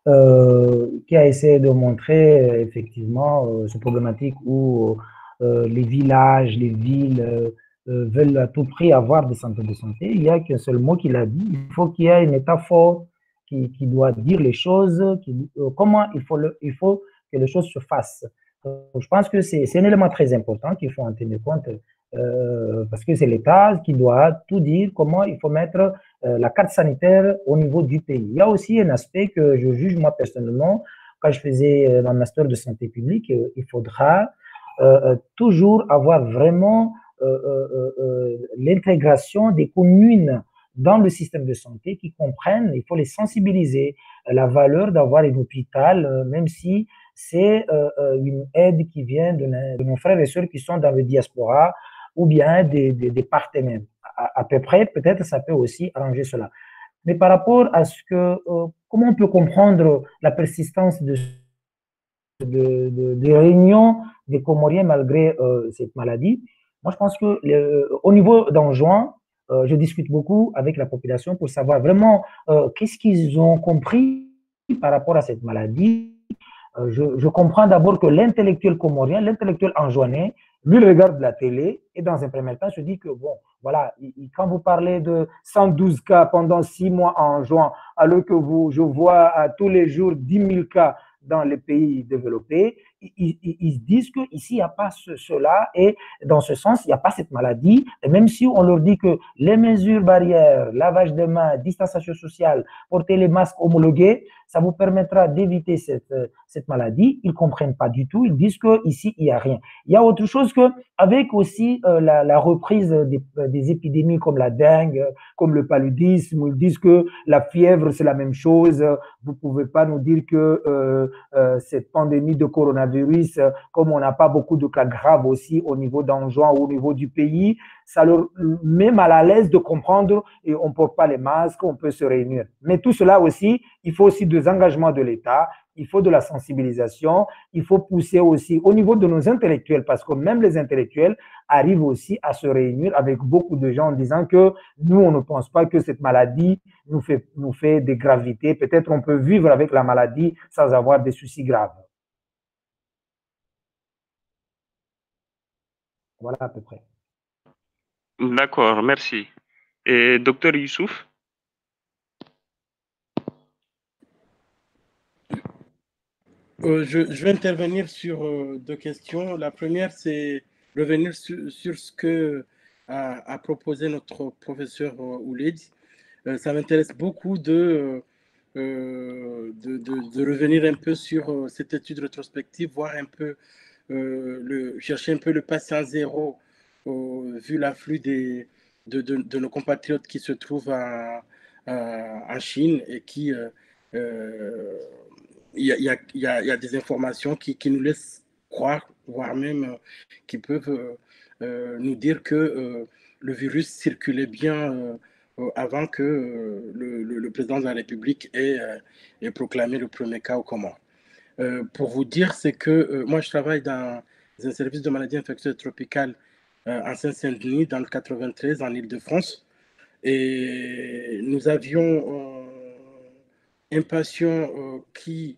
euh, qui a essayé de montrer effectivement ce problématique où les villages, les villes veulent à tout prix avoir des centres de santé. Il n'y a qu'un seul mot qu'il a dit. Il faut qu'il y ait un État fort qui, doit dire les choses, comment il faut, le, il faut que les choses se fassent. je pense que c'est un élément très important qu'il faut en tenir compte euh, parce que c'est l'État qui doit tout dire, comment il faut mettre euh, la carte sanitaire au niveau du pays. Il y a aussi un aspect que je juge moi personnellement, quand je faisais euh, mon master de santé publique, il faudra toujours avoir vraiment l'intégration des communes dans le système de santé qui comprennent, il faut les sensibiliser, la valeur d'avoir un hôpital, même si c'est une aide qui vient de, nos frères et sœurs qui sont dans le diaspora, ou bien des, des, partenaires. À, peu près, peut-être ça peut aussi arranger cela. Mais par rapport à ce que, euh, comment on peut comprendre la persistance de, réunions des Comoriens malgré euh, cette maladie? Moi, je pense que au niveau d'Anjouan, je discute beaucoup avec la population pour savoir vraiment qu'est-ce qu'ils ont compris par rapport à cette maladie. Je, je, comprends d'abord que l'intellectuel comorien, l'intellectuel anjouanais, lui regarde la télé et dans un premier temps se dit que, bon, voilà, quand vous parlez de 112 cas pendant six mois en juin, alors que vous, je vois à tous les jours 10 000 cas dans les pays développés, ils, disent qu'ici, il n'y a pas cela et dans ce sens, il n'y a pas cette maladie. Et même si on leur dit que les mesures barrières, lavage des mains, distanciation sociale, porter les masques homologués, ça vous permettra d'éviter cette, cette maladie. Ils ne comprennent pas du tout. Ils disent qu'ici, il n'y a rien. Il y a autre chose que, avec aussi euh, la, reprise des, épidémies comme la dengue, comme le paludisme, ils disent que la fièvre, c'est la même chose. Vous pouvez pas nous dire que euh, euh, cette pandémie de coronavirus virus, euh, comme on n'a pas beaucoup de cas graves aussi au niveau d'Anjouan ou au niveau du pays, ça leur met mal à l'aise de comprendre et on ne porte pas les masques, on peut se réunir. Mais tout cela aussi, il faut aussi des engagements de l'État, il faut de la sensibilisation, il faut pousser aussi au niveau de nos intellectuels, parce que même les intellectuels arrivent aussi à se réunir avec beaucoup de gens en disant que nous, on ne pense pas que cette maladie nous fait, nous fait des gravités. Peut-être on peut vivre avec la maladie sans avoir des soucis graves. Voilà à peu près. D'accord, merci. Et docteur Youssouf? Euh, je, vais intervenir sur euh, deux questions. La première, c'est revenir sur, ce que a, proposé notre professeur euh, Ouled. ça m'intéresse beaucoup de, de, revenir un peu sur cette étude rétrospective, voir un peu euh, le, chercher un peu le patient zéro, vu l'afflux de, nos compatriotes qui se trouvent en Chine et qui. Euh, euh, il y, a des informations qui, nous laissent croire, voire même qui peuvent nous dire que le virus circulait bien avant que le, président de la République ait, ait, proclamé le premier cas au Comores. Euh, pour vous dire, c'est que euh, moi, je travaille dans un service de maladies infectieuses tropicales euh, en Seine-Saint-Denis, dans le 93, en Ile-de-France. Et nous avions un patient qui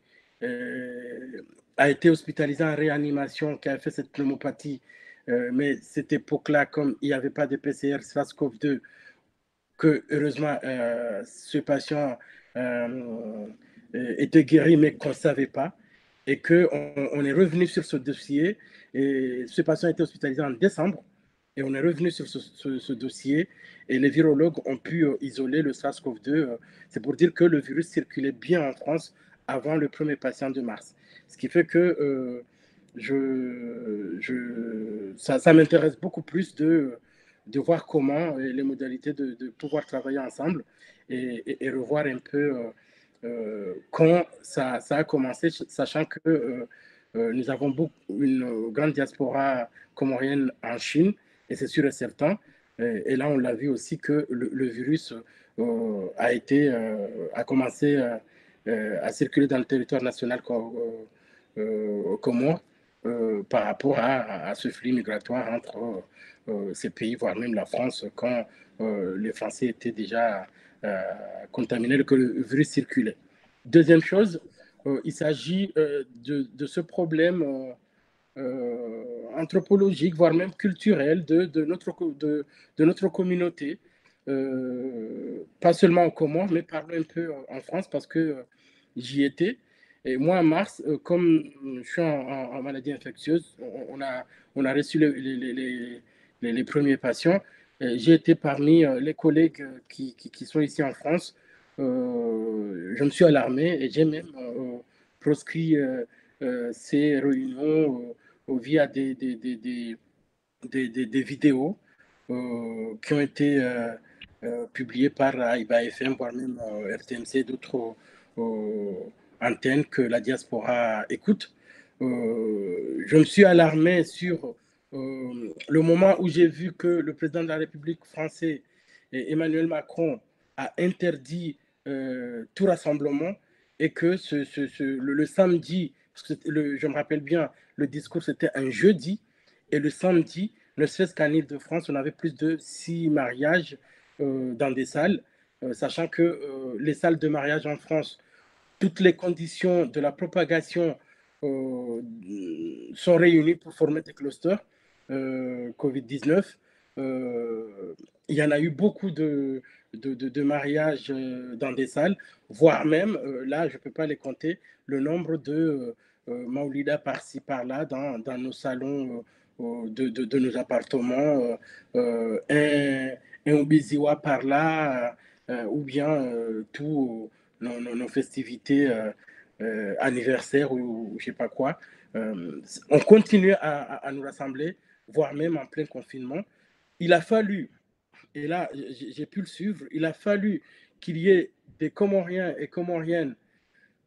a été hospitalisé en réanimation, qui a fait cette pneumopathie. mais cette époque-là, comme il n'y avait pas de PCR SARS-CoV-2, que heureusement, ce patient était guéri, mais qu'on ne savait pas et qu'on on est revenu sur ce dossier. Et ce patient a été hospitalisé en décembre et on est revenu sur ce, dossier et les virologues ont pu euh, isoler le SARS-CoV-2. Euh, c'est pour dire que le virus circulait bien en France avant le premier patient de mars. Ce qui fait que euh, je, je, ça, m'intéresse beaucoup plus de, de voir comment et les modalités de, pouvoir travailler ensemble et, revoir un peu quand ça, a commencé, sachant que euh, euh, nous avons beaucoup, une grande diaspora comorienne en Chine, et c'est sûr et certain. Et, là, on l'a vu aussi que le, virus a, été, a commencé à circuler dans le territoire national comore par rapport à, ce flux migratoire entre ces pays, voire même la France, quand les Français étaient déjà euh, contaminé, que le virus circulait. Deuxième chose, euh, il s'agit euh, de, ce problème anthropologique, voire même culturel de, notre, de, notre communauté. pas seulement en Comores, mais parlons un peu en France parce que j'y étais. Et moi, en mars, comme je suis en, maladie infectieuse, on, a, on a reçu les, les premiers patients. Euh, j'ai été parmi euh, les collègues euh, qui, qui, sont ici en France. je me suis alarmé et j'ai même proscrit ces réunions via des, des, des, des, des vidéos qui ont été publiées par IBA FM, voire même RTMC, d'autres antennes que la diaspora écoute. je me suis alarmé sur euh, le moment où j'ai vu que le président de la République française, Emmanuel Macron, a interdit euh, tout rassemblement et que le, samedi, parce que je me rappelle bien, le discours c'était un jeudi, et le samedi, ne serait-ce qu'en Ile-de-France, on avait plus de six mariages dans des salles, sachant que les salles de mariage en France, toutes les conditions de la propagation sont réunies pour former des clusters Covid-19. il y en a eu beaucoup de, de, mariages dans des salles, voire même, là, je ne peux pas les compter, le nombre de Maulida par-ci, par-là, dans, dans, nos salons de, de, nos appartements, un, un par-là, ou bien tous nos, nos, festivités anniversaires ou, je ne sais pas quoi. on continue à, à, nous rassembler, voire même en plein confinement. Il a fallu, et là j'ai pu le suivre, il a fallu qu'il y ait des Comoriens et Comoriennes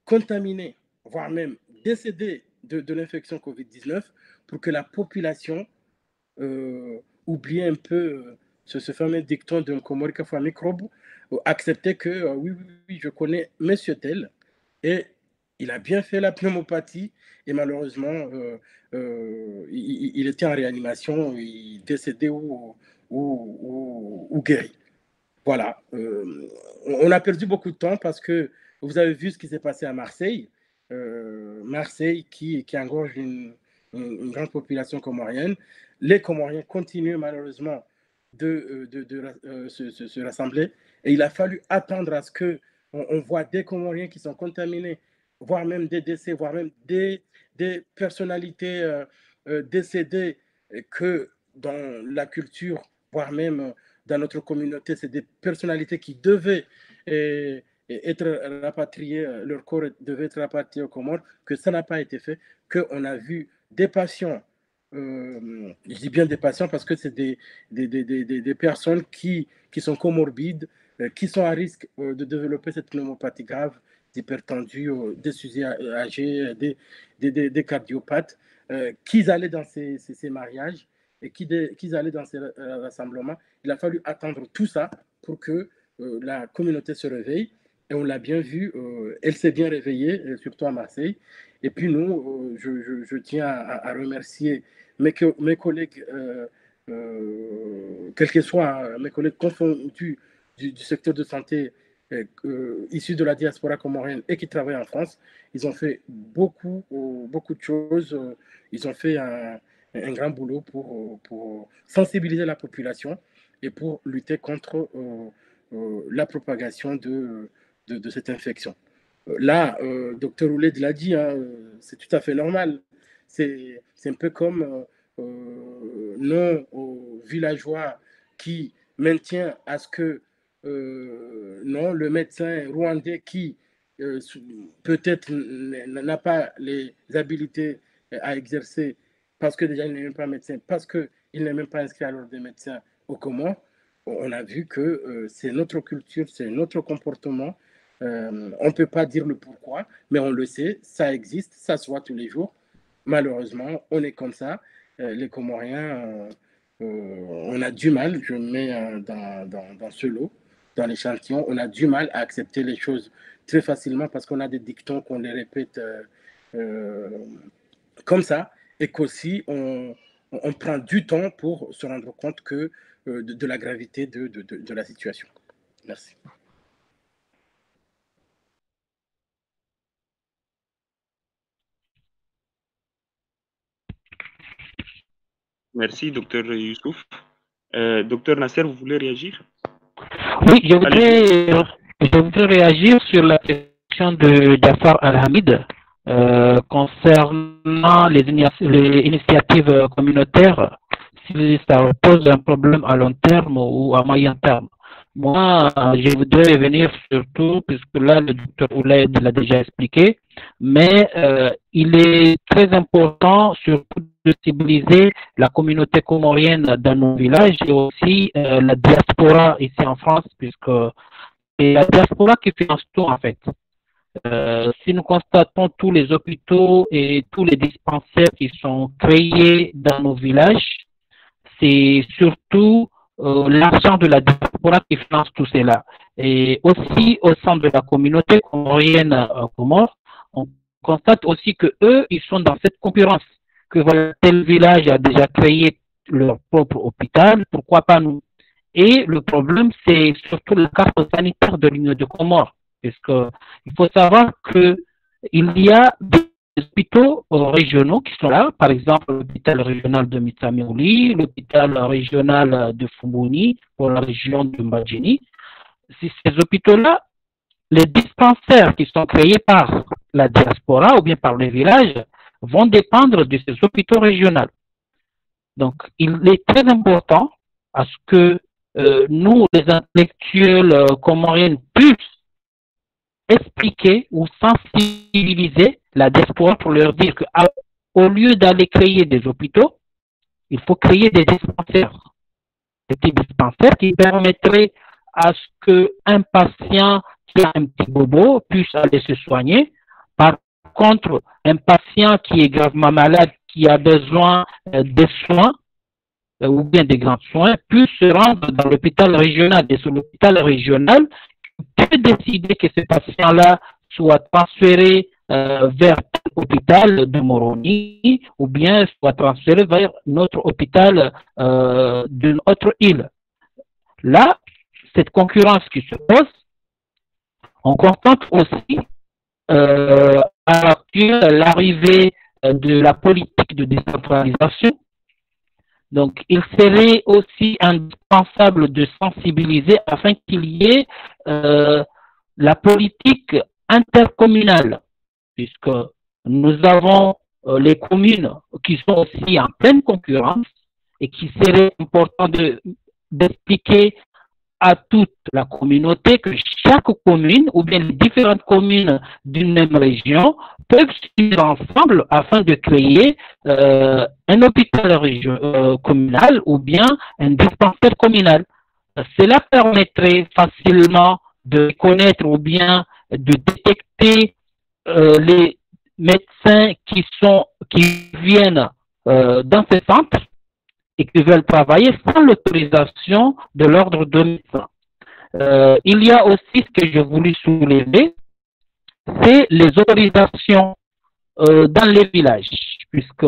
contaminés, voire même décédés de, l'infection Covid-19 pour que la population euh, oublie un peu euh, ce, fameux dicton d'un Comorica fois microbe, euh, accepter que oui, oui, oui, je connais monsieur tel et il a bien fait la pneumopathie et malheureusement, il, il, était en réanimation, il décédé ou, ou, guéri. Voilà. on a perdu beaucoup de temps parce que vous avez vu ce qui s'est passé à Marseille. Euh, Marseille qui, qui engorge une, grande population comorienne. Les Comoriens continuent malheureusement de, euh, euh, se, se, rassembler et il a fallu attendre à ce que on, voit des Comoriens qui sont contaminés, voire même des décès, voire même des, des personnalités décédées que dans la culture, voire même dans notre communauté, c'est des personnalités qui devaient être rapatriés, euh, leur corps devait être rapatrié aux Comores, que ça n'a pas été fait, qu'on a vu des patients, euh, je dis bien des patients parce que c'est des, des, des, des, personnes qui, qui sont comorbides, euh, qui sont à risque de développer cette pneumopathie grave, d'hypertendus, des sujets âgés, des, des, cardiopathes, qui allaient dans ces, ces, mariages et qui, qui allaient dans ces rassemblements. Il a fallu attendre tout ça pour que la communauté se réveille et on l'a bien vu, euh, elle s'est bien réveillée, euh, surtout à Marseille. Et puis nous, euh, je, je, tiens à, remercier mes, mes collègues, quels que soient mes collègues confondus du, du secteur de santé issus de la diaspora comorienne et qui travaillent en France. Ils ont fait beaucoup, beaucoup de choses. Ils ont fait un, grand boulot pour, sensibiliser la population et pour lutter contre la propagation de cette infection. Euh, là, euh, docteur Ouled l'a dit, hein, euh, c'est tout à fait normal. C'est un peu comme euh, non aux villageois qui maintient à ce que non, le médecin rwandais qui peut-être n'a pas les habilités à exercer parce que déjà il n'est même pas médecin, parce qu'il n'est même pas inscrit à l'ordre des médecins au Comores, on a vu que c'est notre culture, c'est notre comportement euh, on ne peut pas dire le pourquoi, mais on le sait, ça existe, ça se voit tous les jours. Malheureusement, on est comme ça. Euh, les Comoriens, euh, on a du mal, je mets dans, dans, ce lot, dans l'échantillon, on a du mal à accepter les choses très facilement parce qu'on a des dictons qu'on les répète comme ça et qu'aussi on, prend du temps pour se rendre compte que, de, la gravité de, de, de la situation. Merci. Merci, docteur Youssouf. Euh, docteur Nasser, vous voulez réagir? Oui, je voudrais, je voudrais réagir sur la question de Jafar Al-Hamid euh, concernant les, les, initiatives communautaires, si ça pose un problème à long terme ou à moyen terme. Moi, je voudrais revenir surtout, puisque là, le docteur Oulaïd l'a déjà expliqué, mais euh, il est très important surtout de civiliser la communauté comorienne dans nos villages et aussi euh, la diaspora ici en France, puisque c'est la diaspora qui finance tout en fait. Euh, si nous constatons tous les hôpitaux et tous les dispensaires qui sont créés dans nos villages, c'est surtout euh, l'argent de la diaspora qui finance tout cela. Et aussi au sein de la communauté comorienne euh, Comore, on constate aussi que eux, ils sont dans cette concurrence que voilà, tel village a déjà créé leur propre hôpital, pourquoi pas nous? Et le problème, c'est surtout la carte sanitaire de l'Union de Comores. Parce que il faut savoir que il y a des hôpitaux régionaux qui sont là, par exemple l'hôpital régional de Mitsameuli, l'hôpital régional de Fumuni pour la région de Mbadjini. Ces hôpitaux-là, les dispensaires qui sont créés par la diaspora ou bien par les villages vont dépendre de ces hôpitaux régionaux. Donc, il est très important à ce que euh, nous, les intellectuels euh, comoriens, puissent expliquer ou sensibiliser la diaspora pour leur dire qu'au lieu d'aller créer des hôpitaux, il faut créer des dispensaires. Des petits dispensaires qui permettraient à ce qu'un patient qui a un petit bobo puisse aller se soigner. Par contre, un patient qui est gravement malade, qui a besoin euh, de soins, euh, ou bien des grands soins, puisse se rendre dans l'hôpital régional. Et sur l'hôpital régional, peut décider que ce patient-là soit transféré euh, vers l'hôpital de Moroni ou bien soit transféré vers notre hôpital euh, d'une autre île. Là, cette concurrence qui se pose, on constate aussi euh, l'arrivée de la politique de décentralisation donc, il serait aussi indispensable de sensibiliser afin qu'il y ait euh, la politique intercommunale, puisque nous avons euh, les communes qui sont aussi en pleine concurrence et qui serait important d'expliquer à toute la communauté que chaque commune ou bien les différentes communes d'une même région peuvent s'unir ensemble afin de créer euh, un hôpital euh, communal ou bien un dispensaire communal. Cela permettrait facilement de connaître ou bien de détecter euh, les médecins qui sont qui viennent dans ces centres et qui veulent travailler sans l'autorisation de l'ordre de médecin. Euh, il y a aussi ce que je voulais soulever, c'est les autorisations euh, dans les villages, puisque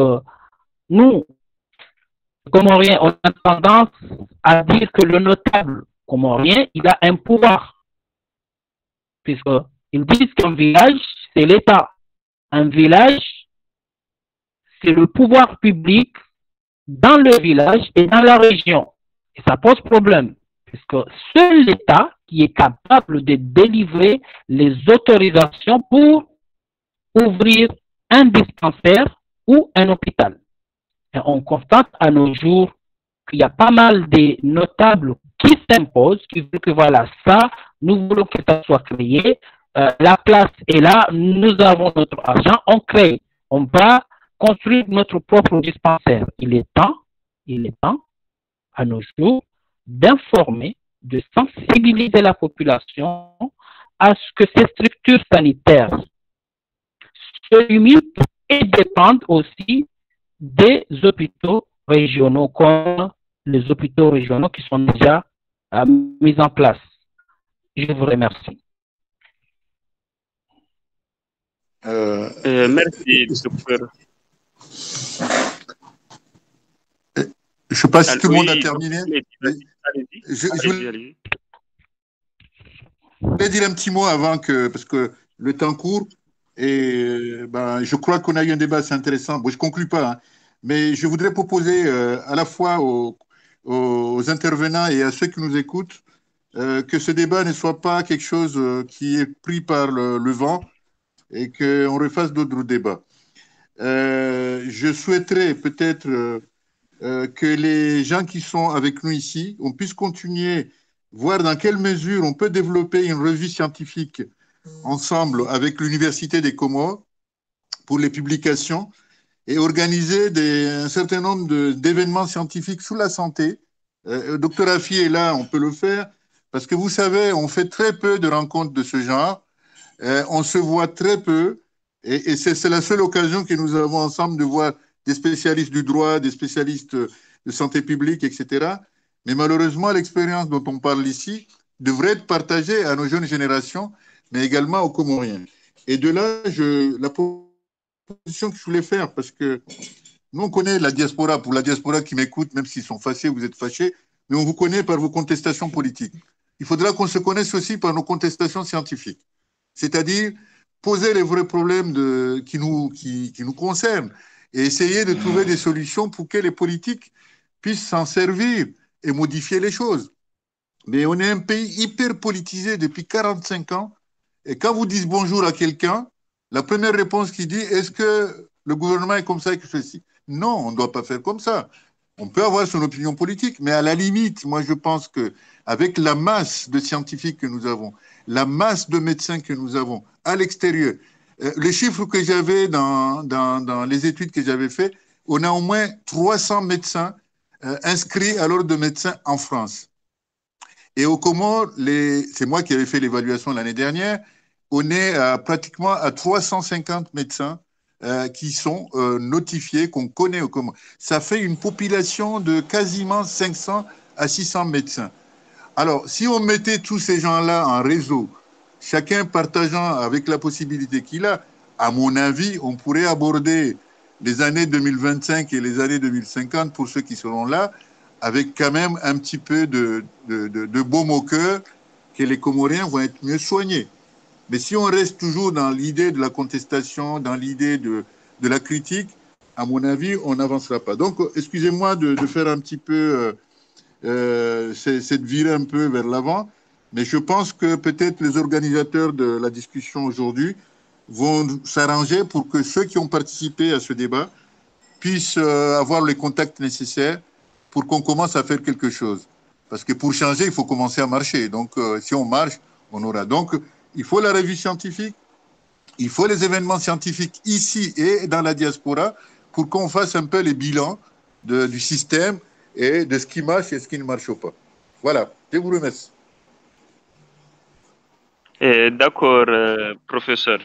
nous, Comoriens, on a tendance à dire que le notable comorien, il a un pouvoir, puisqu'ils disent qu'un village, c'est l'État. Un village, c'est le pouvoir public dans le village et dans la région. Et ça pose problème, puisque seul l'État qui est capable de délivrer les autorisations pour ouvrir un dispensaire ou un hôpital. Et on constate à nos jours qu'il y a pas mal de notables qui s'imposent, qui veulent que voilà, ça, nous voulons que ça soit créé, euh, la place est là, nous avons notre argent, on crée, on va construire notre propre dispensaire. Il est temps, il est temps, à nos jours, d'informer, de sensibiliser la population à ce que ces structures sanitaires se limitent et dépendent aussi des hôpitaux régionaux comme les hôpitaux régionaux qui sont déjà euh, mis en place. Je vous remercie. Euh, euh, merci, docteur. Je ne sais pas si tout le monde a terminé. Je, voulais dire un petit mot avant que, parce que le temps court, et ben, je crois qu'on a eu un débat assez intéressant. Bon, je ne conclue pas, hein, mais je voudrais proposer euh, à la fois aux, intervenants et à ceux qui nous écoutent euh, que ce débat ne soit pas quelque chose euh, qui est pris par le, le vent et qu'on refasse d'autres débats. Euh, je souhaiterais peut-être euh, euh, que les gens qui sont avec nous ici, on puisse continuer, voir dans quelle mesure on peut développer une revue scientifique ensemble avec l'Université des Comores pour les publications et organiser un certain nombre d'événements scientifiques sur la santé. Euh, docteur Afi est là, on peut le faire, parce que vous savez, on fait très peu de rencontres de ce genre, on se voit très peu, et, c'est la seule occasion que nous avons ensemble de voir des spécialistes du droit, des spécialistes de santé publique, etc. Mais malheureusement, l'expérience dont on parle ici devrait être partagée à nos jeunes générations, mais également aux Comoriens. Et de là, la proposition que je voulais faire, parce que nous, on connaît la diaspora. Pour la diaspora qui m'écoute, même s'ils sont fâchés, vous êtes fâchés, mais on vous connaît par vos contestations politiques. Il faudra qu'on se connaisse aussi par nos contestations scientifiques. C'est-à-dire poser les vrais problèmes qui, nous, qui, qui, nous concernent et essayer de trouver des solutions pour que les politiques puissent s'en servir et modifier les choses. Mais on est un pays hyper politisé depuis 45 ans. Et quand vous dites bonjour à quelqu'un, la première réponse qui dit est-ce que le gouvernement est comme ça et que ceci? Non, on ne doit pas faire comme ça. On peut avoir son opinion politique, mais à la limite, moi je pense que avec la masse de scientifiques que nous avons, la masse de médecins que nous avons à l'extérieur, euh, les chiffres que j'avais dans, dans, les études que j'avais faites, on a au moins 300 médecins euh, inscrits à l'ordre de médecins en France. Et au Comores, c'est moi qui avais fait l'évaluation l'année dernière, on est pratiquement à 350 médecins euh, qui sont euh, notifiés, qu'on connaît. Ça fait une population de quasiment 500 à 600 médecins. Alors, si on mettait tous ces gens-là en réseau, chacun partageant avec la possibilité qu'il a, à mon avis, on pourrait aborder les années 2025 et les années 2050 pour ceux qui seront là avec quand même un petit peu de, de, de, cœur que les Comoriens vont être mieux soignés. Mais si on reste toujours dans l'idée de la contestation, dans l'idée de, de la critique, à mon avis, on n'avancera pas. Donc, excusez-moi de, de, faire un petit peu euh, euh cette virée un peu vers l'avant, mais je pense que peut-être les organisateurs de la discussion aujourd'hui vont s'arranger pour que ceux qui ont participé à ce débat puissent euh, avoir les contacts nécessaires pour qu'on commence à faire quelque chose. Parce que pour changer, il faut commencer à marcher. Donc, si on marche, on aura. Donc, il faut la revue scientifique, il faut les événements scientifiques ici et dans la diaspora pour qu'on fasse un peu les bilans du système et de ce qui marche et ce qui ne marche pas. Voilà, je vous remercie. Eh, d'accord, euh, professeur.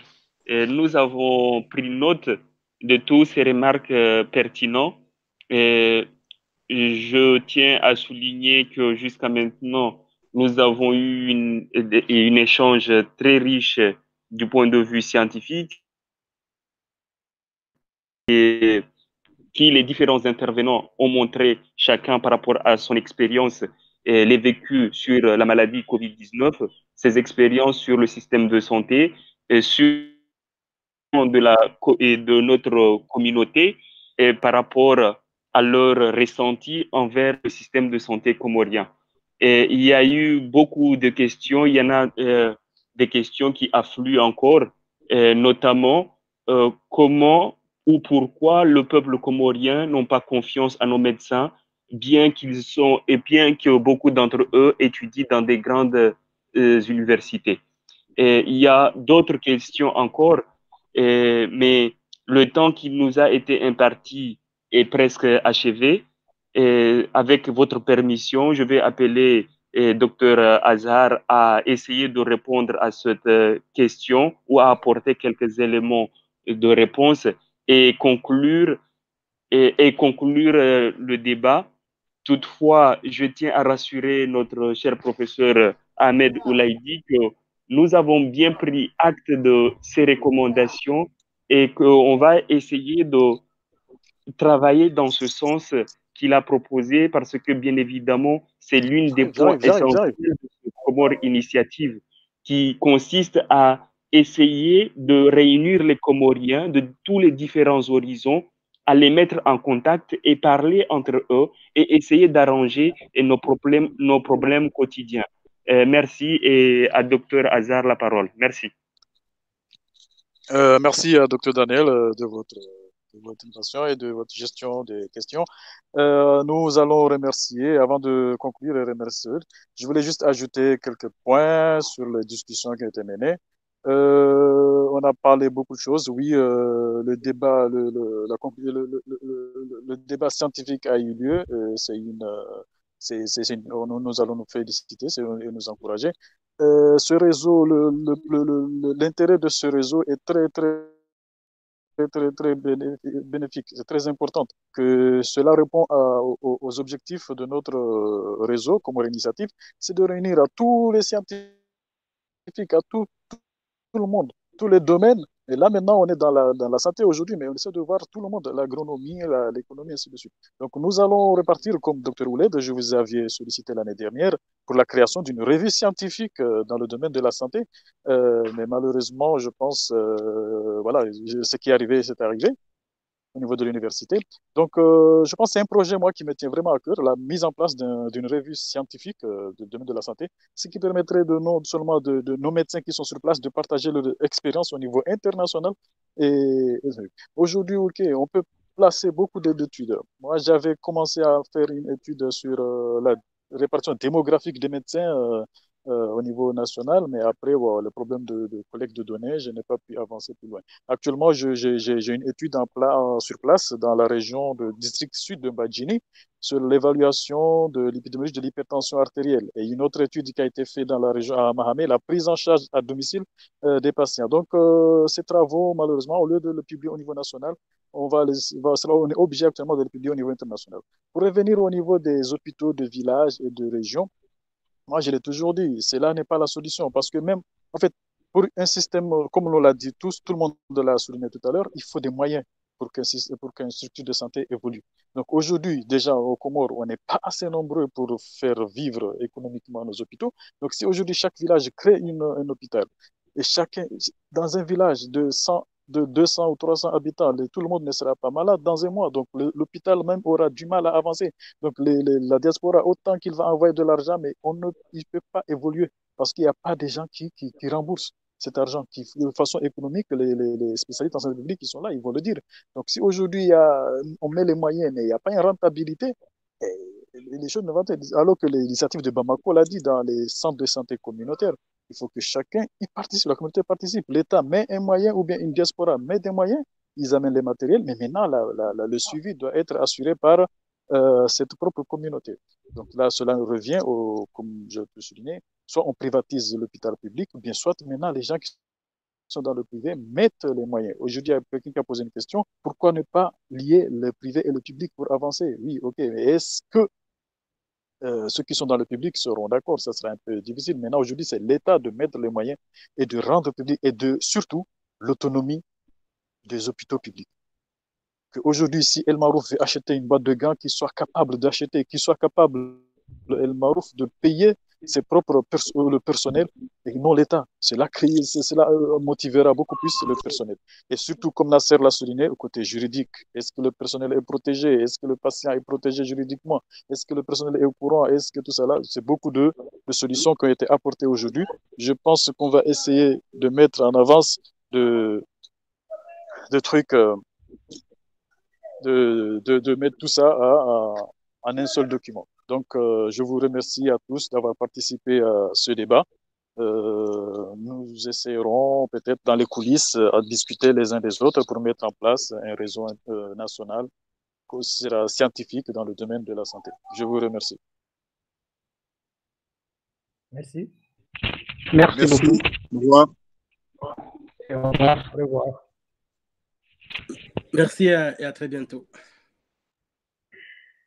Et nous avons pris note de toutes ces remarques euh, pertinentes. Et je tiens à souligner que jusqu'à maintenant, nous avons eu une, un échange très riche du point de vue scientifique et qui les différents intervenants ont montré chacun par rapport à son expérience et les vécus sur la maladie COVID-19, ses expériences sur le système de santé et sur de, la, et de notre communauté et par rapport à leur ressenti envers le système de santé comorien. Il y a eu beaucoup de questions, il y en a euh, des questions qui affluent encore, notamment euh, comment ou pourquoi le peuple comorien n'ont pas confiance à nos médecins, bien qu'ils sont et bien que beaucoup d'entre eux étudient dans des grandes euh, universités. Il y a d'autres questions encore, mais le temps qui nous a été imparti est presque achevé. Et avec votre permission, je vais appeler le docteur Hazard à essayer de répondre à cette euh, question ou à apporter quelques éléments de réponse et conclure, et, et conclure euh, le débat. Toutefois, je tiens à rassurer notre cher professeur Ahmed Oulaïdi que nous avons bien pris acte de ces recommandations et qu'on va essayer de travailler dans ce sens qu'il a proposé parce que, bien évidemment, c'est l'une des points essentiels de cette Comore initiative qui consiste à essayer de réunir les Comoriens de tous les différents horizons, à les mettre en contact et parler entre eux et essayer d'arranger nos problèmes, nos problèmes quotidiens. Euh, merci et à Dr Hazard la parole. Merci. Euh, merci à Dr Daniel euh, de votre de votre intervention et de votre gestion des questions. Euh, nous allons remercier, avant de conclure et remercier, je voulais juste ajouter quelques points sur les discussions qui ont été menées. Euh, on a parlé beaucoup de choses. Oui, euh, le débat, le, le, débat scientifique a eu lieu. C'est une, c'est, une, nous, allons nous féliciter et nous encourager. Ce réseau, l'intérêt de ce réseau est très, très très, très, bénéfique, c'est très important. Que cela répond aux, objectifs de notre euh, réseau comme initiative, c'est de réunir à tous les scientifiques, à tout, tout, le monde, tous les domaines, Et là, maintenant, on est dans la, dans la santé aujourd'hui, mais on essaie de voir tout le monde, l'agronomie, l'économie, ainsi de suite. Donc, nous allons repartir, comme Dr. Ouled, je vous avais sollicité l'année dernière, pour la création d'une revue scientifique euh, dans le domaine de la santé. Euh, mais malheureusement, je pense, euh, voilà, ce qui est arrivé, c'est arrivé au niveau de l'université. Donc, euh, je pense que c'est un projet, moi, qui me tient vraiment à cœur, la mise en place d'une revue scientifique euh, du domaine de la santé, ce qui permettrait de non seulement de, nos médecins qui sont sur place de partager leur expérience au niveau international. Et aujourd'hui, OK, on peut placer beaucoup d'études. Moi, j'avais commencé à faire une étude sur euh, la répartition démographique des médecins euh, au niveau national, mais après, le problème de, collecte de données, je n'ai pas pu avancer plus loin. Actuellement, j'ai une étude en sur place dans la région de district sud de Badjini sur l'évaluation de l'épidémiologie de l'hypertension artérielle et une autre étude qui a été faite dans la région à Mahamé, la prise en charge à domicile euh, des patients. Donc, euh, ces travaux, malheureusement, au lieu de le publier au niveau national, on va, les, on est obligé actuellement de le publier au niveau international. Pour revenir au niveau des hôpitaux de village et de région, moi, je l'ai toujours dit, cela n'est pas la solution parce que même, en fait, pour un système, comme on l'a dit tous, tout le monde l'a souligné tout à l'heure, il faut des moyens pour qu'une qu structure de santé évolue. Donc aujourd'hui, déjà au Comores, on n'est pas assez nombreux pour faire vivre économiquement nos hôpitaux. Donc si aujourd'hui chaque village crée une, un hôpital, et chacun, dans un village de 100, de 200 ou 300 habitants, tout le monde ne sera pas malade dans un mois. Donc, l'hôpital même aura du mal à avancer. Donc, la diaspora, autant qu'il va envoyer de l'argent, mais on ne il peut pas évoluer parce qu'il n'y a pas des gens qui, qui, qui, remboursent cet argent. Qui, de façon économique, les, les spécialistes en santé publique qui sont là, ils vont le dire. Donc, si aujourd'hui, on met les moyens, mais il n'y a pas une rentabilité, les choses ne vont pas. Alors que l'initiative de Bamako l'a dit dans les centres de santé communautaires, il faut que chacun y participe, la communauté participe. L'État met un moyen ou bien une diaspora met des moyens, ils amènent les matériels, mais maintenant, le suivi doit être assuré par euh, cette propre communauté. Donc là, cela revient, au, comme je peux souligner, soit on privatise l'hôpital public, ou bien soit maintenant les gens qui sont dans le privé mettent les moyens. Aujourd'hui, il y a quelqu'un qui a posé une question, pourquoi ne pas lier le privé et le public pour avancer? Oui, ok, mais est-ce que euh, ceux qui sont dans le public seront d'accord, ça sera un peu difficile. Maintenant, aujourd'hui, c'est l'État de mettre les moyens et de rendre public et de surtout l'autonomie des hôpitaux publics. Aujourd'hui, si El Marouf veut acheter une boîte de gants, qu'il soit capable d'acheter, qu'il soit capable, El Marouf, de payer ses propres pers le personnel et non l'État. Cela, cela motivera beaucoup plus le personnel. Et surtout, comme Nasser l'a souligné, au côté juridique, est-ce que le personnel est protégé? Est-ce que le patient est protégé juridiquement? Est-ce que le personnel est au courant? Est-ce que tout là? C'est beaucoup de, solutions qui ont été apportées aujourd'hui. Je pense qu'on va essayer de mettre en avance de, de trucs, euh, de, de, mettre tout ça en un seul document. Donc, euh, je vous remercie à tous d'avoir participé à ce débat. Euh, nous essayerons peut-être dans les coulisses à discuter les uns des autres pour mettre en place un réseau euh, national qui sera scientifique dans le domaine de la santé. Je vous remercie. Merci. Merci, Merci. beaucoup. Au revoir. Au revoir. Au revoir. Merci et à, et à très bientôt.